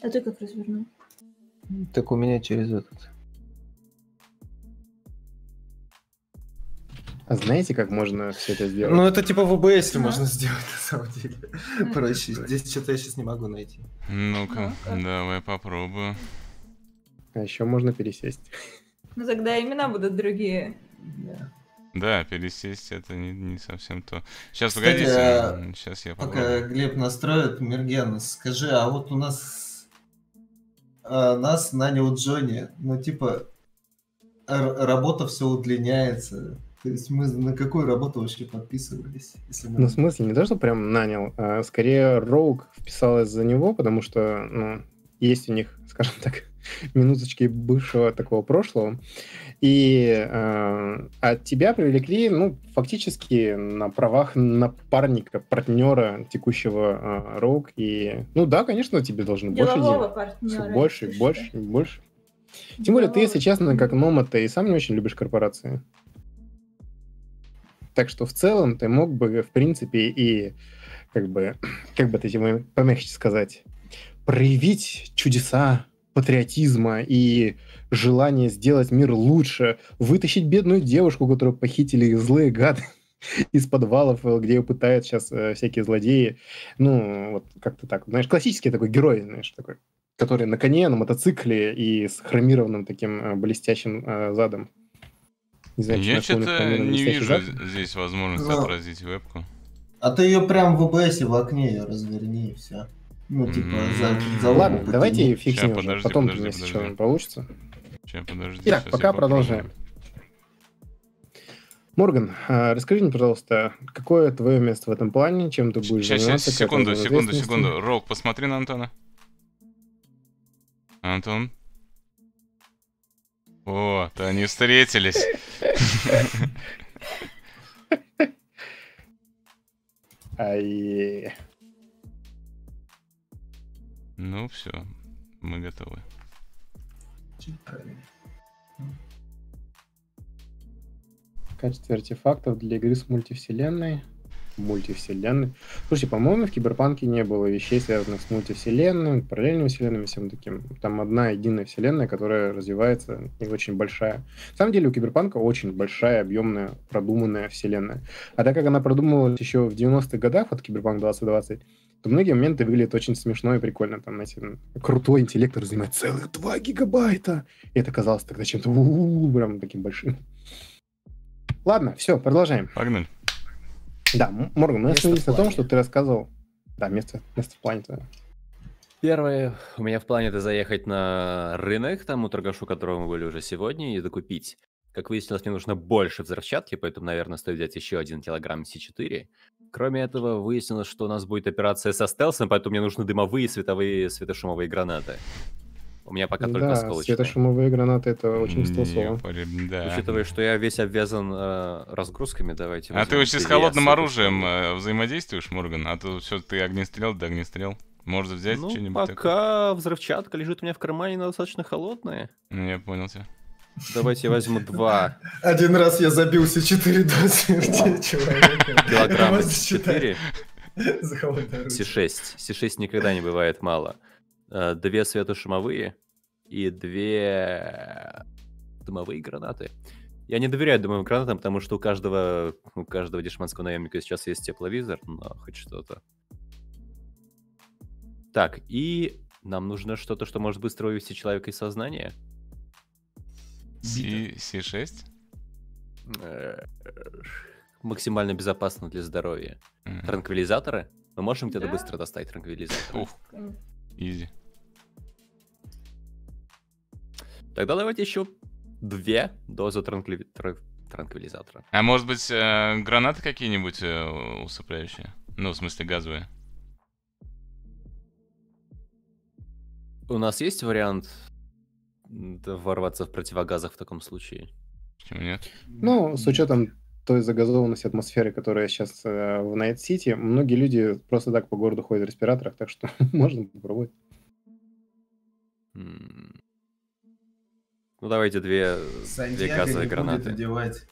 [SPEAKER 5] А ты как развернул?
[SPEAKER 3] Так у меня через этот.
[SPEAKER 1] А знаете, как можно все это сделать?
[SPEAKER 3] Ну, это типа в OBS
[SPEAKER 5] Ага.
[SPEAKER 3] можно сделать, на самом деле. Проще. Здесь что-то я сейчас не могу найти.
[SPEAKER 2] Ну-ка, давай попробую.
[SPEAKER 1] А еще можно пересесть.
[SPEAKER 5] Ну, тогда имена будут другие.
[SPEAKER 3] Да.
[SPEAKER 2] Да, пересесть это не, не совсем то. Сейчас,
[SPEAKER 3] Кстати,
[SPEAKER 2] погодите,
[SPEAKER 3] а
[SPEAKER 2] сейчас я
[SPEAKER 3] Пока
[SPEAKER 2] попробую.
[SPEAKER 3] Глеб настроит, Мерген, скажи, а вот у нас а, нас нанял Джонни, ну типа работа все удлиняется. То есть мы на какую работу вообще подписывались? Если мы-
[SPEAKER 1] Ну, в смысле, не то, что прям нанял, а скорее Роук вписалась за него, потому что, ну, есть у них, скажем так, минуточки бывшего такого прошлого. И э, от тебя привлекли, ну, фактически на правах напарника, партнера текущего э, Роук. И, ну да, конечно, тебе должны больше
[SPEAKER 5] Делового
[SPEAKER 1] денег.
[SPEAKER 5] партнера.
[SPEAKER 1] Больше, больше, больше. Тем более, ты, если честно, как Нома, ты и сам не очень любишь корпорации. Так что в целом ты мог бы, в принципе, и как бы, как бы это помягче сказать, проявить чудеса патриотизма и желание сделать мир лучше, вытащить бедную девушку, которую похитили злые гады из подвалов, э, где ее пытают сейчас э, всякие злодеи. Ну, вот как-то так. Знаешь, классический такой герой, знаешь, такой, который на коне, на мотоцикле и с хромированным таким э, блестящим э, задом. Не знаю,
[SPEAKER 2] Я что-то не вижу здесь возможности
[SPEAKER 3] Ну.
[SPEAKER 2] отразить вебку.
[SPEAKER 3] А ты ее прям в OBS в окне ее разверни и все. Ну, типа, за, за
[SPEAKER 2] М.
[SPEAKER 1] Ладно, давайте
[SPEAKER 3] потяни.
[SPEAKER 1] фиг с
[SPEAKER 2] Ща,
[SPEAKER 1] ним уже.
[SPEAKER 2] подожди,
[SPEAKER 1] Потом
[SPEAKER 2] подожди,
[SPEAKER 1] если
[SPEAKER 2] подожди.
[SPEAKER 1] что получится.
[SPEAKER 2] Сейчас, подожди.
[SPEAKER 1] Итак,
[SPEAKER 2] щас
[SPEAKER 1] пока продолжаем. Морган, а, расскажи мне, пожалуйста, какое твое место в этом плане, чем ты будешь
[SPEAKER 2] Щас,
[SPEAKER 1] заниматься? как
[SPEAKER 2] секунду, секунду, секунду. Рок, посмотри на Антона. Антон. Вот, они встретились.
[SPEAKER 1] Ай,
[SPEAKER 2] Ну все, мы готовы.
[SPEAKER 1] В качестве артефактов для игры с мультивселенной. Мультивселенной. Слушайте, по-моему, в Киберпанке не было вещей, связанных с мультивселенной, параллельными вселенными, всем таким. Там одна единая вселенная, которая развивается и очень большая. На самом деле у Киберпанка очень большая, объемная, продуманная вселенная. А так как она продумывалась еще в 90-х годах, вот Киберпанк 2020, то многие моменты выглядят очень смешно и прикольно. Там, знаете, крутой интеллектор занимает целых 2 гигабайта. И это казалось тогда чем-то прям таким большим. Ладно, все, продолжаем.
[SPEAKER 2] Погнали.
[SPEAKER 1] Да, Морган, мы
[SPEAKER 3] Место
[SPEAKER 1] остановились на том, что ты рассказывал. Да, место, место в плане твое.
[SPEAKER 4] Первое, у меня в плане это заехать на рынок, тому торгашу, которого мы были уже сегодня, и докупить. Как выяснилось, мне нужно больше взрывчатки, поэтому, наверное, стоит взять еще один килограмм С4. Кроме этого, выяснилось, что у нас будет операция со стелсом, поэтому мне нужны дымовые, световые, светошумовые гранаты. У меня пока только
[SPEAKER 1] да,
[SPEAKER 4] осколочные.
[SPEAKER 1] светошумовые гранаты это очень
[SPEAKER 2] парень, да.
[SPEAKER 4] Учитывая, что я весь обвязан э, разгрузками, давайте...
[SPEAKER 2] А ты вообще с холодным оружием э, взаимодействуешь, Морган? А то все ты огнестрел, да огнестрел. Может взять
[SPEAKER 4] Ну,
[SPEAKER 2] что-нибудь такое?
[SPEAKER 4] пока взрывчатка лежит у меня в кармане, она достаточно холодная.
[SPEAKER 2] Ну, я понял тебя.
[SPEAKER 4] Давайте я возьму два
[SPEAKER 3] Один раз я забился 4 до смерти человека.
[SPEAKER 4] килограмма
[SPEAKER 3] Можно считать
[SPEAKER 4] С4.
[SPEAKER 3] за холодное оружие.
[SPEAKER 4] С6. С6 никогда не бывает мало. Э, Две светошумовые и две дымовые гранаты. Я не доверяю дымовым гранатам, потому что у каждого, у каждого дешманского наемника сейчас есть тепловизор, но хоть что-то. Так, и нам нужно что-то, что может быстро вывести человека из сознания.
[SPEAKER 2] Си- C6?
[SPEAKER 4] Э, Максимально безопасно для здоровья.
[SPEAKER 2] Мгм.
[SPEAKER 4] Транквилизаторы? Мы можем где-то
[SPEAKER 5] Да.
[SPEAKER 4] быстро достать транквилизаторы?
[SPEAKER 2] Изи.
[SPEAKER 4] Тогда давайте еще две дозы транкли- тра- транквилизатора.
[SPEAKER 2] А может быть, э, гранаты какие-нибудь э, усыпляющие? Ну, в смысле, газовые.
[SPEAKER 4] У нас есть вариант ворваться в противогазах в таком случае?
[SPEAKER 2] Почему нет?
[SPEAKER 1] Ну, с учетом той загазованности атмосферы, которая сейчас э, в Найт-Сити, многие люди просто так по городу ходят в респираторах, так что можно попробовать.
[SPEAKER 4] Ну, давайте две, две газовые
[SPEAKER 3] не
[SPEAKER 4] гранаты.
[SPEAKER 3] будет одевать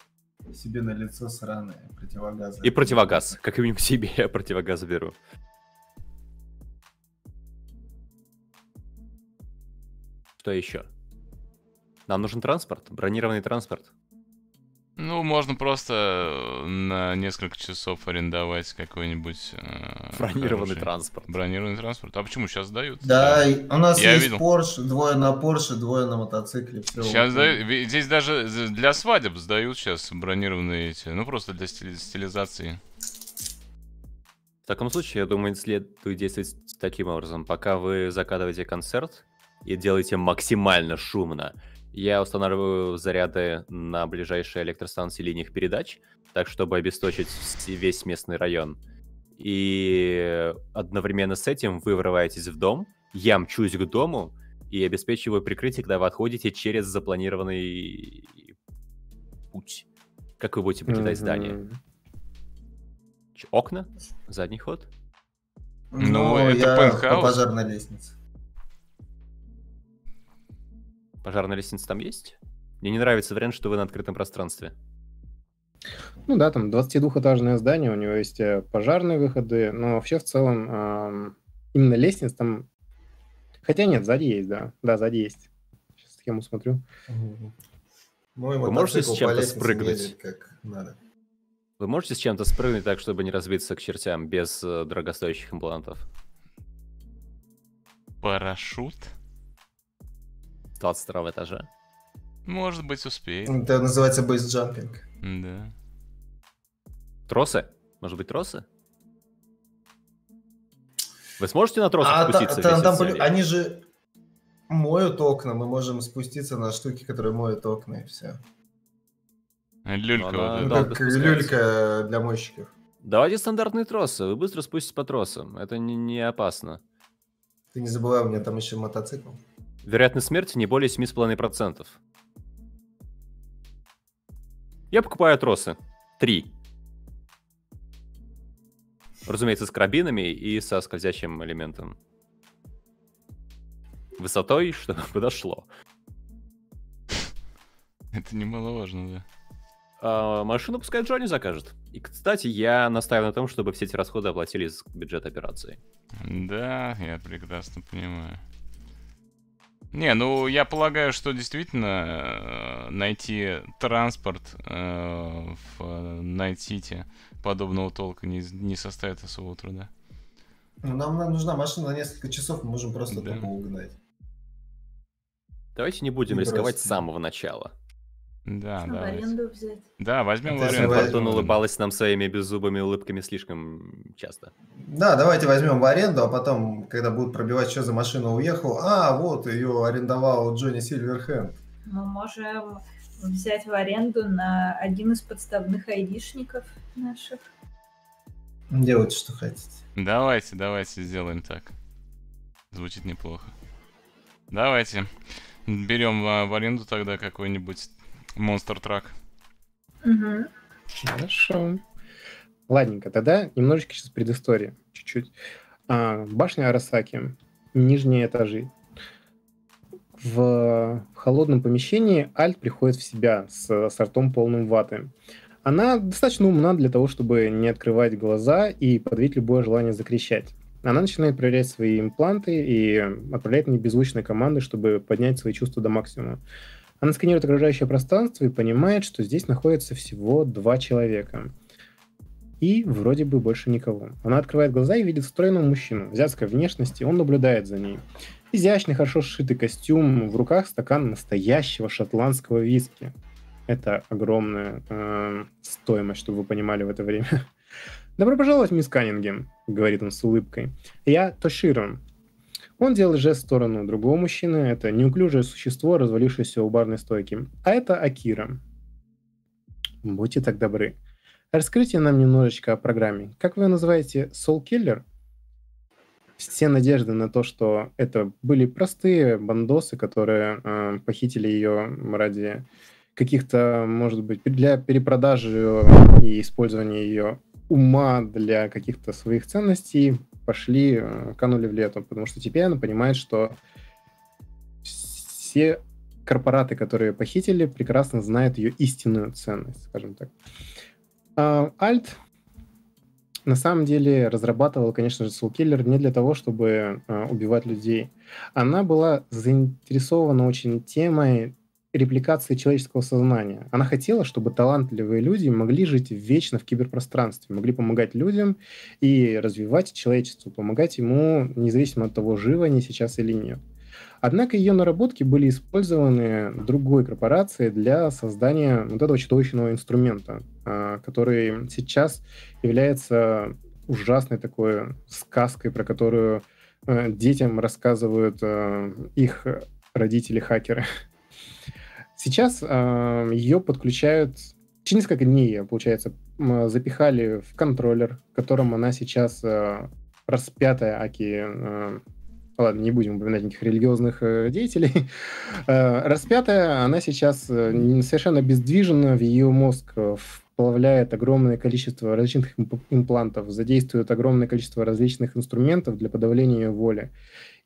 [SPEAKER 3] себе на лицо сраные противогазы.
[SPEAKER 4] И противогаз. Как минимум себе я противогаз беру. Что еще? Нам нужен транспорт, бронированный транспорт.
[SPEAKER 2] Ну, можно просто э, на несколько часов арендовать какой-нибудь... э,
[SPEAKER 4] Бронированный
[SPEAKER 2] хороший-
[SPEAKER 4] транспорт.
[SPEAKER 2] Бронированный транспорт. А почему сейчас дают?
[SPEAKER 3] Да, и у нас
[SPEAKER 2] Я
[SPEAKER 3] есть
[SPEAKER 2] видел.
[SPEAKER 3] Porsche, двое на Porsche, двое на мотоцикле.
[SPEAKER 2] Сейчас
[SPEAKER 3] вот.
[SPEAKER 2] дают, здесь даже з- для свадеб сдают сейчас бронированные эти, ну просто для стили- стилизации.
[SPEAKER 4] В таком случае, я думаю, следует действовать таким образом. Пока вы закатываете концерт и делаете максимально шумно, я устанавливаю заряды на ближайшие электростанции линиях передач, так чтобы обесточить весь местный район. И одновременно с этим вы врываетесь в дом, я мчусь к дому и обеспечиваю прикрытие, когда вы отходите через запланированный путь. Как вы будете покидать здание?
[SPEAKER 1] Мгм.
[SPEAKER 4] Ч- Окна? Задний ход?
[SPEAKER 2] Ну, это
[SPEAKER 3] я
[SPEAKER 2] пентхаус.
[SPEAKER 3] по пожарной лестнице.
[SPEAKER 4] Пожарная лестница там есть? Мне не нравится вариант, что вы на открытом пространстве.
[SPEAKER 1] Ну да, там 22-этажное здание, у него есть э, пожарные выходы, но вообще в целом ам, именно лестниц там... Хотя нет, сзади есть, да. Да, сзади есть. Сейчас схему смотрю.
[SPEAKER 3] Мой
[SPEAKER 4] Вы можете с чем-то спрыгнуть?
[SPEAKER 3] едет как надо.
[SPEAKER 4] Вы можете с чем-то спрыгнуть так, чтобы не разбиться к чертям без э, дорогостоящих имплантов?
[SPEAKER 2] Парашют?
[SPEAKER 4] С 22 этажа.
[SPEAKER 2] Может быть, успеет.
[SPEAKER 3] Это называется бейсджампинг.
[SPEAKER 2] Да.
[SPEAKER 4] Тросы? Может быть, тросы? Вы сможете на тросах
[SPEAKER 3] А та-
[SPEAKER 4] спуститься?
[SPEAKER 3] там-
[SPEAKER 4] вместе
[SPEAKER 3] там
[SPEAKER 4] Зелей?
[SPEAKER 3] они же моют окна, мы можем спуститься на штуки, которые моют окна, и все.
[SPEAKER 2] Люлька
[SPEAKER 4] Она-
[SPEAKER 2] вот эта.
[SPEAKER 4] Да,
[SPEAKER 3] как люлька для мойщиков.
[SPEAKER 4] Давайте стандартные тросы. Вы быстро спуститесь по тросам. Это не, не опасно.
[SPEAKER 3] Ты не забывай, у меня там еще мотоцикл.
[SPEAKER 4] Вероятность смерти не более 7,5%. Я покупаю тросы. Три. Разумеется, с карабинами и со скользящим элементом. Высотой, чтобы подошло.
[SPEAKER 2] Это немаловажно, да.
[SPEAKER 4] А, машину пускай Джонни закажет. И, кстати, я настаиваю на том, чтобы все эти расходы оплатили из бюджета операции.
[SPEAKER 2] Да, я прекрасно понимаю. Не, ну я полагаю, что действительно э, найти транспорт э, в Найт-Сити подобного толка не, не составит особого труда.
[SPEAKER 3] Ну, нам нам нужна машина на несколько часов, мы можем просто
[SPEAKER 2] Да.
[SPEAKER 3] тупо угнать.
[SPEAKER 4] Давайте не будем
[SPEAKER 3] Ну,
[SPEAKER 4] рисковать с
[SPEAKER 3] просто.
[SPEAKER 4] самого начала.
[SPEAKER 2] Да,
[SPEAKER 5] В
[SPEAKER 2] давайте.
[SPEAKER 5] аренду взять.
[SPEAKER 2] Да, возьмем
[SPEAKER 3] Это
[SPEAKER 2] в аренду.
[SPEAKER 4] Фортуна улыбалась нам своими беззубыми улыбками слишком часто.
[SPEAKER 3] Да, давайте возьмем в аренду, а потом, когда будут пробивать, что за машина уехала, а, вот, ее арендовал Джонни Сильверхенд.
[SPEAKER 5] Мы можем взять в аренду на один из подставных айдишников наших.
[SPEAKER 3] Делайте, что хотите.
[SPEAKER 2] Давайте, давайте сделаем так. Звучит неплохо. Давайте. Берем в, в аренду тогда какой-нибудь монстр трак.
[SPEAKER 5] Мгм.
[SPEAKER 1] Хорошо. Ладненько, тогда немножечко сейчас предыстории, чуть-чуть. А, башня Арасаки, нижние этажи. В холодном помещении Альт приходит в себя с сортом полным ваты. Она достаточно умна для того, чтобы не открывать глаза и подавить любое желание закричать. Она начинает проверять свои импланты и отправляет мне беззвучные команды, чтобы поднять свои чувства до максимума. Она сканирует окружающее пространство и понимает, что здесь находится всего два человека. И вроде бы больше никого. Она открывает глаза и видит стройного мужчину, азиатской внешности, он наблюдает за ней. Изящный, хорошо сшитый костюм, в руках стакан настоящего шотландского виски. Это огромная э, стоимость, чтобы вы понимали в это время. «Добро пожаловать, мисс Каннингем», — говорит он с улыбкой. «Я Тоширо». Он делает жест в сторону другого мужчины. Это неуклюжее существо, развалившееся у барной стойки. А это Акира. Будьте так добры. Расскажите нам немножечко о программе. Как вы ее называете? Soul Killer? Все надежды на то, что это были простые бандосы, которые э, похитили ее ради каких-то, может быть, для перепродажи и использования ее ума для каких-то своих ценностей, пошли, э, канули в лету, потому что теперь она понимает, что все корпораты, которые похитили, прекрасно знают ее истинную ценность, скажем так. А, Альт на самом деле разрабатывал, конечно же, Soul не для того, чтобы uh, убивать людей. Она была заинтересована очень темой репликации человеческого сознания. Она хотела, чтобы талантливые люди могли жить вечно в киберпространстве, могли помогать людям и развивать человечество, помогать ему, независимо от того, живы они сейчас или нет. Однако ее наработки были использованы другой корпорацией для создания вот этого чудовищного инструмента, а, который сейчас является ужасной такой сказкой, про которую э, детям рассказывают э, их родители-хакеры. Сейчас ее подключают через несколько дней, получается, запихали в контроллер, в котором она сейчас э, распятая Аки ладно, не будем упоминать никаких религиозных э, деятелей, э, распятая, она сейчас э, совершенно бездвижена, в ее мозг вплавляет огромное количество различных имплантов, задействует огромное количество различных инструментов для подавления ее воли.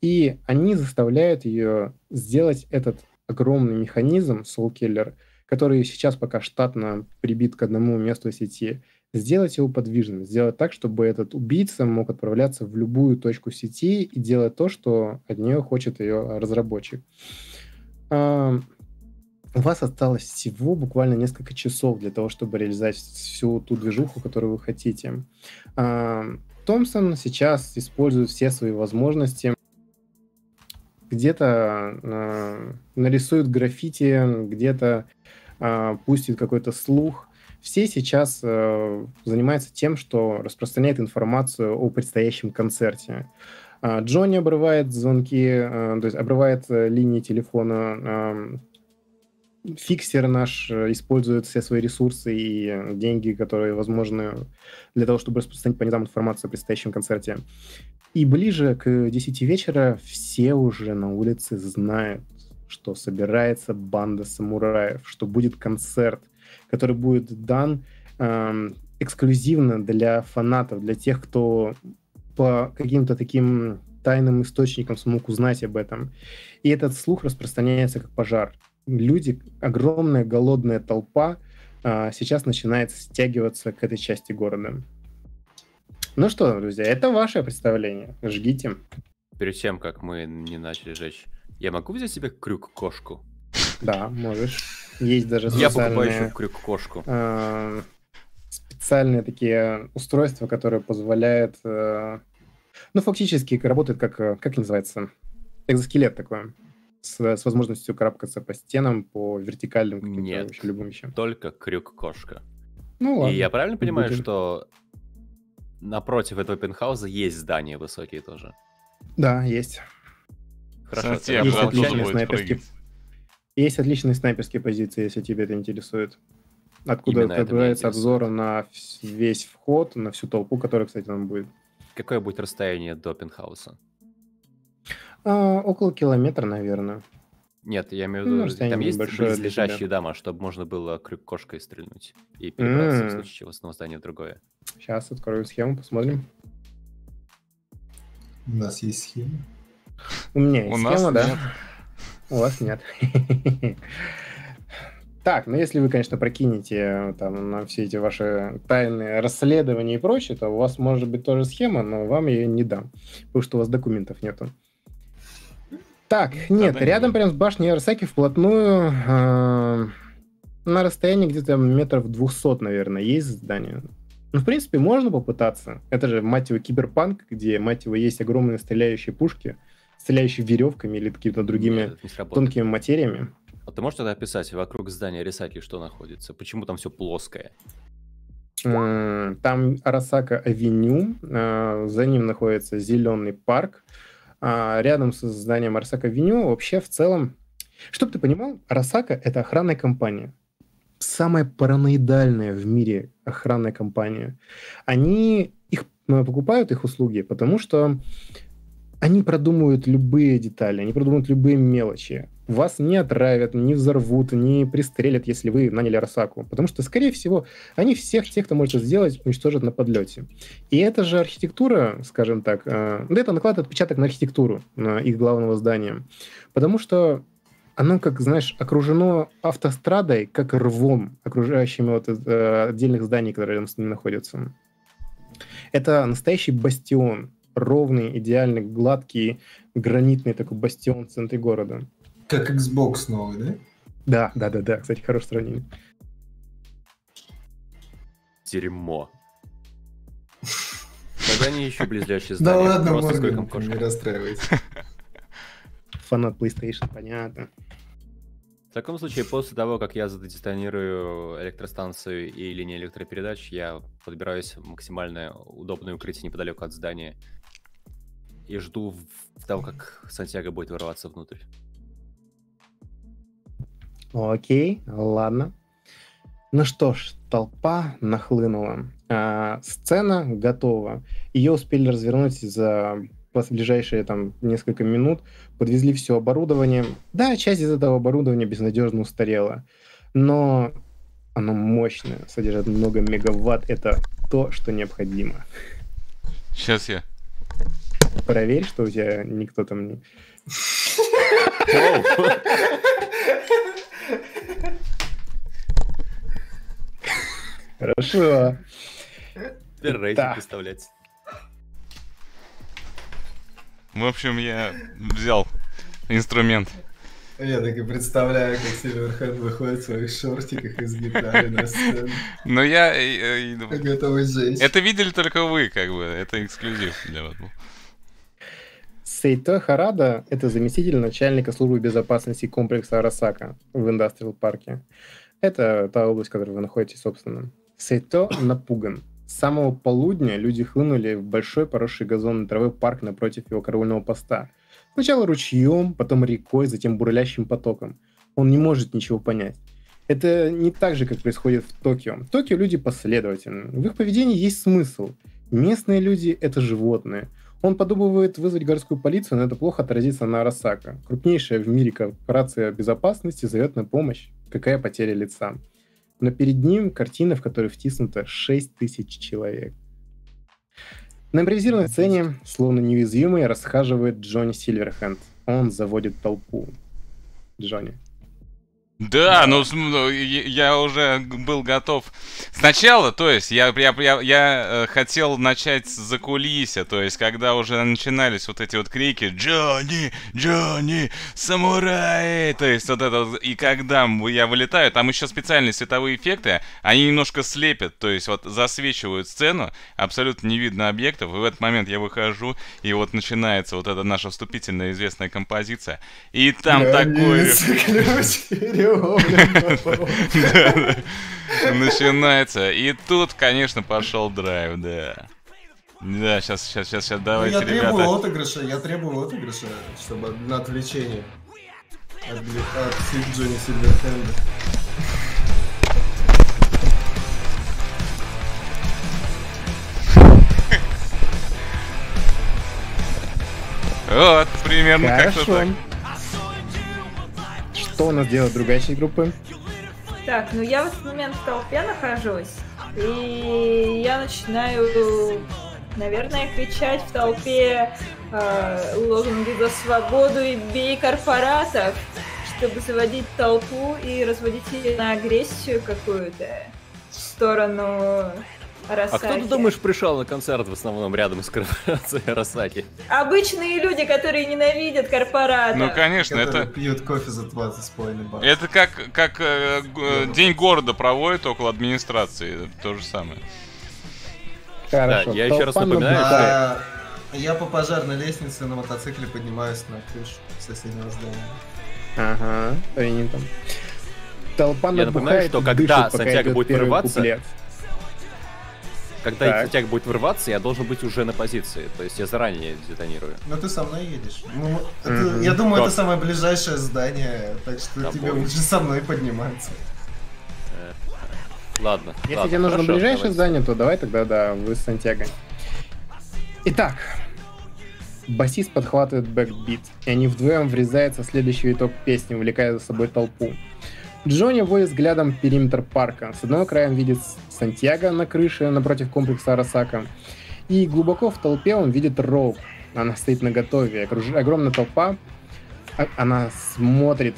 [SPEAKER 1] И они заставляют ее сделать этот огромный механизм, Soul Killer, который сейчас пока штатно прибит к одному месту сети, сделать его подвижным, сделать так, чтобы этот убийца мог отправляться в любую точку сети и делать то, что от нее хочет ее разработчик. А, у вас осталось всего буквально несколько часов для того, чтобы реализовать всю ту движуху, которую вы хотите. А, Томпсон сейчас использует все свои возможности. Где-то э, нарисует граффити, где-то э, пустит какой-то слух, все сейчас э, занимаются тем, что распространяет информацию о предстоящем концерте. Э, Джонни обрывает звонки, э, то есть обрывает э, линии телефона. Э, фиксер наш э, использует все свои ресурсы и э, деньги, которые возможны для того, чтобы распространить по низам информацию о предстоящем концерте. И ближе к 10 вечера все уже на улице знают, что собирается банда самураев, что будет концерт, который будет дан э, эксклюзивно для фанатов, для тех, кто по каким-то таким тайным источникам смог узнать об этом. И этот слух распространяется как пожар. Люди, огромная голодная толпа э, сейчас начинает стягиваться к этой части города. Ну что, друзья, это ваше представление. Жгите.
[SPEAKER 4] Перед тем, как мы не начали жечь, я могу взять себе крюк-кошку?
[SPEAKER 1] Да, можешь. Есть даже
[SPEAKER 4] Я покупаю еще крюк-кошку.
[SPEAKER 1] Э, специальные такие устройства, которые позволяют... Э, ну, фактически работает как... Э, как называется? Экзоскелет такой. С, с возможностью карабкаться по стенам, по вертикальным каким-то
[SPEAKER 4] Нет,
[SPEAKER 1] вообще любым вещам.
[SPEAKER 4] только крюк-кошка.
[SPEAKER 1] Ну ладно.
[SPEAKER 4] И я правильно понимаю,
[SPEAKER 1] Будем.
[SPEAKER 4] что напротив этого пентхауса есть здания высокие тоже?
[SPEAKER 1] Да, есть.
[SPEAKER 4] Хорошо,
[SPEAKER 2] Совсем
[SPEAKER 1] Есть отличные снайперские... Есть отличные снайперские позиции, если тебя это интересует. Откуда
[SPEAKER 4] Именно
[SPEAKER 1] обзор на весь вход, на всю толпу, которая, кстати, там будет.
[SPEAKER 4] Какое будет расстояние до пентхауса?
[SPEAKER 1] А, около километра, наверное.
[SPEAKER 4] Нет, я имею в
[SPEAKER 1] Ну,
[SPEAKER 4] виду,
[SPEAKER 1] расстояние
[SPEAKER 4] там есть близлежащие дома, чтобы можно было крюк-кошкой стрельнуть и перебраться в
[SPEAKER 1] М.
[SPEAKER 4] случае чего с одного здания в другое.
[SPEAKER 1] Сейчас открою схему, посмотрим.
[SPEAKER 6] У нас есть схема.
[SPEAKER 1] У меня есть
[SPEAKER 2] У нас
[SPEAKER 1] схема, да?
[SPEAKER 2] нет.
[SPEAKER 1] У вас нет. Так, ну если вы, конечно, прокинете э, там на все эти ваши тайные расследования и прочее, то у вас может быть тоже схема, но вам ее не дам, потому что у вас документов нету. Так, нет,
[SPEAKER 2] Тогда
[SPEAKER 1] рядом
[SPEAKER 2] не
[SPEAKER 1] прям с башней Арасаки вплотную э, на расстоянии где-то метров 200, наверное, есть здание. Ну, в принципе, можно попытаться. Это же, мать его, киберпанк, где, мать его, есть огромные стреляющие пушки, стреляющие веревками или какими-то другими
[SPEAKER 4] Нет,
[SPEAKER 1] тонкими материями.
[SPEAKER 4] А ты можешь тогда описать вокруг здания Рисаки, что находится? Почему там все плоское?
[SPEAKER 1] Там Арасака Авеню, э, за ним находится зеленый парк. А Рядом с зданием Арасака Авеню вообще в целом, чтобы ты понимал, Арасака — это охранная компания. Самая параноидальная в мире охранная компания. Они их э, покупают их услуги, потому что они продумывают любые детали, они продумывают любые мелочи. Вас не отравят, не взорвут, не пристрелят, если вы наняли Арасаку. Потому что, скорее всего, они всех тех, кто может это сделать, уничтожат на подлете. И эта же архитектура, скажем так, э, да, это накладывает отпечаток на архитектуру на их главного здания. Потому что оно, как, знаешь, окружено автострадой, как рвом, окружающими вот, э, отдельных зданий, которые рядом с ними находятся. Это настоящий бастион. Ровный, идеальный, гладкий, гранитный такой бастион в центре города.
[SPEAKER 3] Как Xbox новый, да?
[SPEAKER 1] Да, да, да, да. Кстати, хорошее сравнение.
[SPEAKER 4] Дерьмо. Когда они еще близлежащие
[SPEAKER 3] Да
[SPEAKER 4] здания?
[SPEAKER 3] ладно,
[SPEAKER 4] Просто им
[SPEAKER 3] не расстраивайся.
[SPEAKER 1] Фанат PlayStation, понятно.
[SPEAKER 4] В таком случае, после того, как я задетонирую электростанцию и линии электропередач, я подбираюсь в максимально удобное укрытие неподалеку от здания и жду в- того, как Сантьяго будет вырываться внутрь.
[SPEAKER 1] Окей, ладно. Ну что ж, толпа нахлынула. А, сцена готова. Ее успели развернуть за ближайшие там несколько минут. Подвезли все оборудование. Да, часть из этого оборудования безнадежно устарела. Но оно мощное, содержит много мегаватт. Это то, что необходимо.
[SPEAKER 2] Сейчас я.
[SPEAKER 1] Проверь, что у тебя никто там не... Хорошо.
[SPEAKER 4] Теперь рейтинг
[SPEAKER 1] Да.
[SPEAKER 4] выставлять.
[SPEAKER 2] В общем, я взял инструмент.
[SPEAKER 3] Я так и представляю, как Сильверхед выходит в своих шортиках из гитары на сцену.
[SPEAKER 2] Но я... э, э,
[SPEAKER 3] Готовый жечь.
[SPEAKER 2] Это видели только вы, как бы. Это эксклюзив для вас был.
[SPEAKER 1] Сейто Харада – это заместитель начальника службы безопасности комплекса Арасака в индастриал парке. Это та область, в которой вы находитесь, собственно. Сейто напуган. С самого полудня люди хлынули в большой поросший газонной травой парк напротив его караульного поста. Сначала ручьем, потом рекой, затем бурлящим потоком. Он не может ничего понять. Это не так же, как происходит в Токио. В Токио люди последовательны. В их поведении есть смысл. Местные люди — это животные. Он подумывает вызвать городскую полицию, но это плохо отразится на Арасака. Крупнейшая в мире корпорация безопасности зовет на помощь. Какая потеря лица. Но перед ним картина, в которой втиснуто 6 тысяч человек. На импровизированной сцене, словно неуязвимый, расхаживает Джонни Сильверхенд. Он заводит толпу. Джонни.
[SPEAKER 2] Да, ну ну, я уже был готов. Сначала, то есть, я, я, я, я, э, хотел начать за кулисья, то есть, когда уже начинались вот эти вот крики «Джонни! Джонни! Самурай!» То есть, вот это вот, и когда я вылетаю, там еще специальные световые эффекты, они немножко слепят, то есть, вот засвечивают сцену, абсолютно не видно объектов, и в этот момент я выхожу, и вот начинается вот эта наша вступительная известная композиция, и там такой... Начинается. И тут, конечно, пошел драйв, да. Да, сейчас, сейчас, сейчас, сейчас,
[SPEAKER 3] Ну,
[SPEAKER 2] давайте,
[SPEAKER 3] Я требую
[SPEAKER 2] ребята.
[SPEAKER 3] отыгрыша, я требую отыгрыша, чтобы на отвлечение. От, от Джонни Сильверхенда.
[SPEAKER 2] Вот, примерно как-то так.
[SPEAKER 1] Что у нас делает другая группы?
[SPEAKER 5] Так, ну я в этот момент в толпе нахожусь, и я начинаю, наверное, кричать в толпе э, лозунги за свободу и бей корпоратов, чтобы заводить толпу и разводить ее на агрессию какую-то в сторону Арасаки.
[SPEAKER 4] А кто, ты думаешь, пришел на концерт в основном рядом с корпорацией Арасаки?
[SPEAKER 5] Обычные люди, которые ненавидят корпората.
[SPEAKER 2] Ну, конечно,
[SPEAKER 3] Которые
[SPEAKER 2] это...
[SPEAKER 3] пьют кофе за 20 с половиной баксов.
[SPEAKER 2] Это как, как э, э, День города проводят около администрации. То же самое.
[SPEAKER 1] Хорошо.
[SPEAKER 4] Да, я еще раз напоминаю.
[SPEAKER 3] А, я по пожарной лестнице на мотоцикле поднимаюсь на крышу соседнего здания.
[SPEAKER 1] Ага, принято. Толпа
[SPEAKER 4] Я напоминаю, что когда Сантьяго будет
[SPEAKER 1] первый
[SPEAKER 4] вырываться,
[SPEAKER 1] куплет.
[SPEAKER 4] Когда
[SPEAKER 1] Так.
[SPEAKER 4] Сантьяго будет вырваться, я должен быть уже на позиции. То есть я заранее детонирую.
[SPEAKER 3] Но ты со мной едешь. Ну, это-
[SPEAKER 1] Мгм.
[SPEAKER 3] я думаю,
[SPEAKER 4] Как?
[SPEAKER 3] это самое ближайшее здание, так что
[SPEAKER 4] Да
[SPEAKER 3] тебе лучше со мной подниматься.
[SPEAKER 4] Ладно.
[SPEAKER 1] Если
[SPEAKER 4] ладно,
[SPEAKER 1] тебе нужно
[SPEAKER 4] хорошо,
[SPEAKER 1] ближайшее
[SPEAKER 4] давайте.
[SPEAKER 1] здание, то давай тогда, да, вы с Сантьяго. Итак, басист подхватывает backbeat, и они вдвоем врезаются в следующий виток песни, увлекая за собой толпу. Джонни водит взглядом периметр парка. С одного края он видит Сантьяго на крыше напротив комплекса Арасака. И глубоко в толпе он видит Роук. Она стоит на готове. Огромная толпа. а- Она смотрит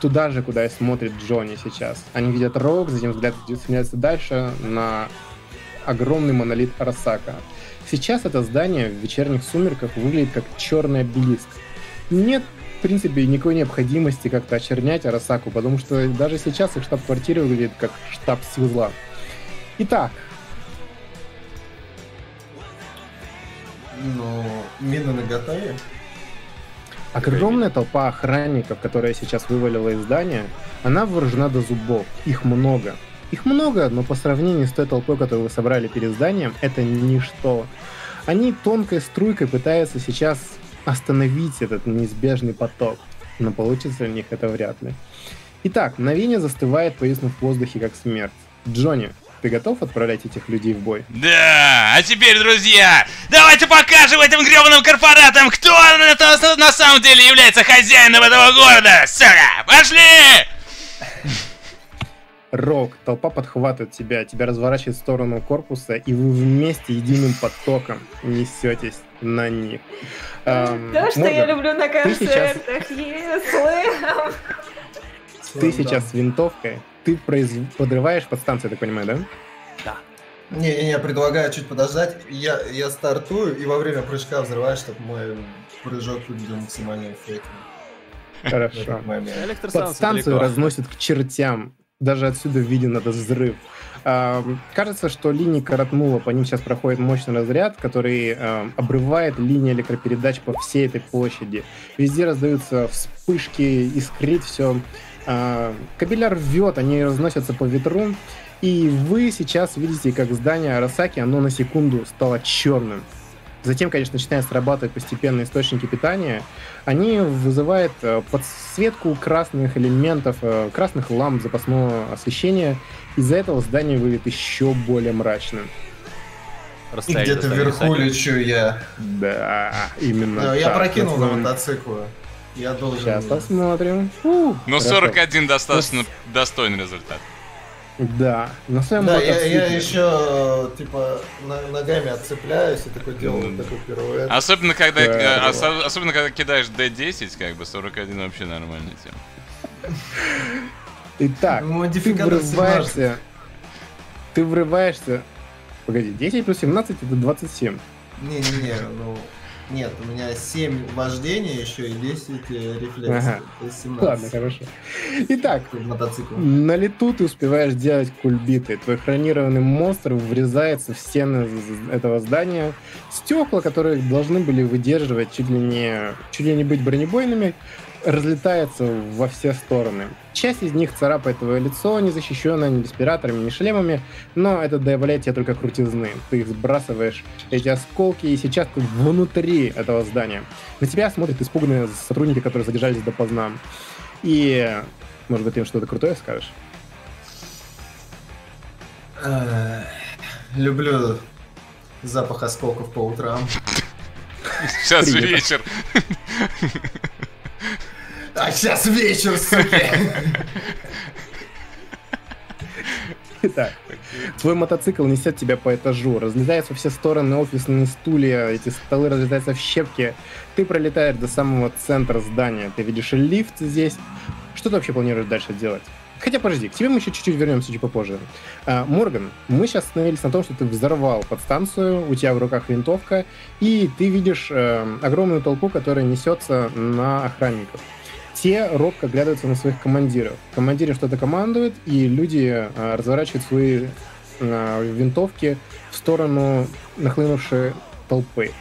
[SPEAKER 1] туда же, куда и смотрит Джонни сейчас. Они видят Роук, затем взгляд сменяется дальше на огромный монолит Арасака. Сейчас это здание в вечерних сумерках выглядит как черный обелиск. Нет, в принципе, никакой необходимости как-то очернять Арасаку, потому что даже сейчас их штаб-квартира выглядит как штаб сил зла. Итак,
[SPEAKER 3] Ну, мины на готове.
[SPEAKER 1] огромная толпа охранников, которая сейчас вывалила из здания, она вооружена до зубов. Их много. Их много, но по сравнению с той толпой, которую вы собрали перед зданием, это ничто. Они тонкой струйкой пытаются сейчас остановить этот неизбежный поток. Но получится у них это вряд ли. Итак, мгновение застывает, повиснув в воздухе, как смерть. Джонни, ты готов отправлять этих людей в бой?
[SPEAKER 2] Да, а теперь, друзья, давайте покажем этим гребаным корпоратам, кто на, на- на самом деле является хозяином этого города. Сука, пошли!
[SPEAKER 1] Рок, толпа подхватывает тебя, тебя разворачивает в сторону корпуса, и вы вместе единым потоком несетесь на них. Эм,
[SPEAKER 5] То, что
[SPEAKER 1] Морган,
[SPEAKER 5] я люблю на концертах, если...
[SPEAKER 1] Ты сейчас с винтовкой, ты произ- подрываешь подстанцию, я так понимаю, да?
[SPEAKER 3] Не-не-не, предлагаю чуть подождать. Я, я стартую и во время прыжка взрываю, чтобы мой прыжок выглядел максимально эффектно.
[SPEAKER 1] Хорошо. Подстанцию
[SPEAKER 4] далеко.
[SPEAKER 1] разносит к чертям. Даже отсюда виден этот взрыв. Ам, Кажется, что линии коротнуло, по ним сейчас проходит мощный разряд, который ам, обрывает линии электропередач по всей этой площади. Везде раздаются вспышки, искрит все. Кабеля рвет, они разносятся по ветру. И вы сейчас видите, как здание Арасаки, оно на секунду стало черным. Затем, конечно, начинают срабатывать постепенно источники питания. Они вызывают э, подсветку красных элементов, э, красных ламп запасного освещения. Из-за этого здание выглядит еще более мрачным.
[SPEAKER 3] И где-то вверху лечу я.
[SPEAKER 1] Да, именно
[SPEAKER 3] Да, я прокинул на
[SPEAKER 1] Посмотрим.
[SPEAKER 3] мотоцикл. Я должен...
[SPEAKER 1] Сейчас посмотрим. Фу,
[SPEAKER 2] Ну,
[SPEAKER 1] хорошо.
[SPEAKER 2] 41 достаточно достойный результат.
[SPEAKER 1] Да, на своем
[SPEAKER 3] Да, я,
[SPEAKER 1] мотоцикле.
[SPEAKER 3] я еще типа ногами отцепляюсь и такой делаю
[SPEAKER 2] Ну,
[SPEAKER 3] такой пируэт.
[SPEAKER 2] Особенно когда,
[SPEAKER 1] Да.
[SPEAKER 2] осо- особенно когда кидаешь D10, как бы 41 вообще нормальная тема.
[SPEAKER 1] Итак,
[SPEAKER 3] Ну,
[SPEAKER 1] ты
[SPEAKER 3] модификатор 17.
[SPEAKER 1] врываешься. Ты врываешься. Погоди, 10 плюс 17 это 27.
[SPEAKER 3] Не-не-не, ну... Нет, у меня 7 вождения еще и 10 э, рефлексов.
[SPEAKER 1] Ага.
[SPEAKER 3] То есть 17.
[SPEAKER 1] Ладно, хорошо. Итак,
[SPEAKER 3] Мотоцикл.
[SPEAKER 1] на лету ты успеваешь делать кульбиты. Твой хронированный монстр врезается в стены этого здания. Стекла, которые должны были выдерживать чуть ли не, чуть ли не быть бронебойными, разлетаются во все стороны. Часть из них царапает твое лицо, не защищенное ни респираторами, ни шлемами, но это добавляет тебе только крутизны. Ты их сбрасываешь, эти осколки, и сейчас ты внутри этого здания. На тебя смотрят испуганные сотрудники, которые задержались допоздна. И, может быть, ты им что-то крутое скажешь?
[SPEAKER 3] Э, Люблю запах осколков по утрам.
[SPEAKER 2] Сейчас же вечер.
[SPEAKER 3] А сейчас вечер, сука!
[SPEAKER 1] Итак, твой мотоцикл несет тебя по этажу, разлетаются во все стороны офисные стулья, эти столы разлетаются в щепки. Ты пролетаешь до самого центра здания, ты видишь лифт здесь. Что ты вообще планируешь дальше делать? Хотя, подожди, к тебе мы еще чуть-чуть вернемся чуть попозже. А, Морган, мы сейчас остановились на том, что ты взорвал подстанцию, у тебя в руках винтовка, и ты видишь э, огромную толпу, которая несется на охранников. Те робко глядываются на своих командиров. Командиры что-то командуют, и люди э, разворачивают свои э, винтовки в сторону нахлынувшей толпы.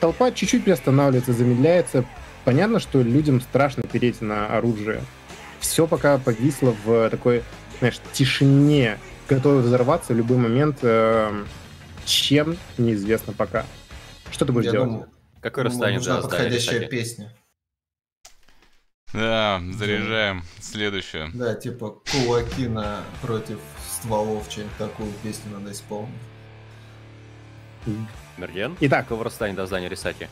[SPEAKER 1] Толпа чуть-чуть приостанавливается, замедляется. Понятно, что людям страшно перейти на оружие. Все пока повисло в такой, знаешь, тишине, готовы взорваться в любой момент, э, чем неизвестно пока. Что ты будешь
[SPEAKER 3] Я
[SPEAKER 1] делать?
[SPEAKER 3] думаю,
[SPEAKER 4] Какое
[SPEAKER 3] думаю,
[SPEAKER 4] расстояние
[SPEAKER 3] нужна подходящая песня.
[SPEAKER 2] Да, заряжаем следующую.
[SPEAKER 3] Да, типа кулаки на против стволов, что-нибудь такую песню надо исполнить.
[SPEAKER 4] Мерген?
[SPEAKER 1] Итак,
[SPEAKER 4] Какого расстояния до здания Рисаки?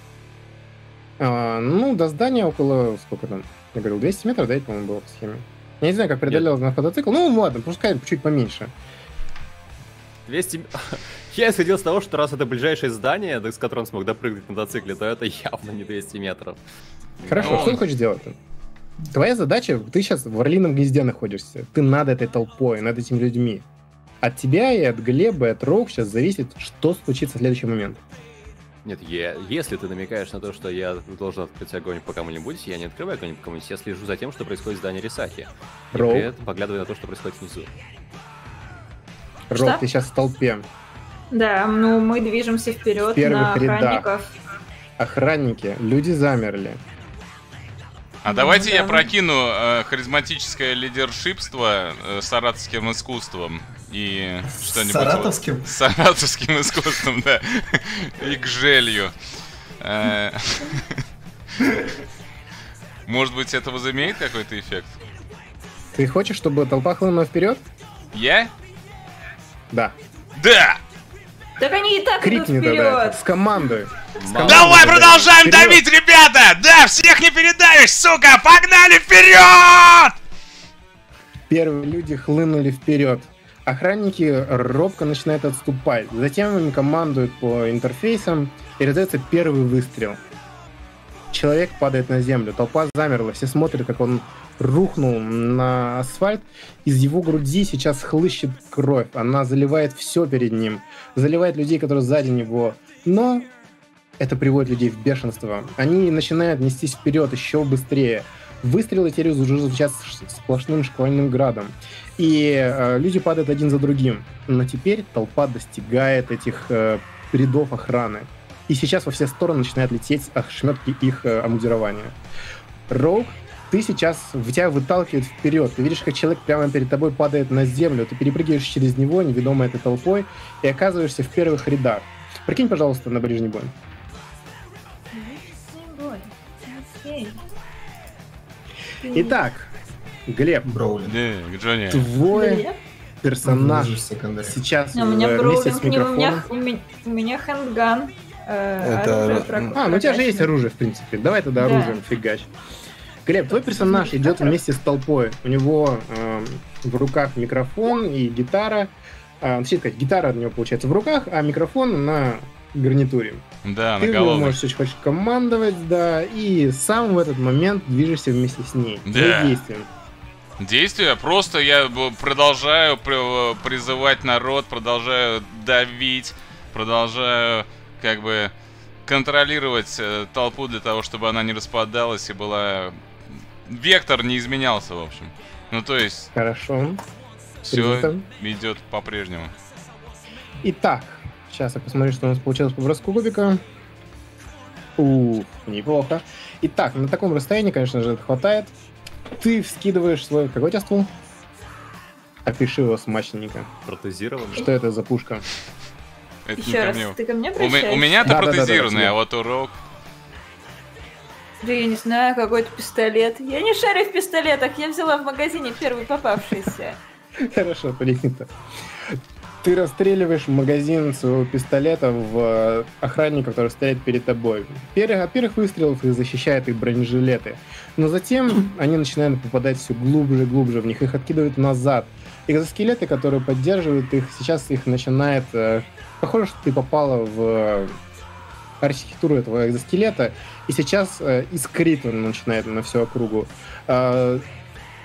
[SPEAKER 1] А, ну, до здания около, сколько там, я говорил, 200 метров, да, это, по-моему, было по схеме. Я не знаю, как преодолел на мотоцикл. Ну, ладно, пускай чуть поменьше.
[SPEAKER 4] 200... Я исходил с того, что раз это ближайшее здание, с которым смог допрыгнуть на мотоцикле, то это явно не 200 метров.
[SPEAKER 1] Хорошо,
[SPEAKER 2] Ну,
[SPEAKER 1] что ты хочешь делать-то? Твоя задача, ты сейчас в орлином гнезде находишься. Ты над этой толпой, над этими людьми. От тебя и от Глеба, и от Роук сейчас зависит, что случится в следующий момент.
[SPEAKER 4] Нет, я, если ты намекаешь на то, что я должен открыть огонь по кому-нибудь, я не открываю огонь по кому-нибудь, я слежу за тем, что происходит в здании Рисаки. И
[SPEAKER 1] Роу.
[SPEAKER 4] при этом поглядываю на то, что происходит внизу.
[SPEAKER 1] Роук,
[SPEAKER 5] Что?
[SPEAKER 1] ты сейчас в толпе.
[SPEAKER 5] Да, ну мы движемся вперед на
[SPEAKER 1] рядах.
[SPEAKER 5] охранников.
[SPEAKER 1] Охранники, люди замерли.
[SPEAKER 2] А
[SPEAKER 5] Ну,
[SPEAKER 2] давайте я
[SPEAKER 5] да.
[SPEAKER 2] прокину э, харизматическое лидершипство э, саратовским искусством и что-нибудь... вот-
[SPEAKER 3] Саратовским?
[SPEAKER 2] С саратовским искусством, да. И к желью. Э, Может быть, это возымеет какой-то эффект?
[SPEAKER 1] Ты хочешь, чтобы толпа хлынула вперед?
[SPEAKER 2] Я?
[SPEAKER 1] Да.
[SPEAKER 2] Да!
[SPEAKER 5] Так они и так идут
[SPEAKER 1] Крикни тогда.
[SPEAKER 5] вперед.
[SPEAKER 1] С командой.
[SPEAKER 4] Мало.
[SPEAKER 2] Давай
[SPEAKER 1] да,
[SPEAKER 2] продолжаем
[SPEAKER 1] вперед.
[SPEAKER 2] давить, ребята! Да, всех не передавишь, сука! Погнали вперед!
[SPEAKER 1] Первые люди хлынули вперед. Охранники робко начинают отступать. Затем им командуют по интерфейсам и раздается первый выстрел. Человек падает на землю, толпа замерла, все смотрят, как он рухнул на асфальт. Из его груди сейчас хлыщет кровь. Она заливает все перед ним. Заливает людей, которые сзади него. Но это приводит людей в бешенство. Они начинают нестись вперед еще быстрее. Выстрелы теперь уже звучат сплошным шквальным градом. И э, люди падают один за другим. Но теперь толпа достигает этих э, рядов охраны. И сейчас во все стороны начинают лететь ошметки их э, обмундирования. Роук, ты сейчас, в тебя выталкивает вперед. Ты видишь, как человек прямо перед тобой падает на землю. Ты перепрыгиваешь через него, неведомой этой толпой, и оказываешься в первых рядах. Прикинь, пожалуйста, на ближний бой. Итак, Глеб,
[SPEAKER 3] Броулинг.
[SPEAKER 2] Да, Джонни.
[SPEAKER 1] твой
[SPEAKER 5] Глеб?
[SPEAKER 1] персонаж сейчас
[SPEAKER 5] У меня
[SPEAKER 1] в- вместе с
[SPEAKER 5] не у меня,
[SPEAKER 1] микрофоном.
[SPEAKER 5] у меня, у меня хэндган. Э,
[SPEAKER 3] Это,
[SPEAKER 1] А, ну у тебя же есть оружие, в принципе. Давай тогда
[SPEAKER 5] Да.
[SPEAKER 1] оружием фигач. Глеб, твой персонаж идет вместе с толпой. У него эм, в руках микрофон и гитара. А, точнее сказать, гитара у него получается в руках, а микрофон на гарнитуре.
[SPEAKER 2] Да,
[SPEAKER 1] Ты
[SPEAKER 2] на
[SPEAKER 1] его
[SPEAKER 2] голову.
[SPEAKER 1] можешь очень хочешь командовать, да, и сам в этот момент движешься вместе с ней.
[SPEAKER 2] Да.
[SPEAKER 1] Твои действия.
[SPEAKER 2] Просто я продолжаю при- призывать народ, продолжаю давить, продолжаю как бы контролировать э, толпу для того, чтобы она не распадалась и была... Вектор не изменялся, в общем. Ну, то есть,
[SPEAKER 1] Хорошо.
[SPEAKER 2] все
[SPEAKER 1] Принято.
[SPEAKER 2] идет по-прежнему.
[SPEAKER 1] Итак, сейчас я посмотрю, что у нас получилось по броску кубика. Ух, неплохо. Итак, на таком расстоянии, конечно же, это хватает. Ты вскидываешь свой... Какой у тебя ствол? Опиши его смачненько.
[SPEAKER 4] Протезирован.
[SPEAKER 1] Что это за пушка?
[SPEAKER 2] Это
[SPEAKER 5] Еще
[SPEAKER 2] ко
[SPEAKER 5] раз,
[SPEAKER 2] мне.
[SPEAKER 5] ты ко мне
[SPEAKER 2] У, ме- у
[SPEAKER 5] обращаешься?
[SPEAKER 2] меня-то
[SPEAKER 1] Да-да-да-да,
[SPEAKER 2] протезированный,
[SPEAKER 1] тебе.
[SPEAKER 2] а вот у Рок...
[SPEAKER 5] Да я не знаю, какой-то пистолет. Я не шарю в пистолетах, я взяла в магазине первый попавшийся.
[SPEAKER 1] Хорошо, принято. Ты расстреливаешь магазин своего пистолета в э, охранника, который стоит перед тобой. Первых, от первых выстрелов их защищают их бронежилеты. Но затем они начинают попадать все глубже и глубже в них. Их откидывают назад. Экзоскелеты, которые поддерживают их, сейчас их начинает... э, похоже, что ты попала в э, архитектуру этого экзоскелета, и сейчас э, искрит он начинает на всю округу. Э,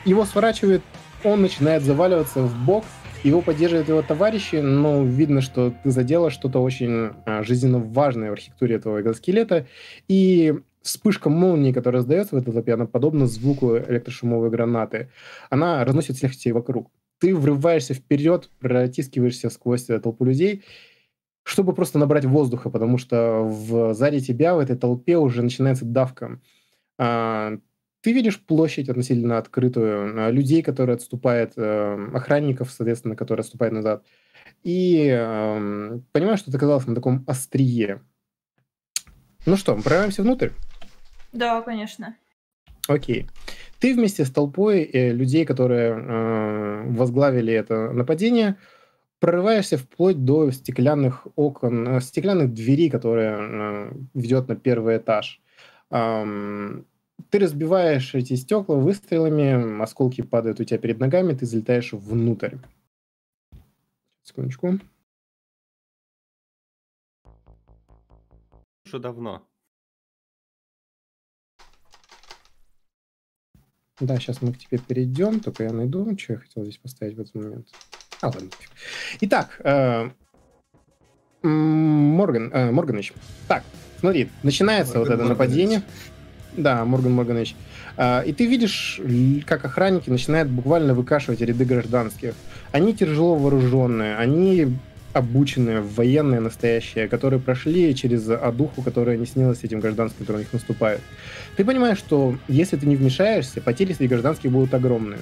[SPEAKER 1] его сворачивает он начинает заваливаться в бок, его поддерживают его товарищи, но видно, что ты задела что-то очень а, жизненно важное в архитектуре этого экзоскелета, и вспышка молнии, которая раздается в этой толпе, она подобна звуку электрошумовой гранаты. Она разносит всех вокруг. Ты врываешься вперед, протискиваешься сквозь толпу людей, чтобы просто набрать воздуха, потому что в, сзади тебя в этой толпе уже начинается давка. А, ты видишь площадь относительно открытую, а, людей, которые отступают, э, охранников, соответственно, которые отступают назад. И э, понимаешь, что ты оказался на таком острие. Ну что, прорываемся внутрь?
[SPEAKER 5] Да, конечно.
[SPEAKER 1] Окей. Ты вместе с толпой э, людей, которые э, возглавили это нападение, прорываешься вплоть до стеклянных окон, э, стеклянных дверей, которые ведет на первый этаж. Ты разбиваешь эти стекла выстрелами, осколки падают у тебя перед ногами, ты залетаешь внутрь. Секундочку.
[SPEAKER 4] Уже давно.
[SPEAKER 1] Да, сейчас мы к тебе перейдем, только я найду, что я хотел здесь поставить в этот момент. А, ладно. Итак, э, Морган, э, Морганыч. Так, смотри, начинается Морган вот это Морганыч. нападение. Да, Морган Морганович. А, и ты видишь, как охранники начинают буквально выкашивать ряды гражданских. Они тяжело вооруженные, они обученные, военные настоящие, которые прошли через одуху, которая не снилась этим гражданским, которые на них наступают. Ты понимаешь, что если ты не вмешаешься, потери среди гражданских будут огромные.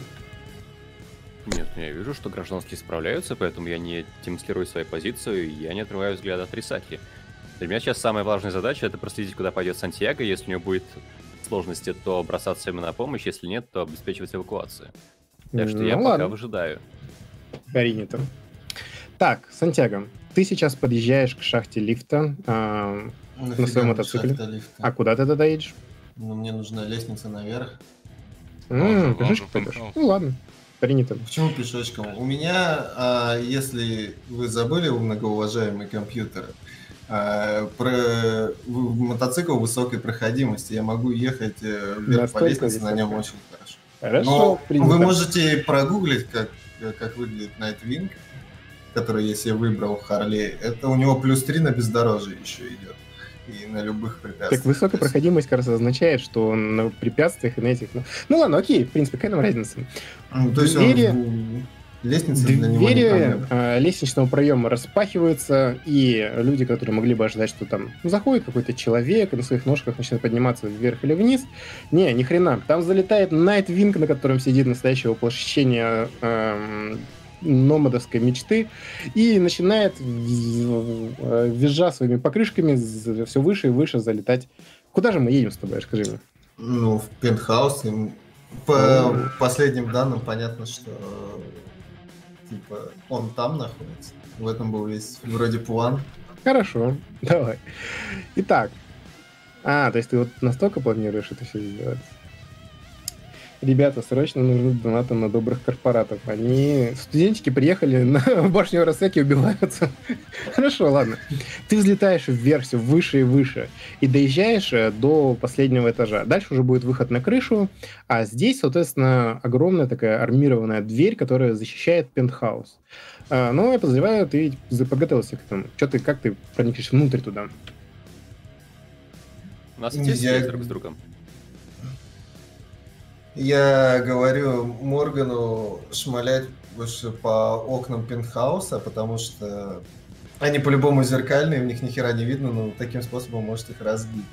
[SPEAKER 4] Нет, я вижу, что гражданские справляются, поэтому я не демонстрирую свою позицию, я не отрываю взгляд от Рисаки. Для меня сейчас самая важная задача это проследить, куда пойдет Сантьяго. Если у него будет сложности, то бросаться ему на помощь, если нет, то обеспечивать эвакуацию. Так что ну, я ладно. пока выжидаю.
[SPEAKER 1] Принято. Так, Сантьяго, ты сейчас подъезжаешь к шахте лифта э, на своем мотоцикле. А куда ты тогда едешь?
[SPEAKER 3] Ну, мне нужна лестница наверх.
[SPEAKER 1] М-м, пешочком пойдешь? Ну ладно, принято.
[SPEAKER 3] Почему пешочком? У меня, а, если вы забыли, многоуважаемые компьютеры, а, про мотоцикл высокой проходимости. Я могу ехать э, вверх по лестнице на нем очень хорошо. Хорошо, Но принято. вы можете прогуглить, как, как выглядит Nightwing, который я себе выбрал в Харли. Это у него плюс 3 на бездорожье еще идет. И на любых препятствиях.
[SPEAKER 1] Так высокая проходимость, кажется, означает, что на препятствиях и на этих... Ну, ну ладно, окей, в принципе, какая нам разница?
[SPEAKER 3] Ну, то есть Двери... он Лестница
[SPEAKER 1] Двери э, лестничного проема распахиваются, и люди, которые могли бы ожидать, что там заходит какой-то человек и на своих ножках начинает подниматься вверх или вниз, не, ни хрена. Там залетает Найтвинг, на котором сидит настоящее воплощение э, номадовской мечты, и начинает, визжа своими покрышками, все выше и выше залетать. Куда же мы едем с тобой, скажи мне?
[SPEAKER 3] Ну, в пентхаус. По последним данным понятно, что типа, он там находится. В этом был весь вроде план.
[SPEAKER 1] Хорошо, давай. Итак, а, то есть ты вот настолько планируешь это все сделать? Ребята, срочно нужны донаты на добрых корпоратов. Они, студентики, приехали на башню Росеки, убиваются. Хорошо, ладно. Ты взлетаешь вверх все выше и выше и доезжаешь э, до последнего этажа. Дальше уже будет выход на крышу, а здесь, соответственно, огромная такая армированная дверь, которая защищает пентхаус. А, но я подозреваю, ты подготовился к этому. Что ты, как ты проникнешь внутрь туда?
[SPEAKER 4] У нас есть друг с другом.
[SPEAKER 3] Я говорю Моргану шмалять больше по окнам пентхауса, потому что они по-любому зеркальные, в них ни хера не видно, но таким способом может их разбить.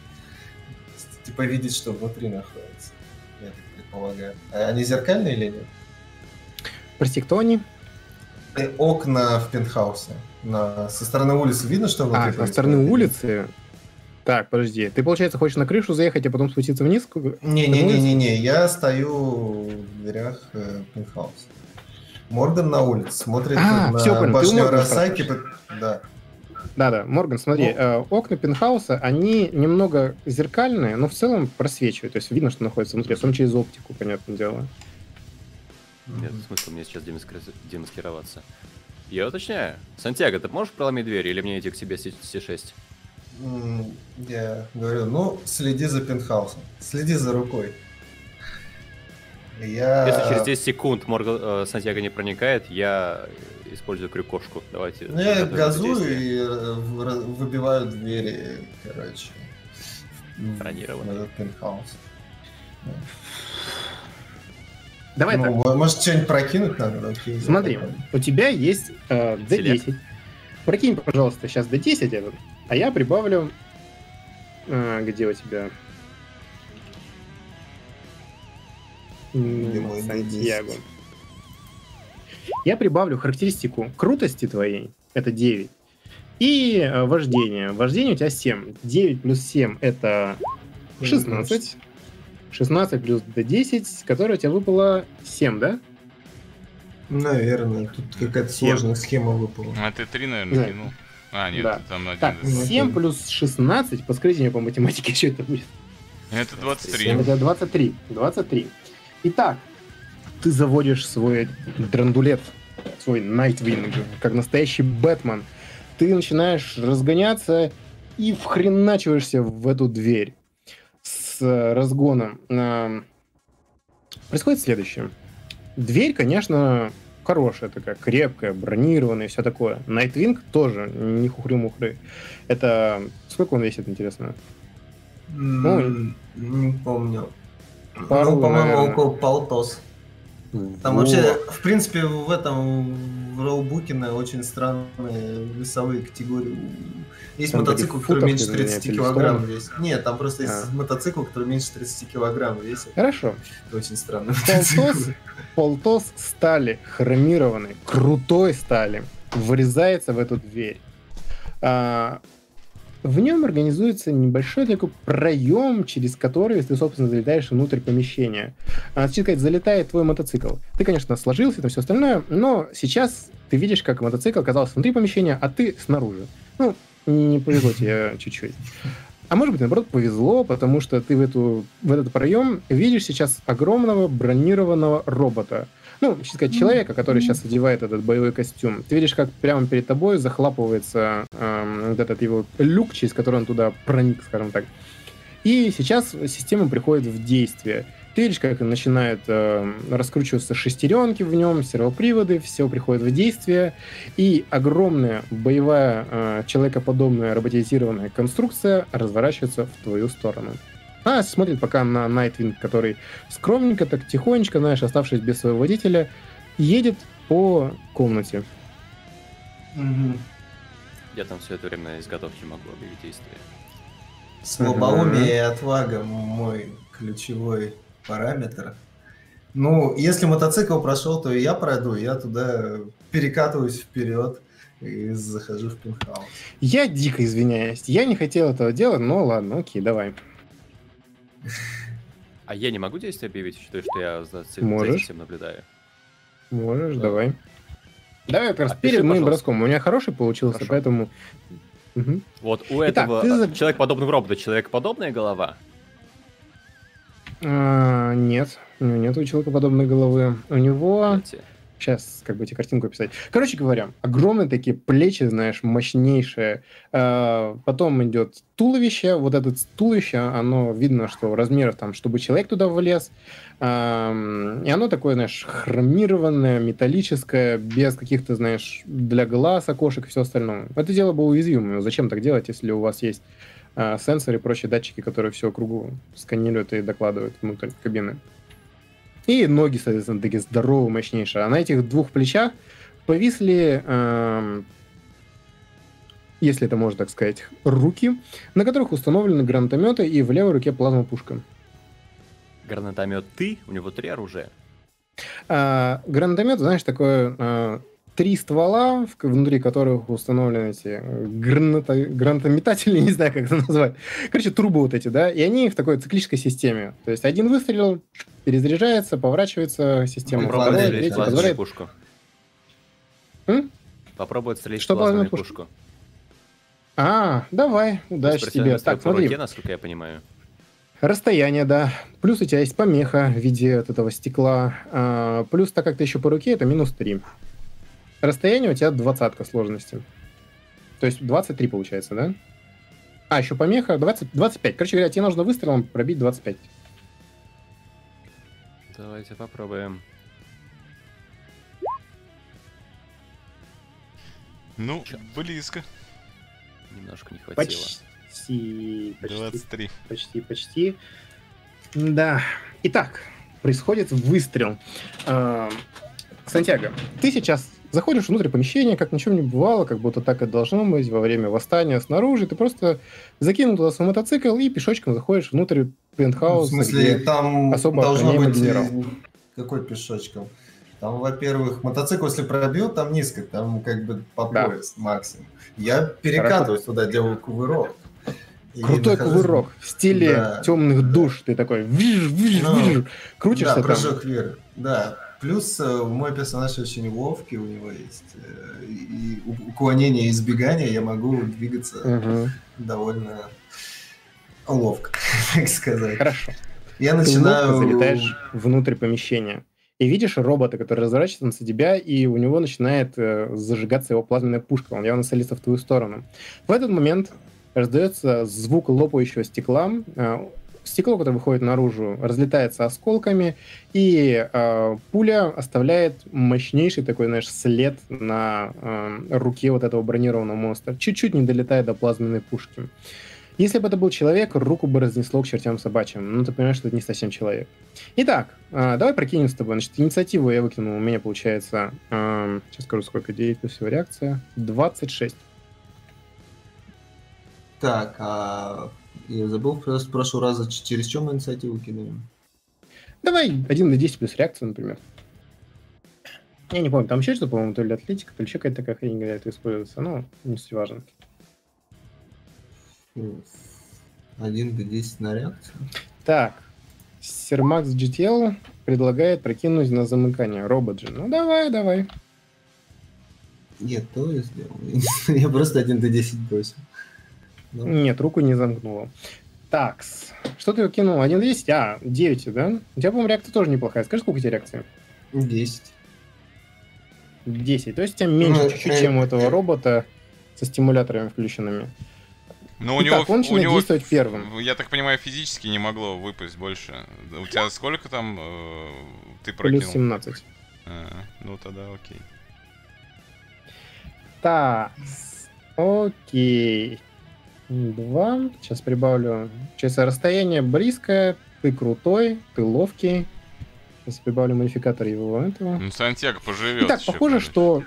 [SPEAKER 3] Типа видеть, что внутри находится. Я так предполагаю. А они зеркальные или нет?
[SPEAKER 1] Прости, кто они?
[SPEAKER 3] Окна в пентхаусе. На... Со стороны улицы видно, что
[SPEAKER 1] внутри? А, со стороны улицы? Так, подожди. Ты, получается, хочешь на крышу заехать, а потом спуститься вниз?
[SPEAKER 3] Не-не-не-не-не. Я стою в дверях э, пентхауса. Морган на улице смотрит а, на все, понял. башню Росаки. Да.
[SPEAKER 1] Да-да, Морган, смотри, ну, э, окна пентхауса, они немного зеркальные, но в целом просвечивают. То есть видно, что находится внутри, в том через оптику, понятное дело.
[SPEAKER 4] Нет смысла мне сейчас демаскироваться. Я уточняю. Сантьяго, ты можешь проломить дверь или мне идти к себе C6?
[SPEAKER 3] Я говорю, ну, следи за пентхаусом, следи за рукой. Я...
[SPEAKER 4] Если через 10 секунд Морган э, Сантьяго не проникает, я использую крюкошку. Давайте.
[SPEAKER 3] Ну, я газую и э, выбиваю двери, короче. в этот пентхаус.
[SPEAKER 1] Давай так.
[SPEAKER 3] Ну, может, что-нибудь прокинуть надо?
[SPEAKER 1] Смотри, у тебя есть э,
[SPEAKER 4] Селект.
[SPEAKER 1] D10. Прокинь, пожалуйста, сейчас D10 этот, а я прибавлю... э, где у тебя? Сантьяго. Я прибавлю характеристику крутости твоей, это 9, и э, вождение. Вождение у тебя 7. 9 плюс 7 это 16. 16 плюс D10, которое у тебя выпало 7, да?
[SPEAKER 3] Наверное, тут какая-то сложная схема выпала.
[SPEAKER 2] А ты три, наверное,
[SPEAKER 1] Да.
[SPEAKER 2] А, нет,
[SPEAKER 1] Да.
[SPEAKER 2] там один.
[SPEAKER 1] Так,
[SPEAKER 3] Ну, окей.
[SPEAKER 1] 7 плюс 16, подскажите мне по математике, что это будет?
[SPEAKER 2] Это 23.
[SPEAKER 1] Это 23. 23. Итак, ты заводишь свой драндулет, свой Найтвинг, как настоящий Бэтмен. Ты начинаешь разгоняться и вхреначиваешься в эту дверь с э, разгоном. Эм, Происходит следующее. Дверь, конечно, хорошая такая, крепкая, бронированная и все такое. Найтвинг тоже не хухры-мухры. Это... Сколько он весит, интересно?
[SPEAKER 3] М, Не помню.
[SPEAKER 1] Пару,
[SPEAKER 3] ну, по-моему,
[SPEAKER 1] наверное.
[SPEAKER 3] около полтос. Там вообще, в принципе, в этом в роубуке на очень странные весовые категории. Есть
[SPEAKER 1] Там
[SPEAKER 3] мотоцикл, который меньше
[SPEAKER 1] ты
[SPEAKER 3] 30
[SPEAKER 1] меняешь или
[SPEAKER 3] килограмм весит. Нет, там просто есть
[SPEAKER 1] А.
[SPEAKER 3] мотоцикл, который меньше 30 килограмм весит.
[SPEAKER 1] Хорошо.
[SPEAKER 3] Это очень странно.
[SPEAKER 1] Полтос, полтос стали хромированной, крутой стали, врезается в эту дверь. А, в нем организуется небольшой такой проем, через который ты, собственно, залетаешь внутрь помещения. А, сказать, залетает твой мотоцикл. Ты, конечно, сложился, это все остальное, но сейчас ты видишь, как мотоцикл оказался внутри помещения, а ты снаружи. Ну, не повезло тебе чуть-чуть. А может быть, наоборот, повезло, потому что ты в, эту, в этот проем видишь сейчас огромного бронированного робота. Ну, сказать, человека, который сейчас одевает этот боевой костюм. Ты видишь, как прямо перед тобой захлапывается эм, вот этот его люк, через который он туда проник, скажем так. И сейчас система приходит в действие. Ты видишь, как начинают э, раскручиваться шестеренки в нем, сервоприводы, все приходит в действие, и огромная боевая э, человекоподобная роботизированная конструкция разворачивается в твою сторону. Она смотрит пока на Найтвинг, который скромненько, так тихонечко, знаешь, оставшись без своего водителя, едет по комнате.
[SPEAKER 3] Мгм.
[SPEAKER 4] Я там все это время на изготовке могу объявить действие.
[SPEAKER 3] Слабоумие и отвага мой ключевой параметр. Ну, если мотоцикл прошел, то и я пройду. Я туда перекатываюсь вперед и захожу в пентхаус.
[SPEAKER 1] Я дико извиняюсь, я не хотел этого делать, но ладно, окей, давай.
[SPEAKER 4] А я не могу действие объявить, считаю, что я за, за
[SPEAKER 1] Можешь.
[SPEAKER 4] этим наблюдаю.
[SPEAKER 1] Можешь,
[SPEAKER 4] Да.
[SPEAKER 1] давай. Давай как раз
[SPEAKER 4] Опиши,
[SPEAKER 1] перед моим
[SPEAKER 4] пожалуйста.
[SPEAKER 1] броском. У меня хороший получился,
[SPEAKER 4] Хорошо.
[SPEAKER 1] поэтому... Мгм.
[SPEAKER 4] Вот у
[SPEAKER 1] Итак,
[SPEAKER 4] этого
[SPEAKER 1] ты
[SPEAKER 4] э, человек-подобного робота человекоподобная голова?
[SPEAKER 1] А, нет, у него нет у человекоподобной головы. У него...
[SPEAKER 4] Кстати.
[SPEAKER 1] Сейчас, как бы тебе картинку описать. Короче говоря, огромные такие плечи, знаешь, мощнейшие. А, Потом идет туловище. Вот это туловище, оно видно, что размеров там, чтобы человек туда влез. А, И оно такое, знаешь, хромированное, металлическое, без каких-то, знаешь, для глаз, окошек и все остальное. Это дело было уязвимым. Зачем так делать, если у вас есть а, сенсоры и прочие датчики, которые все кругу сканируют и докладывают внутрь кабины. И ноги, соответственно, такие здоровые, мощнейшие. А на этих двух плечах повисли, эм, если это можно так сказать, руки, на которых установлены гранатометы и в левой руке плазмопушка.
[SPEAKER 4] Гранатомет ты, у него три оружия.
[SPEAKER 1] А, гранатомет, знаешь, такое а, три ствола, внутри которых установлены эти граната, гранатометатели, не знаю, как это назвать. Короче, трубы вот эти, да, и они в такой циклической системе. То есть один выстрелил, перезаряжается, поворачивается, система
[SPEAKER 3] Попробуй стрелять
[SPEAKER 1] позволяет.
[SPEAKER 4] пушку.
[SPEAKER 1] М?
[SPEAKER 4] Стрелять
[SPEAKER 1] Что
[SPEAKER 4] плазменную
[SPEAKER 1] плазменную
[SPEAKER 4] пушку.
[SPEAKER 1] А, давай, удачи тебе.
[SPEAKER 4] Так,
[SPEAKER 1] Так, смотри,
[SPEAKER 4] руке, насколько я понимаю.
[SPEAKER 1] расстояние, да. Плюс у тебя есть помеха в виде вот этого стекла. А, плюс, так как ты еще по руке, это минус 3. Расстояние у тебя двадцатка сложности. То есть 23 получается, да? А, еще помеха 20, 25. Короче говоря, тебе нужно выстрелом пробить 25.
[SPEAKER 4] Давайте попробуем.
[SPEAKER 2] Ну,
[SPEAKER 4] Чё?
[SPEAKER 2] близко.
[SPEAKER 4] Немножко не хватило.
[SPEAKER 1] Почти, почти,
[SPEAKER 2] 23.
[SPEAKER 1] почти, почти. Да. Итак, происходит выстрел. А, Сантьяго, ты сейчас заходишь внутрь помещения, как ничего не бывало, как будто так и должно быть во время восстания снаружи. Ты просто закинул туда свой мотоцикл и пешочком заходишь внутрь
[SPEAKER 3] В
[SPEAKER 1] пентхауса,
[SPEAKER 3] смысле,
[SPEAKER 1] где-
[SPEAKER 3] там
[SPEAKER 1] особо
[SPEAKER 3] должно быть... э, Какой пешочком? Там, во-первых, мотоцикл, если пробил, там низко, там как бы по
[SPEAKER 1] Да.
[SPEAKER 3] пояс максимум. Я перекатываюсь туда, делаю кувырок.
[SPEAKER 1] Крутой
[SPEAKER 3] нахожусь-
[SPEAKER 1] кувырок в стиле
[SPEAKER 3] Да,
[SPEAKER 1] темных душ. Ты такой виж, виж,
[SPEAKER 3] Ну,
[SPEAKER 1] виж, крутишься
[SPEAKER 3] Да,
[SPEAKER 1] там.
[SPEAKER 3] прыжок вверх. Да. Плюс э, мой персонаж очень ловкий, у него есть э, и уклонение и избегание, я могу двигаться
[SPEAKER 1] Мгм.
[SPEAKER 3] довольно ловко, так сказать.
[SPEAKER 1] Хорошо.
[SPEAKER 3] Я
[SPEAKER 1] Ты
[SPEAKER 3] начинаю...
[SPEAKER 1] залетаешь внутрь помещения. И видишь робота, который разворачивается на тебя, и у него начинает э, зажигаться его плазменная пушка. Он явно целится в твою сторону. В этот момент раздается звук лопающего стекла. Э, стекло, которое выходит наружу, разлетается осколками, и э, пуля оставляет мощнейший такой, знаешь, след на э, руке вот этого бронированного монстра. Чуть-чуть не долетает до плазменной пушки. Если бы это был человек, руку бы разнесло к чертям собачьим. Ну, ты понимаешь, что это не совсем человек. Итак, а, давай прокинем с тобой. Значит, инициативу я выкинул. У меня получается... ам, сейчас скажу, сколько. 9 плюс всего реакция. 26.
[SPEAKER 3] Так, а я забыл просто в прошлый раз, через чем мы инициативу кинули?
[SPEAKER 1] Давай 1 на 10 плюс реакция, например. Я не помню, там еще что-то, по-моему, то ли атлетика, то ли еще какая-то такая хрень, когда это используется. Ну, не суть важно.
[SPEAKER 3] Один до 10 на реакцию.
[SPEAKER 1] Так, Сермакс GTL предлагает прокинуть на замыкание. Робот же. Ну, давай, давай.
[SPEAKER 3] Нет, то я сделал. Я просто один до 10 бросил.
[SPEAKER 1] Нет, руку не замкнула. Такс. Что ты кинул? 1 на 10? А, 9, да? У тебя, по-моему, реакция тоже неплохая. Скажи, сколько у тебя реакции?
[SPEAKER 3] 10.
[SPEAKER 1] 10. То есть у тебя меньше
[SPEAKER 3] Ну,
[SPEAKER 1] чуть-чуть,
[SPEAKER 3] э,
[SPEAKER 1] чем у этого робота со стимуляторами включенными.
[SPEAKER 2] Ну, у него,
[SPEAKER 1] он
[SPEAKER 2] у
[SPEAKER 1] начинает
[SPEAKER 2] него,
[SPEAKER 1] действовать первым.
[SPEAKER 2] я так понимаю, физически не могло выпасть больше. У тебя сколько там э, ты
[SPEAKER 1] Плюс
[SPEAKER 2] прокинул?
[SPEAKER 1] 17.
[SPEAKER 2] А, ну тогда окей.
[SPEAKER 1] Так. Окей. Два. Сейчас прибавлю. Сейчас расстояние близкое. Ты крутой, ты ловкий. Сейчас прибавлю модификатор его этого.
[SPEAKER 2] Ну, Сантьяго поживет.
[SPEAKER 1] Итак, похоже,
[SPEAKER 2] конечно.
[SPEAKER 1] что...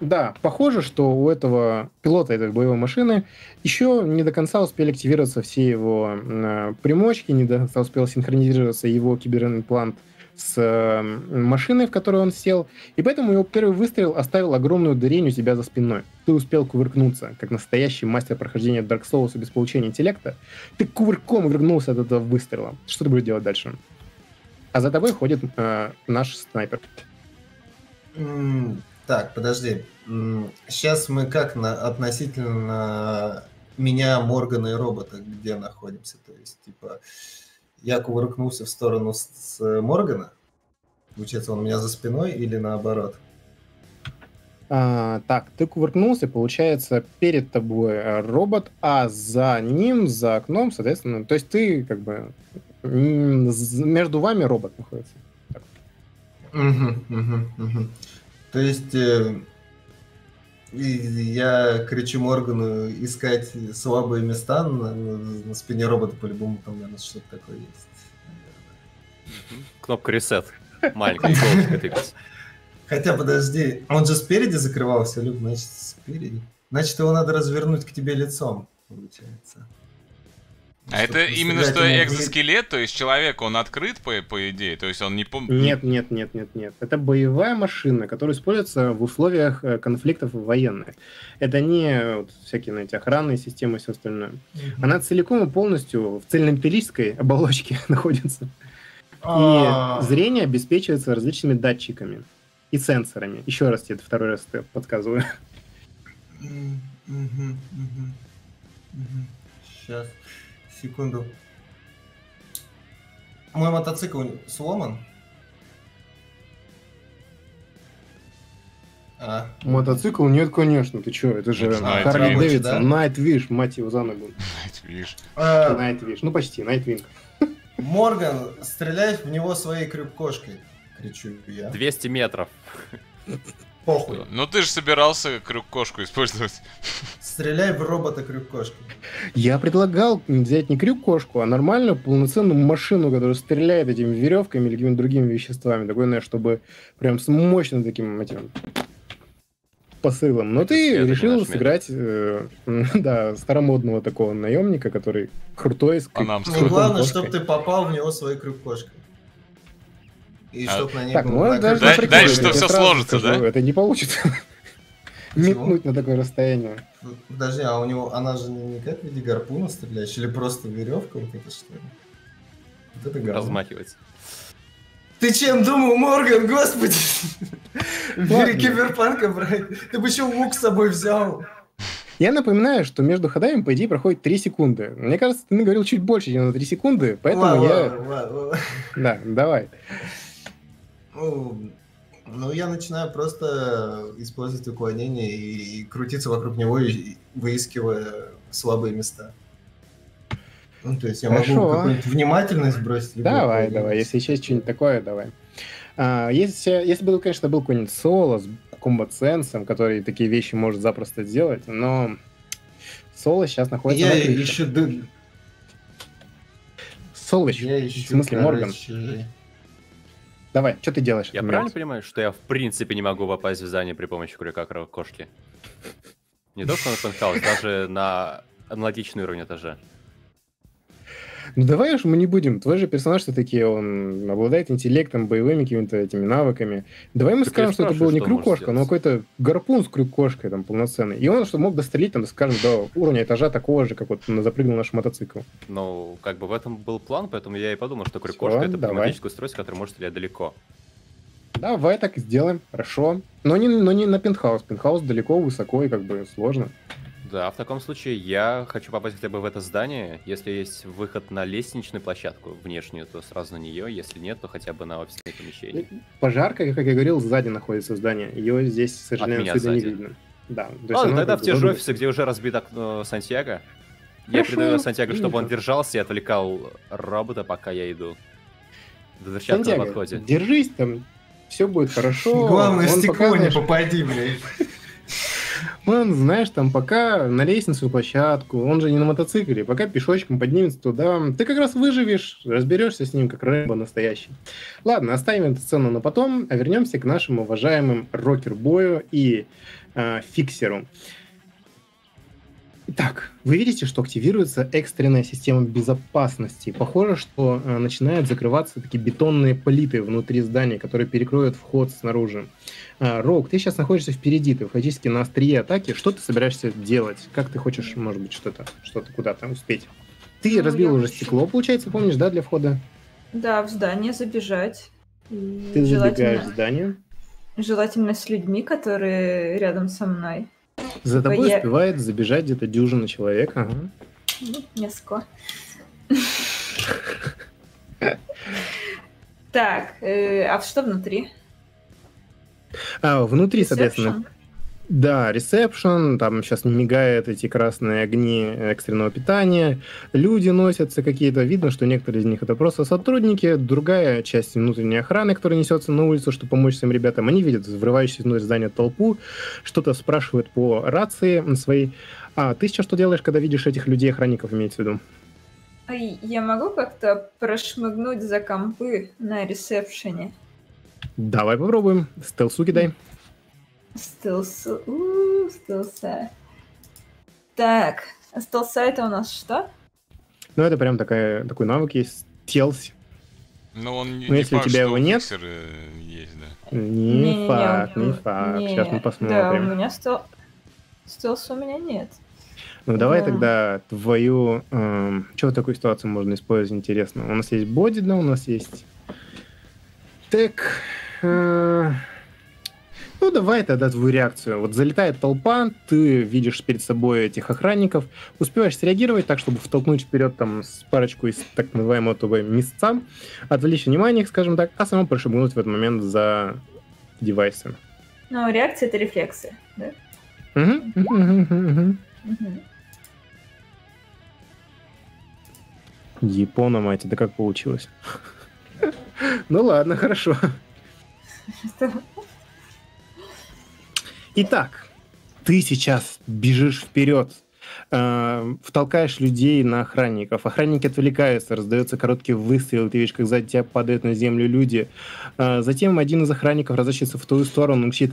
[SPEAKER 1] Да, похоже, что у этого пилота этой боевой машины еще не до конца успели активироваться все его э, примочки, не до конца успел синхронизироваться его киберимплант с э, машиной, в которую он сел, и поэтому его первый выстрел оставил огромную дырень у тебя за спиной. Ты успел кувыркнуться, как настоящий мастер прохождения Dark Souls без получения интеллекта. Ты кувырком увернулся от этого выстрела. Что ты будешь делать дальше? А за тобой ходит э, наш снайпер.
[SPEAKER 3] Так, подожди. Сейчас мы как на, относительно меня, Моргана и робота, где находимся? То есть, типа, я кувыркнулся в сторону с, с Моргана? Получается, он у меня за спиной или наоборот?
[SPEAKER 1] А, так, ты кувыркнулся, получается, перед тобой робот, а за ним, за окном, соответственно, то есть ты как бы между вами робот находится.
[SPEAKER 3] Мгм, мгм, мгм. То есть э, и я кричу Моргану искать слабые места на, на- на спине робота, по-любому там, наверное, что-то такое есть. наверное.
[SPEAKER 4] Кнопка ресет. Маленькая иголочка.
[SPEAKER 3] Хотя, подожди, он же спереди закрывался, Люк, значит, спереди. Значит, его надо развернуть к тебе лицом, получается.
[SPEAKER 2] А это именно что экзоскелет, то есть человек, он открыт по, по идее, то есть он не пом...
[SPEAKER 1] Нет, нет, нет, нет, нет. Это боевая машина, которая используется в условиях э, конфликтов военных. Это не вот, всякие, знаете, охранные системы и все остальное. Она целиком и полностью в цельнометаллической оболочке находится.
[SPEAKER 3] А,
[SPEAKER 1] И зрение обеспечивается различными датчиками и сенсорами. Еще раз тебе это второй раз подсказываю.
[SPEAKER 3] Сейчас, секунду. Мой мотоцикл сломан. А,
[SPEAKER 1] Мотоцикл? Нет, конечно. Ты что? Это же
[SPEAKER 2] Nightwing.
[SPEAKER 1] Харли
[SPEAKER 3] Да?
[SPEAKER 1] Дэвидсон. Nightwish, мать его за ногу.
[SPEAKER 2] Видишь?
[SPEAKER 3] а,
[SPEAKER 1] Nightwish. Ну, почти. Nightwing.
[SPEAKER 3] Морган, стреляй в него своей крюк-кошкой, кричу я.
[SPEAKER 4] 200 метров.
[SPEAKER 3] Похуй.
[SPEAKER 2] Ну ты же собирался крюк-кошку использовать.
[SPEAKER 3] Стреляй в робота крюк-кошкой.
[SPEAKER 1] Я предлагал взять не крюк-кошку, а нормальную полноценную машину, которая стреляет этими веревками или какими-то другими веществами. Такой, знаешь, чтобы прям с мощным таким этим посылом. Но
[SPEAKER 4] Это
[SPEAKER 1] ты решил сыграть, э, да, старомодного такого наемника, который крутой, с,
[SPEAKER 2] А Ну,
[SPEAKER 3] главное,
[SPEAKER 1] кошкой.
[SPEAKER 3] чтобы ты попал в него своей крюк-кошкой. И
[SPEAKER 2] А-
[SPEAKER 3] чтоб на ней
[SPEAKER 1] Так,
[SPEAKER 3] был
[SPEAKER 1] можешь даже
[SPEAKER 2] Дай- дальше что
[SPEAKER 1] сразу
[SPEAKER 2] сложится,
[SPEAKER 1] скажу,
[SPEAKER 2] да?
[SPEAKER 1] Это не получится. Метнуть на такое расстояние.
[SPEAKER 3] Подожди, а у него она же не как в виде гарпуна стреляющая, или просто веревка вот эта что ли? Вот это говно.
[SPEAKER 4] Размахивается.
[SPEAKER 3] Ты чем думал, Морган, господи? В мире киберпанка, брать. Ты бы еще лук с собой взял.
[SPEAKER 1] Я напоминаю, что между ходами, по идее, проходит 3 секунды. Мне кажется, ты наговорил чуть больше, чем на 3 секунды, поэтому
[SPEAKER 3] Ладно,
[SPEAKER 1] я...
[SPEAKER 3] ладно, ладно, ладно.
[SPEAKER 1] Да, давай.
[SPEAKER 3] Ну, ну, я начинаю просто использовать уклонение и, и крутиться вокруг него, и, и выискивая слабые места. Ну, то есть я могу
[SPEAKER 1] Хорошо.
[SPEAKER 3] какую-нибудь внимательность бросить.
[SPEAKER 1] Давай,
[SPEAKER 3] уклонение.
[SPEAKER 1] давай, если еще есть что-нибудь такое, давай. А, если, если бы, конечно, был какой-нибудь соло с комбат-сенсом, который такие вещи может запросто сделать, но соло сейчас находится
[SPEAKER 3] Я
[SPEAKER 1] на крыше.
[SPEAKER 3] ды-
[SPEAKER 1] Солыч,
[SPEAKER 3] Я
[SPEAKER 1] в смысле, Морган? Давай, что ты делаешь?
[SPEAKER 4] Я правильно понимаю, что я в принципе не могу попасть в здание при помощи крюка кошки? Не только на пентхаус, даже на аналогичный уровень этажа.
[SPEAKER 1] Ну давай уж мы не будем. Твой же персонаж все-таки, он обладает интеллектом, боевыми какими-то этими навыками. Давай мы
[SPEAKER 4] Так
[SPEAKER 1] скажем, что это был не
[SPEAKER 4] что может
[SPEAKER 1] крюк-кошка, но какой-то гарпун с крюк-кошкой там полноценный. И он, чтобы мог дострелить, там, скажем, до уровня этажа такого же, как вот запрыгнул наш мотоцикл.
[SPEAKER 4] Ну, как бы в этом был план, поэтому я и подумал, что крюк-кошка
[SPEAKER 1] Всё,
[SPEAKER 4] это
[SPEAKER 1] давай.
[SPEAKER 4] пневматическое устройство, которое может стрелять далеко.
[SPEAKER 1] Давай так сделаем, хорошо. Но не, но не на пентхаус. Пентхаус далеко, высоко и как бы сложно.
[SPEAKER 4] Да, в таком случае я хочу попасть хотя бы в это здание. Если есть выход на лестничную площадку внешнюю, то сразу на нее. Если нет, то хотя бы на офисные помещения.
[SPEAKER 1] Пожарка, как я говорил, сзади находится здание. Ее здесь, к сожалению,
[SPEAKER 4] меня
[SPEAKER 1] отсюда не видно. Да. то есть
[SPEAKER 4] Ладно, тогда в те же офисы, где уже разбит окно Сантьяго. Я передаю Сантьяго, чтобы он держался и отвлекал робота, пока я иду.
[SPEAKER 1] Сантьяго,
[SPEAKER 4] подходе.
[SPEAKER 1] держись там, все будет хорошо.
[SPEAKER 3] Главное, в стекло не попади, блядь.
[SPEAKER 1] Он, знаешь, там пока на лестницу площадку, он же не на мотоцикле, пока пешочком поднимется туда, ты как раз выживешь, разберешься с ним, как рыба настоящий. Ладно, оставим эту сцену на потом, а вернемся к нашему уважаемым рокер-бою и э, фиксеру. Итак, вы видите, что активируется экстренная система безопасности. Похоже, что э, начинают закрываться такие бетонные плиты внутри здания, которые перекроют вход снаружи. А, Рок, ты сейчас находишься впереди, ты фактически на острие атаки. Что ты собираешься делать? Как ты хочешь, может быть, что-то, что-то куда-то успеть? Ты
[SPEAKER 5] Ну,
[SPEAKER 1] разбил уже
[SPEAKER 5] хочу-
[SPEAKER 1] стекло, получается, помнишь, да, для входа?
[SPEAKER 5] Да, в здание забежать.
[SPEAKER 1] Ты забегаешь в
[SPEAKER 5] желательно,
[SPEAKER 1] здание.
[SPEAKER 5] желательно с людьми, которые рядом со мной.
[SPEAKER 1] За тобой
[SPEAKER 5] я-
[SPEAKER 1] успевает забежать где-то дюжина человек. Ага.
[SPEAKER 5] Ну, несколько. Так, э, а что внутри?
[SPEAKER 1] А, внутри, соответственно? Да, ресепшн, там сейчас мигают эти красные огни экстренного питания, люди носятся какие-то, видно, что некоторые из них это просто сотрудники, другая часть внутренней охраны, которая несется на улицу, чтобы помочь своим ребятам, они видят врывающуюся внутрь здания толпу, что-то спрашивают по рации своей. А ты сейчас что делаешь, когда видишь этих людей, охранников, имеется в виду?
[SPEAKER 5] Я могу как-то прошмыгнуть за компы на ресепшене?
[SPEAKER 1] Давай попробуем. Стелсу кидай.
[SPEAKER 5] Стелсу. У, стелса. Так, а стелса это у нас что?
[SPEAKER 1] Ну, это прям такая, такой навык есть. Телси.
[SPEAKER 2] Ну, он не,
[SPEAKER 1] Ну,
[SPEAKER 2] не
[SPEAKER 1] если у
[SPEAKER 2] факт,
[SPEAKER 1] тебя его нет-
[SPEAKER 2] э, есть, да.
[SPEAKER 1] Не
[SPEAKER 5] Не-не-не,
[SPEAKER 1] факт,
[SPEAKER 5] у
[SPEAKER 1] не
[SPEAKER 5] меня-
[SPEAKER 1] факт.
[SPEAKER 5] не,
[SPEAKER 1] Сейчас мы
[SPEAKER 5] Да,
[SPEAKER 1] посмотрим.
[SPEAKER 5] у меня стел... стелса у меня нет.
[SPEAKER 1] Ну, давай
[SPEAKER 5] Да.
[SPEAKER 1] тогда твою... эм, что в такой ситуации можно использовать интересно? У нас есть боди, да, у нас есть... Так... э, ну, давай тогда твою реакцию. Вот залетает толпа, ты видишь перед собой этих охранников, успеваешь среагировать так, чтобы втолкнуть вперед там с парочку из так называемого тобой места, отвлечь внимание, скажем так, а самому прошагнуть в этот момент за девайсом.
[SPEAKER 5] Ну, реакция это рефлексы, да?
[SPEAKER 1] Мгм. Япона, мать, это как получилось? Ну ладно, хорошо. Итак, ты сейчас бежишь вперед, э, втолкаешь людей на охранников. Охранники отвлекаются, раздается короткий выстрел, ты видишь, как сзади тебя падают на землю люди. Э, затем один из охранников разворачивается в ту сторону, он кричит,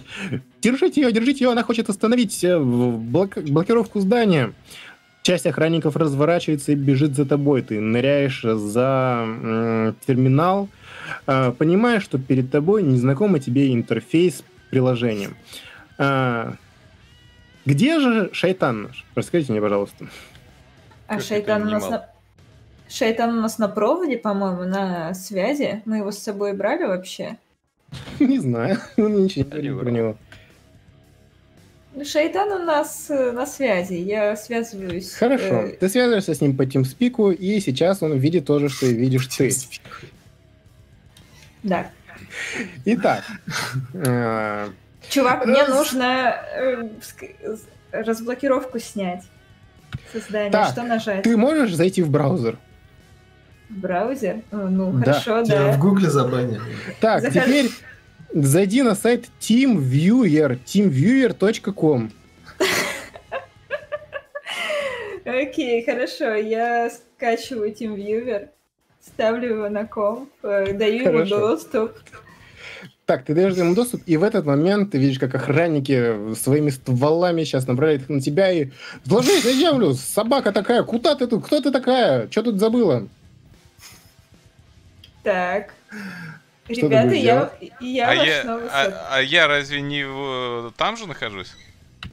[SPEAKER 1] держите ее, держите ее, она хочет остановить э, блок- блокировку здания. Часть охранников разворачивается и бежит за тобой. Ты ныряешь за м, терминал, э, понимая, что перед тобой незнакомый тебе интерфейс приложением. А, где же шайтан наш? Расскажите мне, пожалуйста.
[SPEAKER 5] А
[SPEAKER 2] Как
[SPEAKER 5] шайтан у нас на... Шайтан у нас на проводе, по-моему, на связи. Мы его с собой брали вообще.
[SPEAKER 1] Не знаю, он ничего не говорит про него.
[SPEAKER 5] Ну, Шайтан у нас э, на связи. Я связываюсь.
[SPEAKER 1] Хорошо,
[SPEAKER 5] э,
[SPEAKER 1] ты связываешься с ним по TeamSpeak, и сейчас он видит то же, что и видишь ты.
[SPEAKER 5] Да.
[SPEAKER 1] Итак, э,
[SPEAKER 5] Чувак, мне нужно э, разблокировку снять. Создание.
[SPEAKER 1] Так,
[SPEAKER 5] Что нажать?
[SPEAKER 1] ты можешь зайти в браузер?
[SPEAKER 5] Браузер? Э, Ну,
[SPEAKER 1] Да.
[SPEAKER 5] хорошо,
[SPEAKER 3] Тебя
[SPEAKER 5] да.
[SPEAKER 3] в гугле забанили.
[SPEAKER 1] Так,
[SPEAKER 5] Захожу.
[SPEAKER 1] теперь зайди на сайт TeamViewer, teamviewer.com.
[SPEAKER 5] Окей, хорошо. Я скачиваю TeamViewer, ставлю его на комп, э, даю ему доступ.
[SPEAKER 1] Так, ты даешь ему доступ, и в этот момент ты видишь, как охранники своими стволами сейчас направляют их на тебя и «Сложись на землю! Собака такая! Куда ты тут? Кто ты такая? Что тут забыла?»
[SPEAKER 5] Так.
[SPEAKER 1] ты
[SPEAKER 5] Ребята, я, я
[SPEAKER 2] А я, а, а я разве не в- там же нахожусь?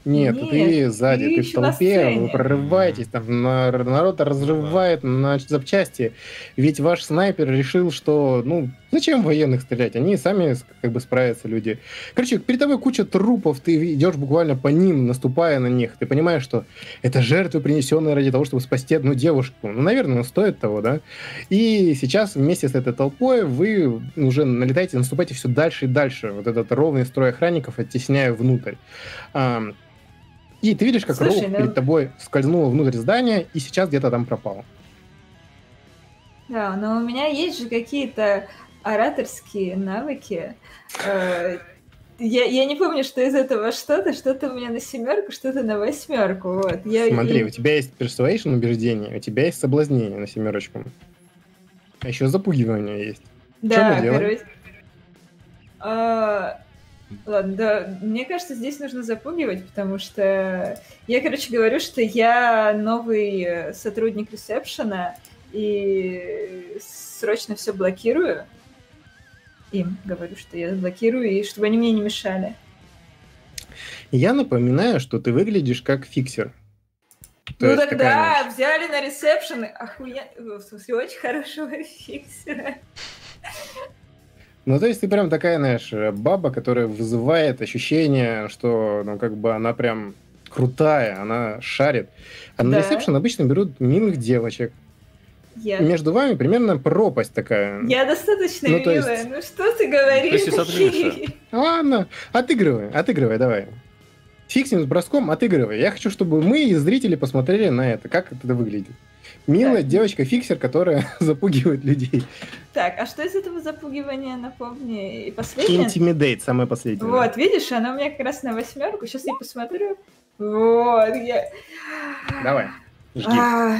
[SPEAKER 1] Нет,
[SPEAKER 5] Нет,
[SPEAKER 1] ты сзади,
[SPEAKER 5] ты
[SPEAKER 1] ты в толпе, вы прорываетесь, там на- народ разрывает на запчасти. Ведь ваш снайпер решил, что, ну, зачем в военных стрелять? Они сами как бы справятся, люди. Короче, перед тобой куча трупов, ты идешь буквально по ним, наступая на них. Ты понимаешь, что это жертвы, принесенные ради того, чтобы спасти одну девушку. Ну, наверное, стоит того, да? И сейчас вместе с этой толпой вы уже налетаете, наступаете все дальше и дальше. Вот этот ровный строй охранников оттесняя внутрь. Ам, И ты видишь, как
[SPEAKER 5] Слушай,
[SPEAKER 1] Роук
[SPEAKER 5] ну-
[SPEAKER 1] перед тобой скользнула внутрь здания и сейчас где-то там пропал.
[SPEAKER 5] Да, но у меня есть же какие-то ораторские навыки. Э, Я, я не помню, что из этого что-то, что-то у меня на семерку, что-то на восьмерку. Вот. Я,
[SPEAKER 1] Смотри,
[SPEAKER 5] я-
[SPEAKER 1] у тебя есть persuasion, убеждение, у тебя есть соблазнение на семерочку. А еще запугивание есть.
[SPEAKER 5] Да, короче. А, Ладно, да, мне кажется, здесь нужно запугивать, потому что я, короче, говорю, что я новый сотрудник ресепшена и срочно все блокирую. Им говорю, что я блокирую, и чтобы они мне не мешали.
[SPEAKER 1] Я напоминаю, что ты выглядишь как фиксер. То
[SPEAKER 5] ну тогда
[SPEAKER 1] такая,
[SPEAKER 5] взяли на ресепшн, охуенно, в смысле, очень хорошего фиксера.
[SPEAKER 1] Ну, то есть ты прям такая, знаешь, баба, которая вызывает ощущение, что, ну, как бы она прям крутая, она шарит. А на
[SPEAKER 5] Да.
[SPEAKER 1] ресепшн обычно берут милых девочек.
[SPEAKER 5] Я,
[SPEAKER 1] между вами примерно пропасть такая.
[SPEAKER 5] я достаточно
[SPEAKER 1] Ну, то есть-
[SPEAKER 5] милая, ну что ты говоришь?
[SPEAKER 4] То есть.
[SPEAKER 1] Ладно, отыгрывай, отыгрывай, давай. Фиксим с броском, отыгрывай. Я хочу, чтобы мы и зрители посмотрели на это, как это выглядит. Милая
[SPEAKER 5] Так.
[SPEAKER 1] девочка-фиксер, которая запугивает людей.
[SPEAKER 5] Так, а что из этого запугивания, напомни, и последнее?
[SPEAKER 1] Intimidate, самое последнее.
[SPEAKER 5] Вот, видишь, она у меня как раз на восьмерку. Сейчас я посмотрю. Вот, я...
[SPEAKER 1] Давай, жги.
[SPEAKER 5] А,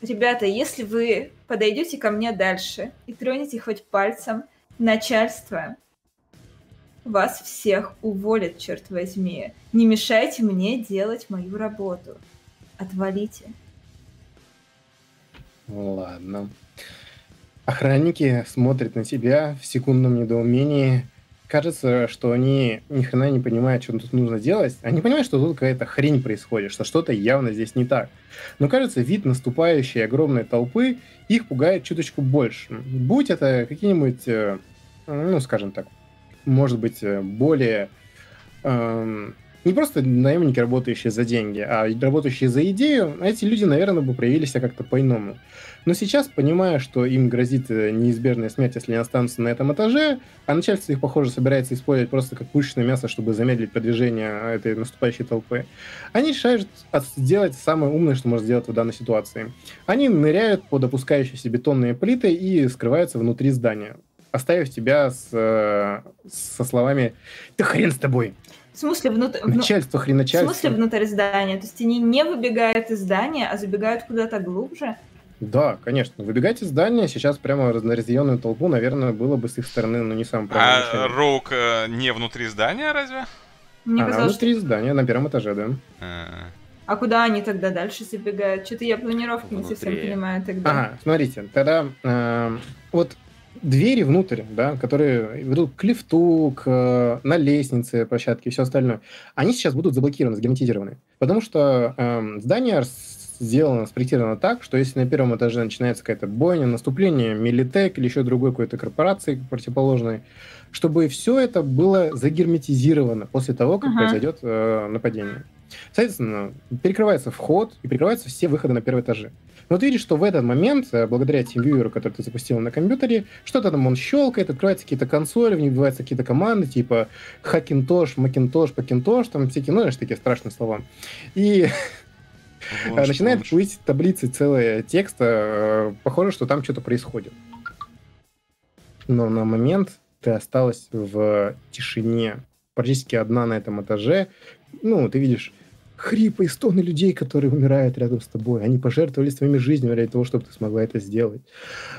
[SPEAKER 5] Ребята, если вы подойдете ко мне дальше и тронете хоть пальцем начальство, вас всех уволят, черт возьми. Не мешайте мне делать мою работу. Отвалите.
[SPEAKER 1] Ладно. Охранники смотрят на тебя в секундном недоумении. Кажется, что они ни хрена не понимают, что тут нужно делать. Они понимают, что тут какая-то хрень происходит, что что-то явно здесь не так. Но кажется, вид наступающей огромной толпы их пугает чуточку больше. Будь это какие-нибудь, э, ну, скажем так, может быть, э, более эм, не просто наемники, работающие за деньги, а работающие за идею, эти люди, наверное, бы проявили как-то по-иному. Но сейчас, понимая, что им грозит э, неизбежная смерть, если они останутся на этом этаже, а начальство их, похоже, собирается использовать просто как пушечное мясо, чтобы замедлить продвижение этой наступающей толпы, они решают сделать самое умное, что можно сделать в данной ситуации. Они ныряют под опускающиеся бетонные плиты и скрываются внутри здания, оставив тебя с, э, со словами «Да хрен с тобой!»
[SPEAKER 5] В смысле, внутрь...
[SPEAKER 1] Начальство, хрен начальство.
[SPEAKER 5] В смысле внутрь здания? То есть они не выбегают из здания, а забегают куда-то глубже?
[SPEAKER 1] Да, конечно. Выбегать из здания сейчас прямо на разъяренную толпу, наверное, было бы с их стороны, но не самым
[SPEAKER 6] правильным А Роук э, не внутри здания разве?
[SPEAKER 1] Мне Она казалось, внутри что... здания, на первом этаже, да.
[SPEAKER 5] А, а куда они тогда дальше забегают? Что-то я планировки внутри. не совсем понимаю тогда.
[SPEAKER 1] Ага, смотрите, тогда э, вот двери внутрь, да, которые ведут к лифту, к, на лестнице, площадке и все остальное, они сейчас будут заблокированы, сгерметизированы. Потому что э, здание сделано, спроектировано так, что если на первом этаже начинается какая-то бойня, наступление, милитек или еще другой какой-то корпорации противоположной, чтобы все это было загерметизировано после того, как uh-huh. произойдет э, нападение. Соответственно, перекрывается вход и перекрываются все выходы на первый этаже. Но ты видишь, что в этот момент, э, благодаря TeamViewer, который ты запустил на компьютере, что-то там он щелкает, открываются какие-то консоли, в них вбиваются какие-то команды, типа Hackintosh, Macintosh, Packintosh, там всякие, ну, знаешь, такие страшные слова. И Боже, начинает боже. плыть таблицы целые текста. Э, похоже, что там что-то происходит. Но на момент ты осталась в тишине, практически одна на этом этаже. Ну, ты видишь хрипы и стоны людей, которые умирают рядом с тобой. Они пожертвовали своими жизнями ради того, чтобы ты смогла это сделать.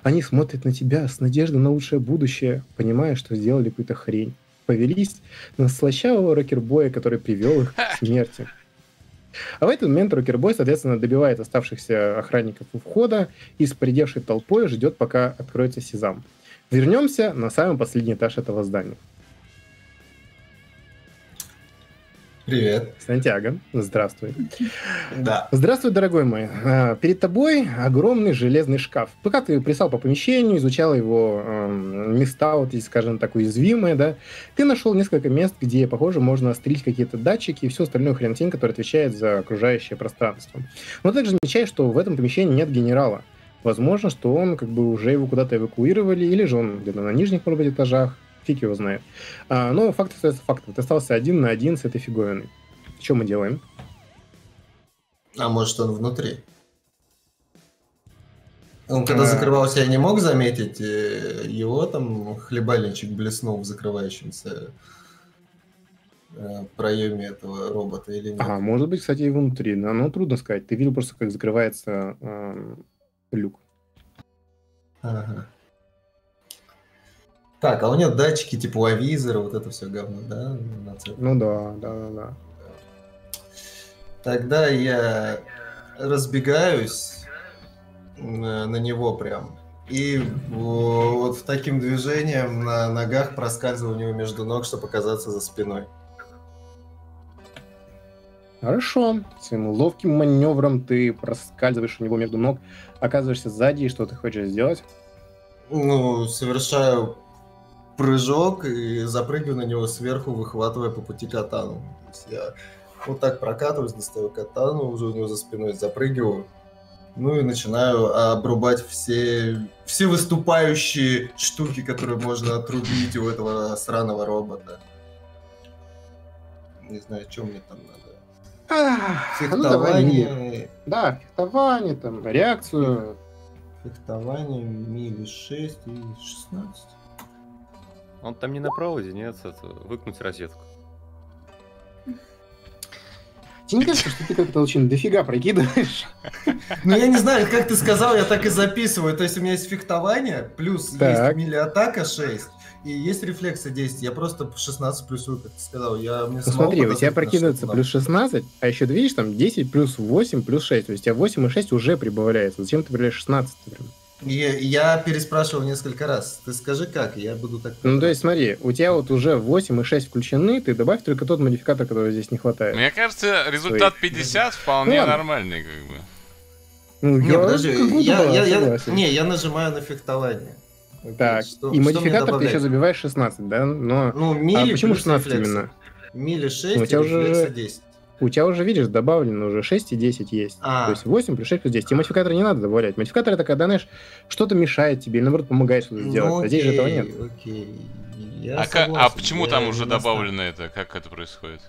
[SPEAKER 1] Они смотрят на тебя с надеждой на лучшее будущее, понимая, что сделали какую-то хрень. Повелись на слащавого рокербоя, который привел их к смерти. А в этот момент рокербой, соответственно, добивает оставшихся охранников у входа и с поредевшей толпой ждет, пока откроется сезам. Вернемся на самый последний этаж этого здания.
[SPEAKER 3] Привет.
[SPEAKER 1] Сантьяго, здравствуй.
[SPEAKER 3] Да.
[SPEAKER 1] Здравствуй, дорогой мой. А, перед тобой огромный железный шкаф. Пока ты плясал по помещению, изучал его места, вот, скажем так, уязвимые, да, ты нашел несколько мест, где, похоже, можно стрелить какие-то датчики и все остальное хренотень, который отвечает за окружающее пространство. Но также замечаешь, что в этом помещении нет генерала. Возможно, что он как бы уже его куда-то эвакуировали, или же он где-то на нижних, может быть, этажах фиг его знает. А, но факт остается фактом. Ты остался один на один с этой фиговиной. Что мы делаем?
[SPEAKER 3] А может он внутри? Он когда а... закрывался, я не мог заметить, его там хлебальничек блеснул в закрывающемся э, проеме этого робота или нет?
[SPEAKER 1] А, может быть, кстати, и внутри, но ну, трудно сказать. Ты видел просто, как закрывается э, люк.
[SPEAKER 3] Ага. Так, а у него датчики типа авизора, вот это все говно, да?
[SPEAKER 1] Ну да, да, да, да.
[SPEAKER 3] Тогда я разбегаюсь на, на него прям. И вот в таким движением на ногах проскальзываю у него между ног, чтобы оказаться за спиной.
[SPEAKER 1] Хорошо. Своим ловким маневром ты проскальзываешь у него между ног, оказываешься сзади, и что ты хочешь сделать?
[SPEAKER 3] Ну, совершаю прыжок и запрыгиваю на него сверху, выхватывая по пути катану. То есть я вот так прокатываюсь, достаю катану, уже у него за спиной запрыгиваю. Ну и начинаю обрубать все, все выступающие штуки, которые можно отрубить у этого сраного робота. Не знаю, что мне там надо.
[SPEAKER 1] фехтование. Ну, да, фехтование, там, реакцию.
[SPEAKER 3] Фехтование, мили 6 и 16.
[SPEAKER 4] Он там не на проводе, нет, это, выкнуть розетку.
[SPEAKER 1] Тебе не кажется, что ты как-то очень дофига прокидываешь?
[SPEAKER 3] Ну, я не знаю, как ты сказал, я так и записываю. То есть у меня есть фехтование, плюс так. есть мили-атака 6, и есть рефлексы 10. Я просто 16 плюсую, как ты сказал. Я,
[SPEAKER 1] ну смотри, у тебя прокидывается плюс 16, а еще, ты видишь, там 10 плюс 8 плюс 6. То есть у тебя 8 и 6 уже прибавляется. Зачем ты прибавляешь 16? Прям?
[SPEAKER 3] Я, я переспрашивал несколько раз. Ты скажи как, я буду так...
[SPEAKER 1] Ну, то есть смотри, у тебя вот уже 8 и 6 включены, ты добавь только тот модификатор, который здесь не хватает.
[SPEAKER 6] Мне кажется, результат Своих. 50 вполне ну, нормальный, как бы.
[SPEAKER 3] Ну, не, я, подожди, я, я, я, не, я нажимаю на фехтование.
[SPEAKER 1] Так, что, и модификатор ты еще забиваешь 16, да? Но,
[SPEAKER 3] ну, мили
[SPEAKER 1] а почему 16 рефлексы. именно?
[SPEAKER 3] Мили 6
[SPEAKER 1] Ну, у тебя
[SPEAKER 3] и
[SPEAKER 1] уже-
[SPEAKER 3] рефлекса 10.
[SPEAKER 1] У тебя уже, видишь, добавлено уже 6 и 10 есть.
[SPEAKER 3] А.
[SPEAKER 1] То есть 8 плюс 6 плюс 10. Тебе модификаторы не надо добавлять. Модификатор это когда, знаешь, что-то мешает тебе или, наоборот, помогает что-то сделать.
[SPEAKER 3] Ну,
[SPEAKER 1] а здесь же этого нет.
[SPEAKER 3] окей, Окей. Я
[SPEAKER 2] А, а
[SPEAKER 3] согласен,
[SPEAKER 2] почему
[SPEAKER 3] я
[SPEAKER 2] там уже добавлено это? Как это происходит?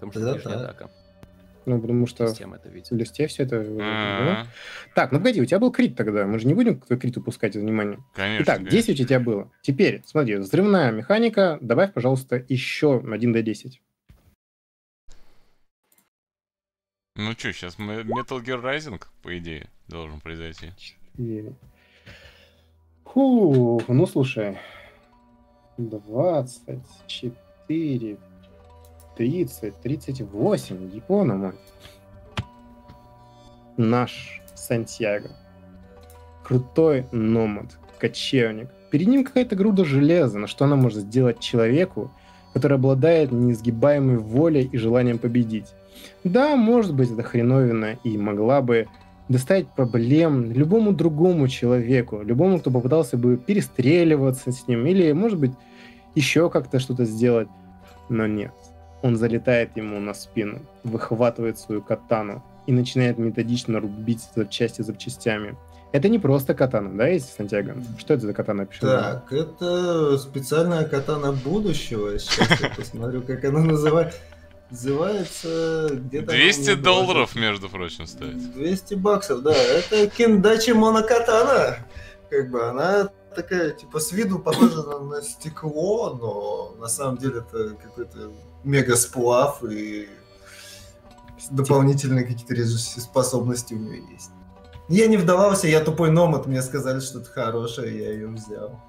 [SPEAKER 4] Потому что
[SPEAKER 3] так.
[SPEAKER 4] атака.
[SPEAKER 1] Ну, потому что
[SPEAKER 4] это видит.
[SPEAKER 1] в листе все это...
[SPEAKER 2] А,
[SPEAKER 1] Так, ну погоди, у тебя был крит тогда. Мы же не будем твой крит упускать из внимания.
[SPEAKER 2] Конечно.
[SPEAKER 1] Итак,
[SPEAKER 2] конечно.
[SPEAKER 1] 10 у тебя было. Теперь, смотри, взрывная механика. Добавь, пожалуйста, еще 1d10.
[SPEAKER 2] Ну что, сейчас Metal Gear Rising, по идее, должен произойти.
[SPEAKER 1] Фу, ну слушай. 24, 30, 38. Япона, мой. Наш Сантьяго. Крутой номад, кочевник. Перед ним какая-то груда железа, на что она может сделать человеку, который обладает неизгибаемой волей и желанием победить. Да, может быть, это хреновина и могла бы доставить проблем любому другому человеку, любому, кто попытался бы перестреливаться с ним или, может быть, еще как-то что-то сделать. Но нет. Он залетает ему на спину, выхватывает свою катану и начинает методично рубить запчасти запчастями. Это не просто катана, да, есть Сантьяго? Что это за катана? Пиши.
[SPEAKER 3] Так, это специальная катана будущего. Сейчас я посмотрю, как она называется. Называется где-то... она у
[SPEAKER 2] 200
[SPEAKER 3] меня была
[SPEAKER 2] долларов, между прочим, стоит.
[SPEAKER 3] 200 баксов, да. Это Кендачи Монокатана. Как бы она такая, типа, с виду похожа на, на стекло, но на самом деле это какой-то мега сплав и дополнительные какие-то режиссерские способности у нее есть. Я не вдавался, я тупой номад, мне сказали, что это хорошее, я ее взял.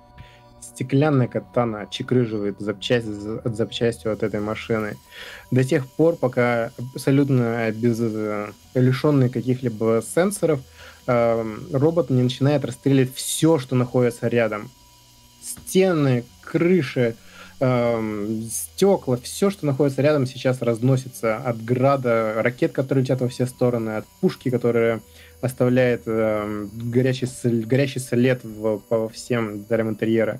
[SPEAKER 1] Стеклянная катана отчекрыживает запчасть за- от запчастью от этой машины до тех пор, пока абсолютно без э, лишенный каких-либо сенсоров эм, робот не начинает расстреливать все, что находится рядом. Стены, крыши, эм, стекла, все, что находится рядом, сейчас разносится от града ракет, которые летят во все стороны, от пушки, которая оставляет эм, горячий, горящий след в- по всем деталям интерьера.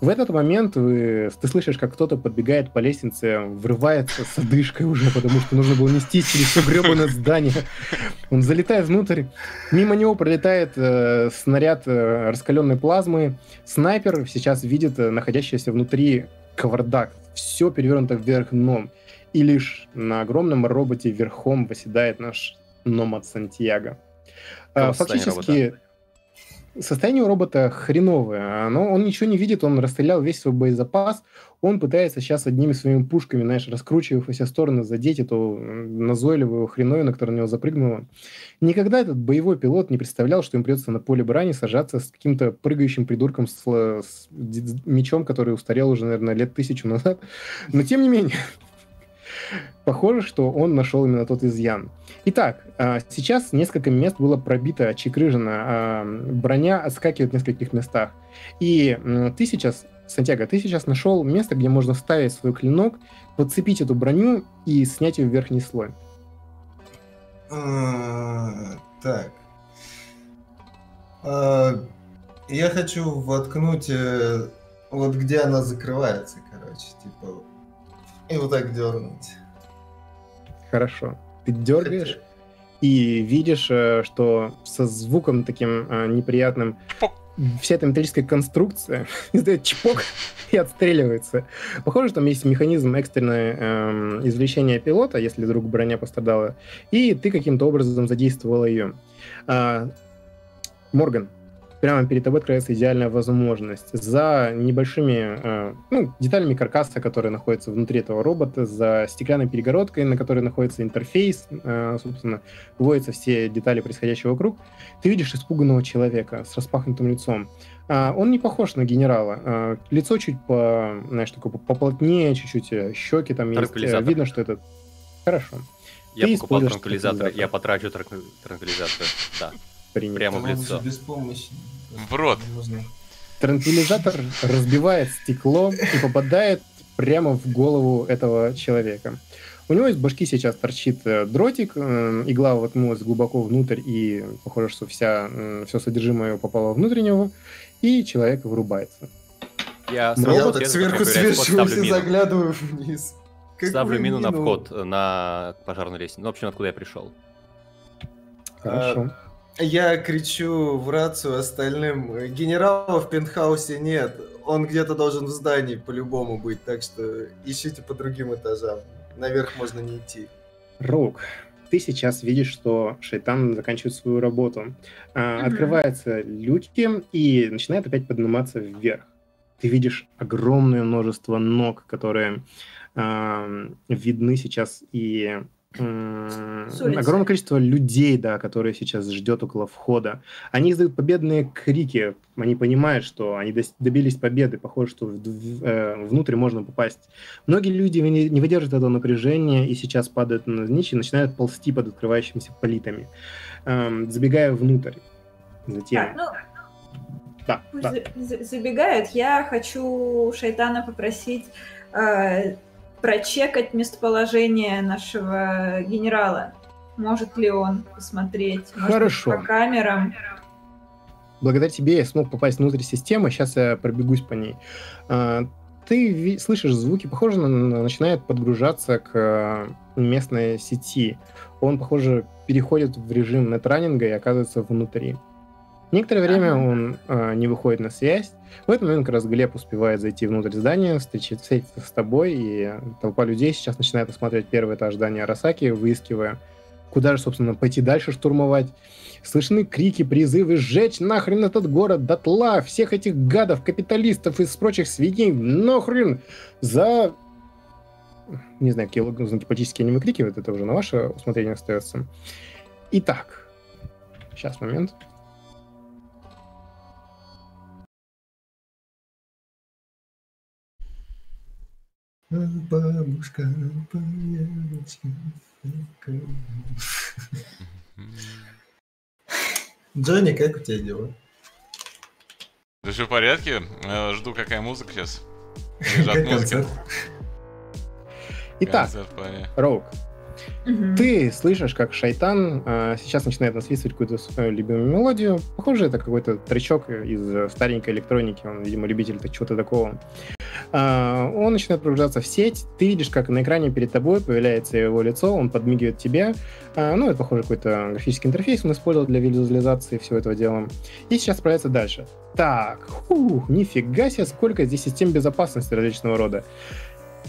[SPEAKER 1] В этот момент вы, ты слышишь, как кто-то подбегает по лестнице, врывается с одышкой уже, потому что нужно было нестись через все гребаное здание. Он залетает внутрь, мимо него пролетает э, снаряд э, раскаленной плазмы. Снайпер сейчас видит э, находящийся внутри кавардак. Все перевернуто вверх дном. И лишь на огромном роботе верхом восседает наш Номад Сантьяго. А, Фактически, состояние у робота хреновое. Но он ничего не видит, он расстрелял весь свой боезапас. Он пытается сейчас одними своими пушками, знаешь, раскручивая во все стороны, задеть эту назойливую хреновину, которая на него запрыгнула. Никогда этот боевой пилот не представлял, что им придется на поле брани сажаться с каким-то прыгающим придурком с, л- с мечом, который устарел уже, наверное, лет тысячу назад. Но тем не менее, похоже, что он нашел именно тот изъян. Итак, а, сейчас несколько мест было пробито, отчекрыжено, а, броня отскакивает в нескольких местах. И ты сейчас, Сантьяго, ты сейчас нашел место, где можно вставить свой клинок, подцепить эту броню и снять ее в верхний слой.
[SPEAKER 3] А, Так. Я хочу воткнуть э, вот где она закрывается, короче, типа. И вот так дернуть.
[SPEAKER 1] Хорошо. Ты дергаешь и видишь, э, что со звуком таким э, неприятным
[SPEAKER 2] Чпок.
[SPEAKER 1] вся эта металлическая конструкция издает чпок и отстреливается. Похоже, что там есть механизм экстренное эм, извлечения пилота, если вдруг броня пострадала, и ты каким-то образом задействовал ее. А, Морган, прямо перед тобой открывается идеальная возможность. За небольшими э, ну, деталями каркаса, которые находятся внутри этого робота, за стеклянной перегородкой, на которой находится интерфейс, э, собственно, выводятся все детали происходящего вокруг, ты видишь испуганного человека с распахнутым лицом. А, он не похож на генерала. А, лицо чуть по, знаешь, такое поплотнее, чуть-чуть э, щеки там есть. Э. Видно, что это хорошо.
[SPEAKER 4] Я
[SPEAKER 1] Ты
[SPEAKER 4] покупал транквилизатор,
[SPEAKER 1] транквилизатор.
[SPEAKER 4] я потрачу транк- транквилизатор. Да.
[SPEAKER 1] Принято.
[SPEAKER 4] Прямо в лицо.
[SPEAKER 3] беспомощный.
[SPEAKER 2] В рот.
[SPEAKER 1] Транквилизатор разбивает стекло и попадает прямо в голову этого человека. У него из башки сейчас торчит э, дротик, э, игла воткнулась глубоко внутрь, и похоже, что вся, все содержимое его попало внутрь него, и человек вырубается.
[SPEAKER 4] Я
[SPEAKER 1] Ну,
[SPEAKER 3] Я вот так сверху свешиваюсь и
[SPEAKER 4] мину.
[SPEAKER 3] заглядываю вниз.
[SPEAKER 4] Ставлю
[SPEAKER 3] Какую
[SPEAKER 4] мину на вход на пожарную лестницу. Ну, в общем, откуда я пришел.
[SPEAKER 1] Хорошо.
[SPEAKER 3] Я кричу в рацию остальным. Генерала в пентхаусе нет. Он где-то должен в здании по-любому быть, так что ищите по другим этажам. Наверх можно не идти.
[SPEAKER 1] Роук, ты сейчас видишь, что шайтан заканчивает свою работу.
[SPEAKER 5] Мгм.
[SPEAKER 1] Открываются люки и начинает опять подниматься вверх. Ты видишь огромное множество ног, которые ам, видны сейчас и. Огромное количество людей, да, которые сейчас ждет около входа. Они издают победные крики. Они понимают, что они добились победы. Похоже, что э, внутрь можно попасть. Многие люди не выдерживают этого напряжения и сейчас падают на ничь и начинают ползти под открывающимися политами, эм, забегая внутрь. Затем,
[SPEAKER 5] Так, ну,
[SPEAKER 1] да,
[SPEAKER 5] пусть
[SPEAKER 1] да.
[SPEAKER 5] за- за- забегают. Я хочу Шайтана попросить э, прочекать местоположение нашего генерала. Может ли он посмотреть? Может быть,
[SPEAKER 1] Хорошо.
[SPEAKER 5] по камерам.
[SPEAKER 1] Благодаря тебе я смог попасть внутрь системы, сейчас я пробегусь по ней. А, Ты слышишь звуки, похоже, на- начинает подгружаться к э, местной сети. Он, похоже, переходит в режим нетранинга и оказывается внутри. Некоторое время
[SPEAKER 5] Ага.
[SPEAKER 1] он э, не выходит на связь. В этот момент как раз Глеб успевает зайти внутрь здания, встретиться с тобой, и толпа людей сейчас начинает осматривать первый этаж здания Арасаки, выискивая, куда же, собственно, пойти дальше штурмовать. Слышны крики, призывы сжечь нахрен этот город дотла, всех этих гадов, капиталистов и прочих свиней, нахрен за... Не знаю, какие лог- знаки политические они выкрикивают, это уже на ваше усмотрение остается. Итак, сейчас, момент.
[SPEAKER 3] Бабушка появится. Джонни, как у тебя дела?
[SPEAKER 2] Да все в порядке? Э, Жду, какая музыка сейчас. Лежат
[SPEAKER 3] Как
[SPEAKER 2] музыки.
[SPEAKER 3] концерт?
[SPEAKER 1] Итак. Роук,
[SPEAKER 5] Мгм.
[SPEAKER 1] Ты слышишь, как Шайтан а, сейчас начинает насвистывать какую-то свою любимую мелодию. Похоже, это какой-то тречок из э, старенькой электроники. Он, видимо, любитель чего-то такого. А, он начинает погружаться в сеть. Ты видишь, как на экране перед тобой появляется его лицо. Он подмигивает тебе. А, ну, это, похоже, какой-то графический интерфейс он использовал для визуализации всего этого дела. И сейчас отправляется дальше. Так, фух, нифига себе, сколько здесь систем безопасности различного рода.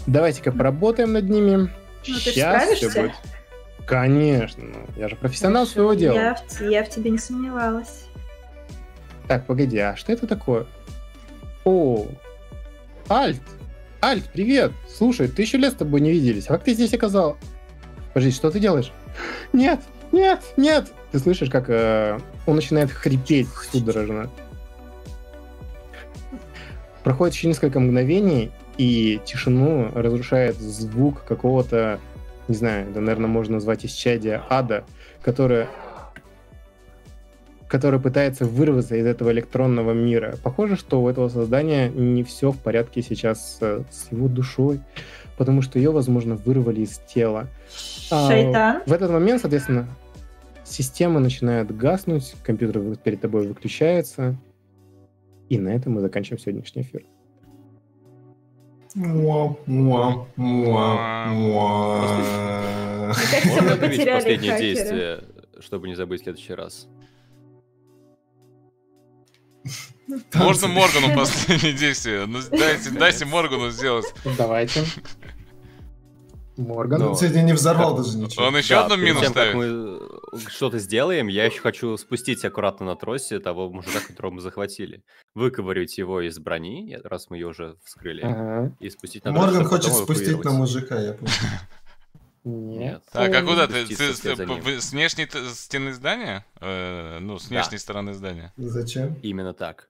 [SPEAKER 1] Давайте-ка поработаем над ними.
[SPEAKER 5] Ну,
[SPEAKER 1] всё
[SPEAKER 5] справишься?
[SPEAKER 1] будет. Конечно, ну, я же профессионал
[SPEAKER 5] Хорошо,
[SPEAKER 1] своего дела.
[SPEAKER 5] Я в, я в тебе не сомневалась.
[SPEAKER 1] Так, погоди, а что это такое? О, Альт! Альт, привет! Слушай, ты еще лет с тобой не виделись. Как ты здесь оказал? Подожди, что ты делаешь? Нет, нет, нет! Ты слышишь, как э, он начинает хрипеть судорожно. Проходит еще несколько мгновений, и тишину разрушает звук какого-то, не знаю, это, наверное, можно назвать исчадие ада, которое которое пытается вырваться из этого электронного мира. Похоже, что у этого создания не все в порядке сейчас э, с его душой, потому что ее, возможно, вырвали из тела. А,
[SPEAKER 5] Шайтан?
[SPEAKER 1] в этот момент, соответственно, система начинает гаснуть, компьютер перед тобой выключается, и на этом мы заканчиваем сегодняшний эфир.
[SPEAKER 3] Муа, муа, муа,
[SPEAKER 4] Можно
[SPEAKER 5] потеряли
[SPEAKER 4] последнее действие, чтобы не забыть в следующий раз?
[SPEAKER 2] Можно Моргану последнее действие. Ну, дайте, дайте Моргану сделать.
[SPEAKER 1] Давайте. Морган.
[SPEAKER 3] Он сегодня не взорвал даже ничего.
[SPEAKER 2] Он еще
[SPEAKER 4] Да,
[SPEAKER 2] одну
[SPEAKER 4] перед
[SPEAKER 2] мину
[SPEAKER 4] тем, как
[SPEAKER 2] ставит.
[SPEAKER 4] мы что-то сделаем, я еще хочу спустить аккуратно на тросе того мужика, которого мы захватили. Выковырять его из брони, раз мы ее уже вскрыли,
[SPEAKER 1] Ага.
[SPEAKER 4] и спустить на тросе,
[SPEAKER 3] Морган хочет спустить на мужика, я понял.
[SPEAKER 1] Нет.
[SPEAKER 2] Так, а куда ты? Ты- с внешней стены здания? Э, Ну, с внешней стороны здания.
[SPEAKER 3] Зачем?
[SPEAKER 4] Именно так.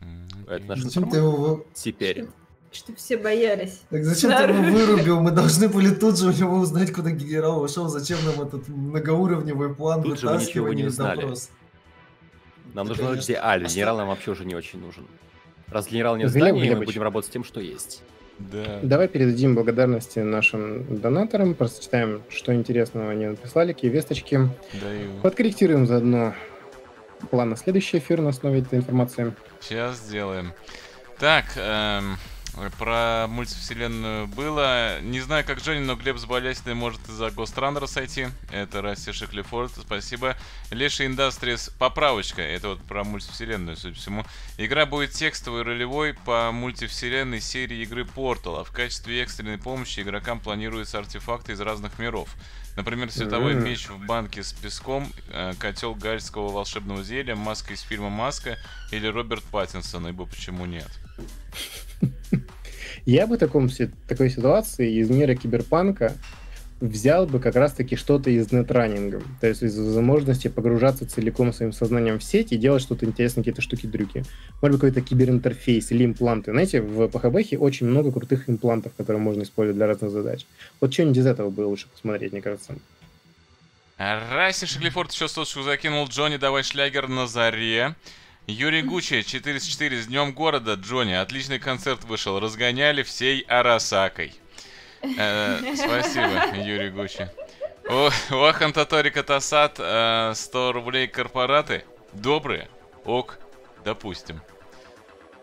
[SPEAKER 4] Это
[SPEAKER 2] окей.
[SPEAKER 4] наш
[SPEAKER 3] Зачем ты его...
[SPEAKER 4] Теперь.
[SPEAKER 5] Что все боялись.
[SPEAKER 3] Так зачем ты его вырубил? Мы должны были тут же у него узнать, куда генерал ушел. Зачем нам этот многоуровневый план
[SPEAKER 4] Тут же мы ничего не узнали.
[SPEAKER 3] допрос?
[SPEAKER 4] Нам
[SPEAKER 3] Да,
[SPEAKER 4] нужно
[SPEAKER 3] конечно.
[SPEAKER 4] где Аль.
[SPEAKER 3] А
[SPEAKER 4] Генерал нам вообще уже не очень нужен. Раз генерал не в
[SPEAKER 1] Глеб
[SPEAKER 4] здании, мы
[SPEAKER 1] Глебович.
[SPEAKER 4] будем работать с тем, что есть.
[SPEAKER 2] Да.
[SPEAKER 1] Давай передадим благодарности нашим донаторам, прочитаем, что интересного они нам прислали, какие весточки.
[SPEAKER 2] Даю.
[SPEAKER 1] Подкорректируем заодно план на следующий эфир на основе этой информации.
[SPEAKER 2] Сейчас сделаем. Так, эм, про мультивселенную было. Не знаю, как Джонни, но Глеб с Болясиной может из-за Гостранера сойти. Это Расти Шехлифорд, спасибо. Леша Индастрис, поправочка. Это вот про мультивселенную, судя по всему. Игра будет текстовой ролевой по мультивселенной серии игры Portal. А в качестве экстренной помощи игрокам планируются артефакты из разных миров. Например, световой mm-hmm. меч в банке с песком, э, котел гальского волшебного зелья, маска из фильма «Маска» или Роберт Паттинсон, ибо почему нет?
[SPEAKER 1] Я бы в таком, такой ситуации из мира киберпанка взял бы как раз-таки что-то из нетранинга, то есть из возможности погружаться целиком своим сознанием в сеть и делать что-то интересное, какие-то штуки-дрюки. Может быть, какой-то киберинтерфейс или импланты. Знаете, в PHB очень много крутых имплантов, которые можно использовать для разных задач. Вот что-нибудь из этого было лучше посмотреть, мне кажется.
[SPEAKER 2] Расси Шеглифорд еще соточку закинул. Джонни, давай шлягер на заре. Юрий Гучи, 404, с Днем Города, Джонни. Отличный концерт вышел. Разгоняли всей Арасакой. Э, спасибо, Юрий Гучи. Вахан Таторика Тасат, 100 рублей корпораты. Добрые? Ок, допустим.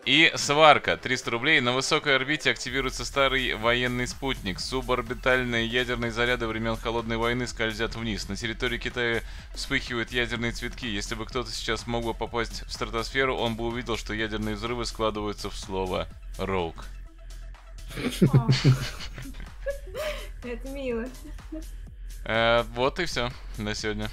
[SPEAKER 2] И сварка, 300 рублей. На высокой орбите активируется старый военный спутник. Суборбитальные ядерные заряды времен Холодной войны скользят вниз. На территории Китая вспыхивают ядерные цветки. Если бы кто-то сейчас мог бы попасть в стратосферу, он бы увидел, что ядерные взрывы складываются в слово «роук».
[SPEAKER 5] Это мило.
[SPEAKER 2] Э, вот и все на сегодня.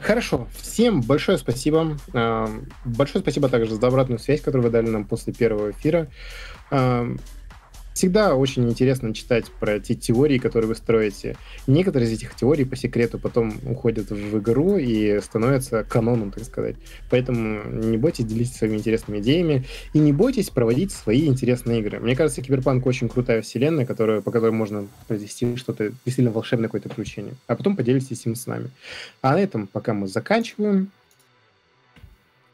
[SPEAKER 1] Хорошо, всем большое спасибо. Э, большое спасибо также за обратную связь, которую вы дали нам после первого эфира. Всегда очень интересно читать про те теории, которые вы строите. Некоторые из этих теорий по секрету потом уходят в игру и становятся каноном, так сказать. Поэтому не бойтесь делиться своими интересными идеями и не бойтесь проводить свои интересные игры. Мне кажется, Киберпанк очень крутая вселенная, которая, по которой можно произвести что-то действительно волшебное какое-то приключение. А потом поделитесь им с нами. А на этом пока мы заканчиваем.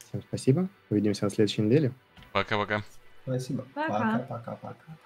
[SPEAKER 1] Всем спасибо. Увидимся на следующей неделе.
[SPEAKER 2] Пока-пока.
[SPEAKER 3] Спасибо.
[SPEAKER 5] Пока.
[SPEAKER 3] Пока-пока-пока.